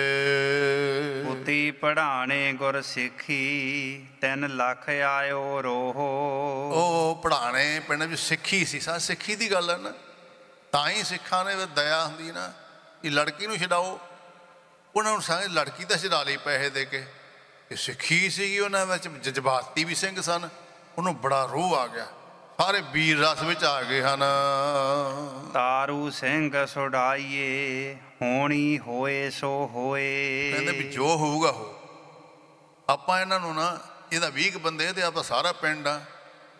ਉਤੀ ਪੜਾਣੇ ਗੁਰ ਸਿੱਖੀ 3 ਲੱਖ ਆਇਓ ਰੋਹੋ। ਉਹ ਪੜਾਣੇ ਪਿੰਡ ਵਿੱਚ ਸਿੱਖੀ ਸੀ ਸਾ ਸਿੱਖੀ ਦੀ ਗੱਲ ਹੈ ਨਾ। ਤਾਂ ਹੀ ਸਿੱਖਾਂ ਨੇ ਦਇਆ ਹੁੰਦੀ ਨਾ ਇਹ ਲੜਕੀ ਨੂੰ ਛਡਾਓ। ਉਹਨਾਂ ਨੂੰ ਸਾਰੇ ਲੜਕੀ ਤਾਂ ਛਡਾ ਲਈ ਪੈਸੇ ਦੇ ਕੇ। ਇਹ ਸਿੱਖੀ ਸੀਗੀ ਉਹਨਾਂ ਵਿੱਚ ਜਜ਼ਬਾਤੀ ਵੀ ਸਿੰਘ ਸਨ। ਉਹਨੂੰ ਬੜਾ ਰੋਹ ਆ ਗਿਆ। ਸਾਰੇ ਵੀਰ ਰਸ ਵਿੱਚ ਆ ਗਏ ਹਨ। ਤਾਰੂ ਸਿੰਘ ਸੁਡਾਈਏ ਹੋਣੀ ਹੋਏ ਸੋ ਹੋਏ। ਕਹਿੰਦੇ ਵੀ ਜੋ ਹੋਊਗਾ ਹੋ। ਆਪਾਂ ਇਹਨਾਂ ਨੂੰ ਨਾ ਇਹਦਾ 20 ਕੁ ਬੰਦੇ ਤੇ ਆਪਾਂ ਸਾਰਾ ਪਿੰਡ ਆ।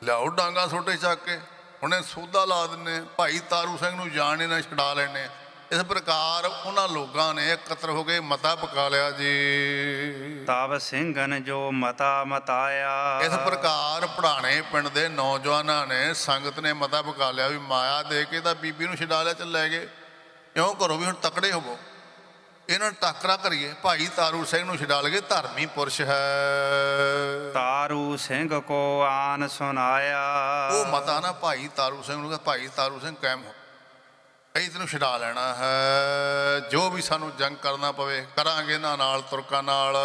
ਲਿਆਓ ਡਾਂਗਾ ਛੋਟੇ ਚੱਕ ਕੇ ਹੁਣੇ ਸੌਦਾ ਲਾ ਦਿੰਨੇ ਭਾਈ ਤਾਰੂ ਸਿੰਘ ਨੂੰ ਜਾਣ ਇਹਨਾਂ ਛਡਾ ਲੈਣੇ ਇਸ ਪ੍ਰਕਾਰ ਉਹਨਾਂ ਲੋਕਾਂ ਨੇ ਇਕੱਤਰ ਹੋ ਕੇ ਮਤਾ ਪਕਾ ਲਿਆ ਜੀ। ਤਬ ਸਿੰਘਨ ਜੋ ਮਤਾ ਮਤਾਇਆ। ਇਸ ਪ੍ਰਕਾਰ ਪੜਾਣੇ ਪਿੰਡ ਦੇ ਨੌਜਵਾਨਾਂ ਨੇ ਸੰਗਤ ਨੇ ਮਤਾ ਪਕਾ ਲਿਆ ਵੀ ਮਾਇਆ ਦੇ ਕੇ ਤਾਂ ਬੀਬੀ ਨੂੰ ਛਡਾ ਲਿਆ ਚੱਲ ਲੈ ਗਏ। ਕਿਉਂ ਕਰੋ ਵੀ ਹੁਣ ਤਕੜੇ ਹੋਵੋ। ਇਹਨਾਂ ਟੱਕਰਾ ਕਰੀਏ ਭਾਈ ਤਾਰੂ ਸਿੰਘ ਨੂੰ ਛਡਾ ਲਗੇ ਧਰਮੀ ਪੁਰਸ਼ ਹੈ। ਤਾਰੂ ਸਿੰਘ ਕੋ ਆਨ ਸੁਨਾਇਆ। ਉਹ ਮਤਾ ਨਾ ਭਾਈ ਤਾਰੂ ਸਿੰਘ ਨੂੰ ਭਾਈ ਤਾਰੂ ਸਿੰਘ ਕਾਇਮ ਹੋ। ਅਸੀਂ ਤੈਨੂੰ ਛਡਾ ਲੈਣਾ ਹੈ। ਜੋ ਵੀ ਸਾਨੂੰ ਜੰਗ ਕਰਨਾ ਪਵੇ ਕਰਾਂਗੇ ਇਹਨਾਂ ਨਾਲ ਤੁਰਕਾਂ ਨਾਲ।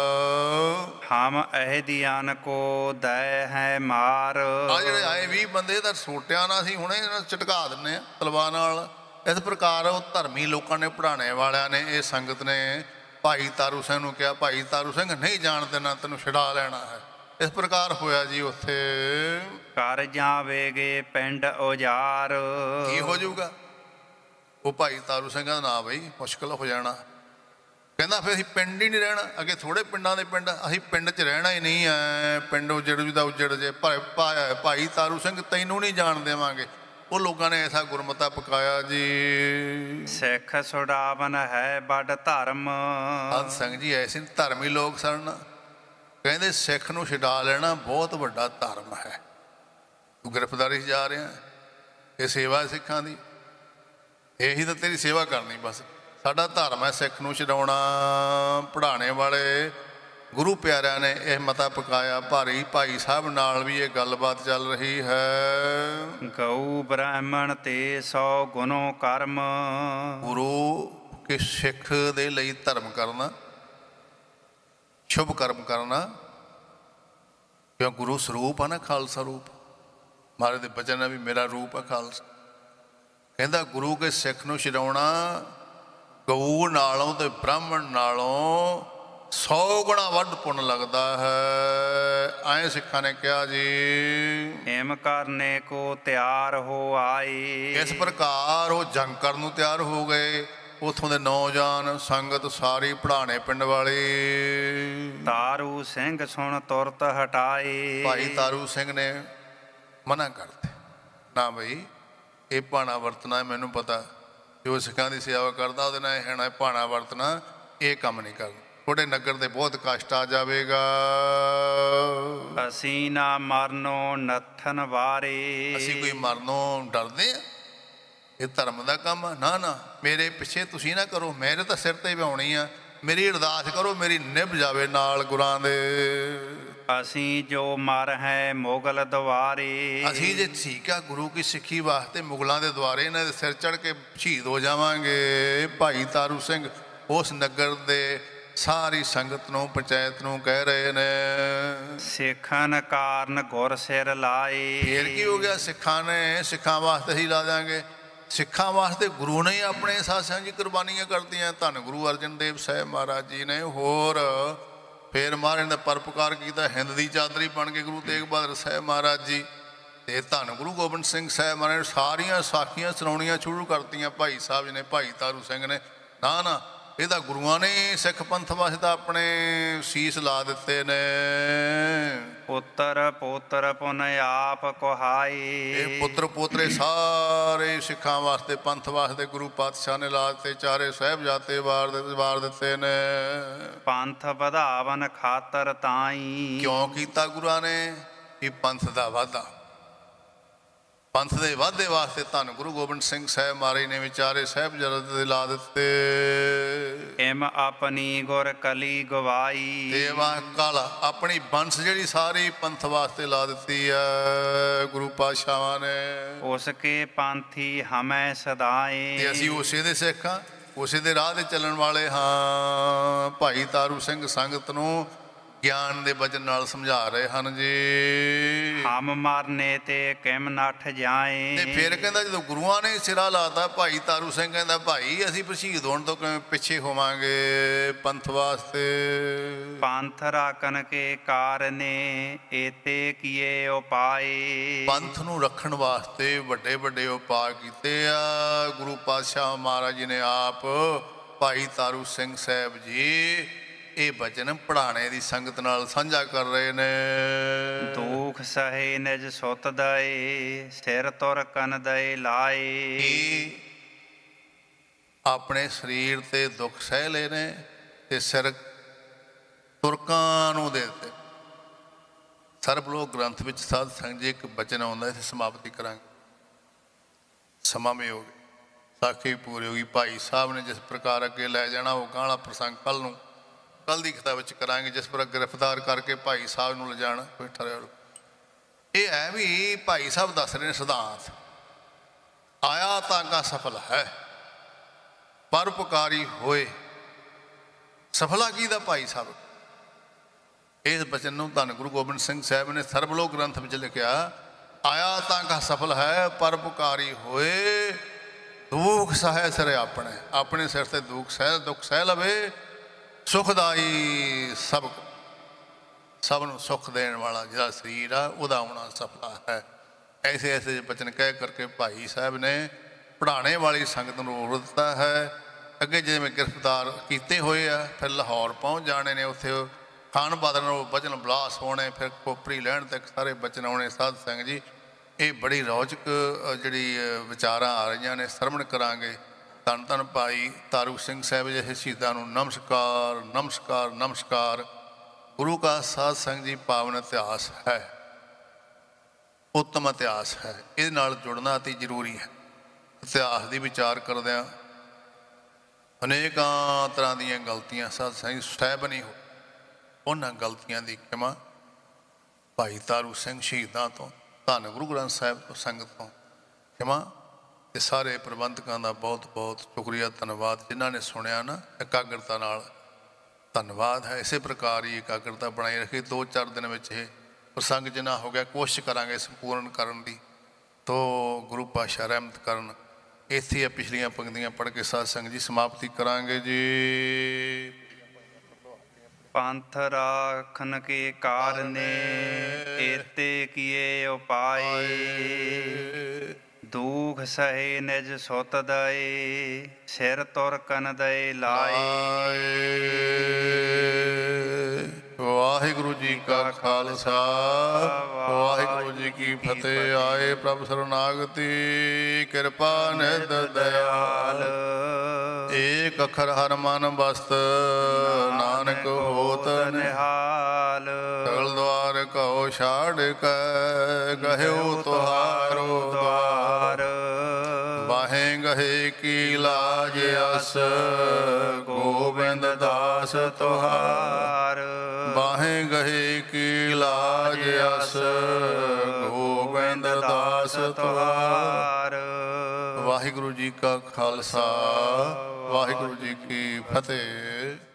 ਹਮ ਅਹਦੀਆਨ ਕੋ ਦੈ ਹੈ ਮਾਰ। ਆ ਜਿਹੜੇ ਆਏ 20 ਬੰਦੇ ਤਾਂ ਸੋਟਿਆਂ ਨਾਲ ਅਸੀਂ ਹੁਣੇ ਇਹਨਾਂ ਨੂੰ ਝਟਕਾ ਦਿੰਨੇ ਆ ਤਲਵਾਰ ਨਾਲ। ਇਸ ਪ੍ਰਕਾਰ ਉਹ ਧਰਮੀ ਲੋਕਾਂ ਨੇ ਪੜਾਣੇ ਵਾਲਿਆਂ ਨੇ ਇਹ ਸੰਗਤ ਨੇ ਭਾਈ ਤਾਰੂ ਸਿੰਘ ਨੂੰ ਕਿਹਾ ਭਾਈ ਤਾਰੂ ਸਿੰਘ ਨਹੀਂ ਜਾਣ ਦੇਣਾ ਤੈਨੂੰ ਛਡਾ ਲੈਣਾ ਹੈ। ਇਸ ਪ੍ਰਕਾਰ ਹੋਇਆ ਜੀ ਉੱਥੇ। ਕਰ ਜਾਵੇਗੇ ਪਿੰਡ ਉਜਾਰ ਕੀ ਹੋ ਜਾਊਗਾ? ਉਹ ਭਾਈ ਤਾਰੂ ਸਿੰਘ ਦਾ ਨਾਂ ਬਈ ਮੁਸ਼ਕਲ ਹੋ ਜਾਣਾ। ਕਹਿੰਦਾ ਫਿਰ ਅਸੀਂ ਪਿੰਡ ਹੀ ਨਹੀਂ ਰਹਿਣਾ ਅੱਗੇ ਥੋੜੇ ਪਿੰਡਾਂ ਦੇ ਪਿੰਡ ਅਸੀਂ ਪਿੰਡ 'ਚ ਰਹਿਣਾ ਹੀ ਨਹੀਂ ਐ ਪਿੰਡ ਉਜੜ ਵੀ ਦਾ ਉਜੜ ਜੇ ਭਾਈ- ਤਾਰੂ ਸਿੰਘ ਤੈਨੂੰ ਨਹੀਂ ਜਾਣ ਦੇਵਾਂਗੇ। ਉਹ ਲੋਕਾਂ ਨੇ ਐਸਾ ਗੁਰਮਤਾ ਪਕਾਇਆ ਜੀ। ਸਿੱਖ ਸੁਡਾਵਨ ਹੈ ਵੱਡ ਧਰਮ। ਸੰਤ ਸਿੰਘ ਜੀ ਐਸੇ ਧਰਮੀ ਲੋਕ ਸਨ। ਕਹਿੰਦੇ ਸਿੱਖ ਨੂੰ ਛਡਾ ਲੈਣਾ ਬਹੁਤ ਵੱਡਾ ਧਰਮ ਹੈ। ਤੂੰ ਗ੍ਰਿਫਤਾਰੀ 'ਚ ਜਾ ਰਿਹਾ ਇਹ ਸੇਵਾ ਸਿੱਖਾਂ ਦੀ। ਇਹੀ ਤਾਂ ਤੇਰੀ ਸੇਵਾ ਕਰਨੀ ਬਸ। ਸਾਡਾ ਧਰਮ ਹੈ ਸਿੱਖ ਨੂੰ ਛਡਾਉਣਾ। ਪੜਾਣੇ ਵਾਲੇ ਗੁਰੂ ਪਿਆਰਿਆਂ ਨੇ ਇਹ ਮਤਾ ਪਕਾਇਆ। ਭਾਰੀ ਭਾਈ ਸਾਹਿਬ ਨਾਲ ਵੀ ਇਹ ਗੱਲਬਾਤ ਚੱਲ ਰਹੀ ਹੈ। ਗਊ ਬ੍ਰਾਹਮਣ ਤੇ ਸੌ ਗੁਣੋ ਕਰਮ। ਗੁਰੂ ਕਿ ਸਿੱਖ ਦੇ ਲਈ ਧਰਮ ਕਰਨਾ ਸ਼ੁਭ ਕਰਮ ਕਰਨਾ ਕਿਉਂ ਗੁਰੂ ਸਰੂਪ ਆ ਨਾ ਖਾਲਸਾ ਰੂਪ? ਮਹਾਰਾਜ ਦੇ ਬਚਨ ਵੀ ਮੇਰਾ ਰੂਪ ਹੈ ਖਾਲਸਾ। ਕਹਿੰਦਾ ਗੁਰੂ ਕੇ ਸਿੱਖ ਨੂੰ ਛਡਾਉਣਾ ਗਊ ਨਾਲੋਂ ਤੇ ਬ੍ਰਾਹਮਣ ਨਾਲੋਂ 100 ਗੁਣਾ ਵੱਧ ਪੁੰਨ ਲੱਗਦਾ ਹੈ। ਐਂ ਸਿੱਖਾਂ ਨੇ ਕਿਹਾ ਜੀ। ਏਮ ਕਰਨੇ ਕੋ ਤਿਆਰ ਹੋ ਆਏ ਇਸ ਪ੍ਰਕਾਰ ਉਹ ਜੰਗ ਕਰਨ ਨੂੰ ਤਿਆਰ ਹੋ ਗਏ ਉਥੋਂ ਦੇ ਨੌਜਵਾਨ ਸੰਗਤ ਸਾਰੀ ਪੜਾਣੇ ਪਿੰਡ ਵਾਲੇ। ਤਾਰੂ ਸਿੰਘ ਸੁਣ ਤੁਰਤ ਹਟਾਏ ਭਾਈ ਤਾਰੂ ਸਿੰਘ ਨੇ ਮਨਾ ਕਰਤੇ ਨਾ ਬਈ ਇਹ ਪਾਣਾ ਵਰਤਣਾ ਮੈਨੂੰ ਪਤਾ। ਜੋ ਸਿੱਖਾਂ ਦੀ ਸੇਵਾ ਕਰਦਾ ਉਹਦੇ ਨਾਲ ਇਹ ਹੈ ਪਾਣਾ ਵਰਤਣਾ ਇਹ ਕੰਮ ਨਹੀਂ ਕਰਨਾ। ਤੁਹਾਡੇ ਨਗਰ ਤੇ ਬਹੁਤ ਕਸ਼ਟ ਆ ਜਾਵੇਗਾ। ਅਸੀਂ ਨਾ ਮਰਨੋ ਨੱਥਨ ਵਾਰੇ। ਅਸੀਂ ਕੋਈ ਮਰਨੋਂ ਡਰਦੇ ਆ ਇਹ ਧਰਮ ਦਾ ਕੰਮ ਆ। ਨਾ ਨਾ ਮੇਰੇ ਪਿੱਛੇ ਤੁਸੀਂ ਨਾ ਕਰੋ। ਮੇਰੇ ਤਾਂ ਸਿਰ ਤੇ ਵਿਆਉਣੀ ਆ। ਮੇਰੀ ਅਰਦਾਸ ਕਰੋ ਮੇਰੀ ਨਿਭ ਜਾਵੇ ਨਾਲ ਗੁਰਾਂ ਦੇ। ਅਸੀਂ ਜੋ ਮਰ ਹੈ ਮੁਗਲ ਦਵਾਰੇ ਅਸੀਂ ਜੇ ਠੀਕ ਆ ਗੁਰੂ ਕੀ ਸਿੱਖੀ ਵਾਸਤੇ ਮੁਗਲਾਂ ਦੇ ਦੁਆਰੇ ਇਹਨਾਂ ਦੇ ਸਿਰ ਚੜ ਕੇ ਸ਼ਹੀਦ ਹੋ ਜਾਵਾਂਗੇ। ਭਾਈ ਤਾਰੂ ਸਿੰਘ ਉਸ ਨਗਰ ਦੇ ਸਾਰੀ ਸੰਗਤ ਨੂੰ ਪੰਚਾਇਤ ਨੂੰ ਕਹਿ ਰਹੇ ਨੇ। ਸਿੱਖਨ ਕਾਰਨ ਗੁਰ ਸਿਰ ਲਾਏ। ਫੇਰ ਕੀ ਹੋ ਗਿਆ? ਸਿੱਖਾਂ ਨੇ ਸਿੱਖਾਂ ਵਾਸਤੇ ਹੀ ਲਾ ਦਾਂਗੇ ਸਿੱਖਾਂ ਵਾਸਤੇ ਗੁਰੂ ਨੇ ਆਪਣੇ ਸਾਸਾਂ ਜੀ ਕੁਰਬਾਨੀਆਂ ਕਰਤੀਆਂ। ਧੰਨ ਗੁਰੂ ਅਰਜਨ ਦੇਵ ਸਾਹਿਬ ਮਹਾਰਾਜ ਜੀ ਨੇ। ਹੋਰ ਫੇਰ ਮਹਾਰਾਜ ਨੇ ਪਰਪਕਾਰ ਕੀਤਾ, ਹਿੰਦ ਦੀ ਚਾਦਰੀ ਬਣ ਕੇ ਗੁਰੂ ਤੇਗ ਬਹਾਦਰ ਸਾਹਿਬ ਮਹਾਰਾਜ ਜੀ ਤੇ ਧੰਨ ਗੁਰੂ ਗੋਬਿੰਦ ਸਿੰਘ ਸਾਹਿਬ ਮਹਾਰਾਜ ਸਾਰੀਆਂ ਸਾਖੀਆਂ, ਸੁਣਾਉਣੀਆਂ ਸ਼ੁਰੂ ਕਰਤੀਆਂ। ਭਾਈ ਸਾਹਿਬ ਜੀ ਨੇ, ਭਾਈ ਤਾਰੂ ਸਿੰਘ ਨੇ, ਨਾ ਨਾ ਇਹ ਤਾਂ ਗੁਰੂਆਂ ਨੇ ਸਿੱਖ ਪੰਥ ਵਾਸਤੇ ਤਾਂ ਆਪਣੇ ਸੀਸ ਲਾ ਦਿੱਤੇ ਨੇ। ਪੁੱਤਰ ਪੋਤਰ ਪੁਨ ਆਪ ਕੁਹਾਏ ਇਹ ਪੁੱਤਰ ਪੋਤਰੇ ਸਾਰੇ ਸਿੱਖਾਂ ਵਾਸਤੇ ਪੰਥ ਵਾਸਤੇ ਗੁਰੂ ਪਾਤਸ਼ਾਹ ਨੇ ਲਾ ਦਿੱਤੇ ਚਾਰੇ ਸਾਹਿਬਜ਼ਾਦੇ ਵਾਰ ਦੇ ਵਾਰ ਦਿੱਤੇ ਨੇ। ਪੰਥ ਵਧਾਵਨ ਖਾਤਰ ਤਾਈ। ਕਿਉਂ ਕੀਤਾ ਗੁਰਾਂ ਨੇ? ਇਹ ਪੰਥ ਦਾ ਵਾਧਾ। ਪੰਥ ਦੇ ਵਾਧੇ ਵਾਸਤੇ ਧੰਨ ਗੁਰੂ ਗੋਬਿੰਦ ਸਿੰਘ ਸਾਹਿਬ ਮਹਾਰਾਜ ਨੇ ਵਿਚਾਰੇ ਸਾਹਿਬਜ਼ਾਦੇ ਲਾ ਦਿੱਤੇ। ਇਮ ਆਪਣੀ ਗੁਰ ਕਲੀ ਗਵਾਈ। ਦੇਵਾ ਕਲ ਆਪਣੀ ਬੰਸ ਜਿਹੜੀ ਸਾਰੀ ਪੰਥ ਵਾਸਤੇ ਲਾ ਦਿੱਤੀ ਹੈ ਗੁਰੂ ਪਾਤਸ਼ਾਹਾਂ ਨੇ। ਉਸ ਕੇ ਪੰਥੀ ਹਮੈ ਸਦਾਏ। ਤੇ ਅਸੀਂ ਉਸੇ ਦੇ ਸਿੱਖ ਹਾਂ ਉਸੇ ਦੇ ਰਾਹ ਤੇ ਚੱਲਣ ਵਾਲੇ ਹਾਂ। ਭਾਈ ਤਾਰੂ ਸਿੰਘ ਸੰਗਤ ਨੂੰ ਗਿਆਨ ਦੇ ਵਚਨ ਨਾਲ ਸਮਝਾ ਰਹੇ ਹਨ ਜੀ। ਹਮ ਮਰਨੇ ਤੇ ਕਿਮ ਨਠ ਜਾਏ। ਤੇ ਫਿਰ ਕਹਿੰਦਾ ਜਦੋਂ ਗੁਰੂਆਂ ਨੇ ਸਿਰਾ ਲਾਤਾ ਭਾਈ ਤਾਰੂ ਸਿੰਘ ਕਹਿੰਦਾ ਭਾਈ ਅਸੀਂ ਸ਼ਹੀਦ ਹੋਣ ਤੋਂ ਕਿਵੇਂ ਪਿੱਛੇ ਹੋਵਾਂਗੇ ਪੰਥ ਵਾਸਤੇ? ਪੰਥ ਰਾਕਨ ਕੇ ਕਾਰਨੇ ਏਤੇ ਕੀਏ ਉਪਾਏ। ਪੰਥ ਨੂੰ ਰੱਖਣ ਵਾਸਤੇ ਵੱਡੇ ਵੱਡੇ ਉਪਾਅ ਕੀਤੇ ਆ। ਗੁਰੂ ਪਾਤਸ਼ਾਹ ਮਹਾਰਾਜ ਜੀ ਨੇ ਆਪ ਭਾਈ ਤਾਰੂ ਸਿੰਘ ਸਾਹਿਬ ਜੀ ਇਹ ਬਚਨ ਪੜਾਣੇ ਦੀ ਸੰਗਤ ਨਾਲ ਸਾਂਝਾ ਕਰ ਰਹੇ ਨੇ। ਦੁਖ ਸਹੇ ਨਿਜ ਸੁਤ ਦਏ ਸਿਰ ਤੁਰ ਕਨ ਦਏ ਲਾਏ। ਆਪਣੇ ਸਰੀਰ ਤੇ ਦੁੱਖ ਸਹਿ ਲਏ ਨੇ ਤੇ ਸਿਰ ਤੁਰਕਾਂ ਨੂੰ ਦੇ ਦਿੱਤੇ। ਸਰਬਲੋਕ ਗ੍ਰੰਥ ਵਿੱਚ ਸਾਧ ਸੰਗ ਜੀ ਇੱਕ ਬਚਨ ਆਉਂਦਾ ਇਸ ਸਮਾਪਤੀ ਕਰਾਂਗੇ। ਸਮਾਂ ਵੀ ਹੋ ਗਿਆ। ਸਾਖੀ ਪੂਰੀ ਹੋ ਗਈ। ਭਾਈ ਸਾਹਿਬ ਨੇ ਜਿਸ ਪ੍ਰਕਾਰ ਅੱਗੇ ਲੈ ਜਾਣਾ ਉਹ ਗਾਣਾ ਪ੍ਰਸੰਗ ਕੱਲ ਨੂੰ ਕੱਲ ਦੀ ਕਿਤਾਬ ਵਿੱਚ ਕਰਾਂਗੇ, ਜਿਸ ਪਰ ਗ੍ਰਿਫਤਾਰ ਕਰਕੇ ਭਾਈ ਸਾਹਿਬ ਨੂੰ ਲਿਜਾਣ ਬੈਠਾ ਰਿਹਾ ਇਹ ਹੈ ਵੀ ਭਾਈ ਸਾਹਿਬ ਦੱਸ ਰਹੇ ਨੇ, ਸਿਧਾਂਤ, ਆਇਆ ਤਾਂ ਕਾ ਸਫਲ ਹੈ ਪਰਉਪਕਾਰੀ ਹੋਏ। ਸਫਲਾ ਕੀ ਦਾ ਭਾਈ ਸਾਹਿਬ? ਇਸ ਬਚਨ ਨੂੰ ਧੰਨ ਗੁਰੂ ਗੋਬਿੰਦ ਸਿੰਘ ਸਾਹਿਬ ਨੇ ਸਰਬਲੋਕ ਗ੍ਰੰਥ ਵਿੱਚ ਲਿਖਿਆ, ਆਇਆ ਤਾਂ ਕਾ ਸਫਲ ਹੈ ਪਰਉਪਕਾਰੀ ਹੋਏ, ਦੁੱਖ ਸਹਿ ਸਿਰ ਆਪਣੇ ਆਪਣੇ ਸਿਰ ਤੇ ਦੁੱਖ ਸਹਿ ਦੁੱਖ ਸਹਿ ਲਵੇ। ਸੁਖਦਾਈ ਸਭ ਸਭ ਨੂੰ ਸੁਖ ਦੇਣ ਵਾਲਾ ਜਿਹੜਾ ਸਰੀਰ ਆ, ਉਹਦਾ ਆਉਣਾ ਸਫਲਾ ਹੈ। ਐਸੇ ਐਸੇ ਬਚਨ ਕਹਿ ਕਰਕੇ ਭਾਈ ਸਾਹਿਬ ਨੇ ਪੜਾਣੇ ਵਾਲੀ ਸੰਗਤ ਨੂੰ ਰੋਕ ਦਿੱਤਾ ਹੈ। ਅੱਗੇ ਜਿਵੇਂ ਗ੍ਰਿਫਤਾਰ ਕੀਤੇ ਹੋਏ ਆ, ਫਿਰ ਲਾਹੌਰ ਪਹੁੰਚ ਜਾਣੇ ਨੇ ਉੱਥੇ। ਖਾਨ ਬਾਦਰ ਨੂੰ ਬਚਨ ਬਲਾਸ ਹੋਣੇ, ਫਿਰ ਕੋਪਰੀ ਲੈਣ ਤੱਕ ਸਾਰੇ ਬਚਨ ਆਉਣੇ। ਸਾਧ ਸਿੰਘ ਜੀ, ਇਹ ਬੜੀ ਰੌਚਕ ਜਿਹੜੀ ਵਿਚਾਰਾਂ ਆ ਰਹੀਆਂ ਨੇ, ਸਰਵਣ ਕਰਾਂਗੇ। ਧੰਨ ਧੰਨ ਭਾਈ ਤਾਰੂ ਸਿੰਘ ਸਾਹਿਬ ਜਿਹੇ ਸ਼ਹੀਦਾਂ ਨੂੰ ਨਮਸਕਾਰ ਨਮਸਕਾਰ ਨਮਸਕਾਰ। ਗੁਰੂ ਕਾ ਸਾਧ ਸੰਗ ਜੀ ਪਾਵਨ ਇਤਿਹਾਸ ਹੈ। ਉੱਤਮ ਇਤਿਹਾਸ ਹੈ। ਇਹਦੇ ਨਾਲ ਜੁੜਨਾ ਅਤੀ ਜ਼ਰੂਰੀ ਹੈ। ਇਤਿਹਾਸ ਦੀ ਵਿਚਾਰ ਕਰਦਿਆਂ ਅਨੇਕਾਂ ਤਰ੍ਹਾਂ ਦੀਆਂ ਗਲਤੀਆਂ ਸਾਧ ਸੰਗਤ ਸਹਿਬ ਨਹੀਂ ਹੋ ਉਹਨਾਂ ਗਲਤੀਆਂ ਦੀ ਖਿਮਾ ਭਾਈ ਤਾਰੂ ਸਿੰਘ ਸ਼ਹੀਦਾਂ ਤੋਂ, ਧੰਨ ਗੁਰੂ ਗ੍ਰੰਥ ਸਾਹਿਬ ਤੋਂ ਸੰਗਤ ਤੋਂ ਖਿਮਾ ਤੇ ਸਾਰੇ ਪ੍ਰਬੰਧਕਾਂ ਦਾ ਬਹੁਤ ਬਹੁਤ ਸ਼ੁਕਰੀਆ ਧੰਨਵਾਦ। ਜਿਨ੍ਹਾਂ ਨੇ ਸੁਣਿਆ ਨਾ ਇਕਾਗਰਤਾ ਨਾਲ ਧੰਨਵਾਦ ਹੈ। ਇਸੇ ਪ੍ਰਕਾਰ ਹੀ ਇਕਾਗਰਤਾ ਬਣਾਈ ਰੱਖੀ। ਦੋ ਚਾਰ ਦਿਨ ਵਿੱਚ ਇਹ ਪ੍ਰਸੰਗ ਜਿੰਨਾ ਹੋ ਗਿਆ ਕੋਸ਼ਿਸ਼ ਕਰਾਂਗੇ ਸੰਪੂਰਨ ਕਰਨ ਦੀ। ਤੋ ਗੁਰੂ ਪਾਸ਼ਾ ਰਹਿਮਤ ਕਰਨ। ਇੱਥੇ ਹੀ ਪਿਛਲੀਆਂ ਪੰਕਤੀਆਂ ਪੜ੍ਹ ਕੇ ਸਾਧ ਸੰਗਤ ਜੀ ਸਮਾਪਤੀ ਕਰਾਂਗੇ ਜੀ। ਪੰਥ ਰਾਖਨ ਕੇ ਕਾਰਨੇ ਏਤੇ ਕੀਏ ਉਪਾਏ। ਦੁਖ ਸਹੇ ਨਿਜ ਸੁਤ ਦਏ ਸਿਰ ਤੁਰ ਕਨ ਦਏ ਲਾਏ। ਵਾਹਿਗੁਰੂ ਜੀ ਕਾ ਖਾਲਸਾ ਵਾਹਿਗੁਰੂ ਜੀ ਕੀ ਫਤਿਹ। ਆਏ ਪ੍ਰਭ ਸਰਨਾਗਤੀ ਕਿਰਪਾ ਨਿਧ ਦਇਆਲ। ਏਕ ਅਖਰ ਹਰ ਮਨ ਬਸਤ ਨਾਨਕ ਹੋਤ ਨਿਹਾਲ। ਸਗਲ ਦਵਾਰ ਕਉ ਛਾੜ ਕੈ ਗਹਿਓ ਤੁਹਾਰੋ। ਬਾਹੇ ਗਹੇ ਕੀ ਲਾਜ ਅਸ, ਗੋਬਿੰਦ ਦਾਸ ਤੁਹਾਰ। ਬਾਹੇ ਗਹੇ ਕੀ ਲਾਜ ਅਸ, ਗੋਬਿੰਦ ਦਾਸ ਤੁਹਾਰ। ਵਾਹਿਗੁਰੂ ਜੀ ਕਾ ਖਾਲਸਾ, ਵਾਹਿਗੁਰੂ ਜੀ ਕੀ ਫਤਿਹ।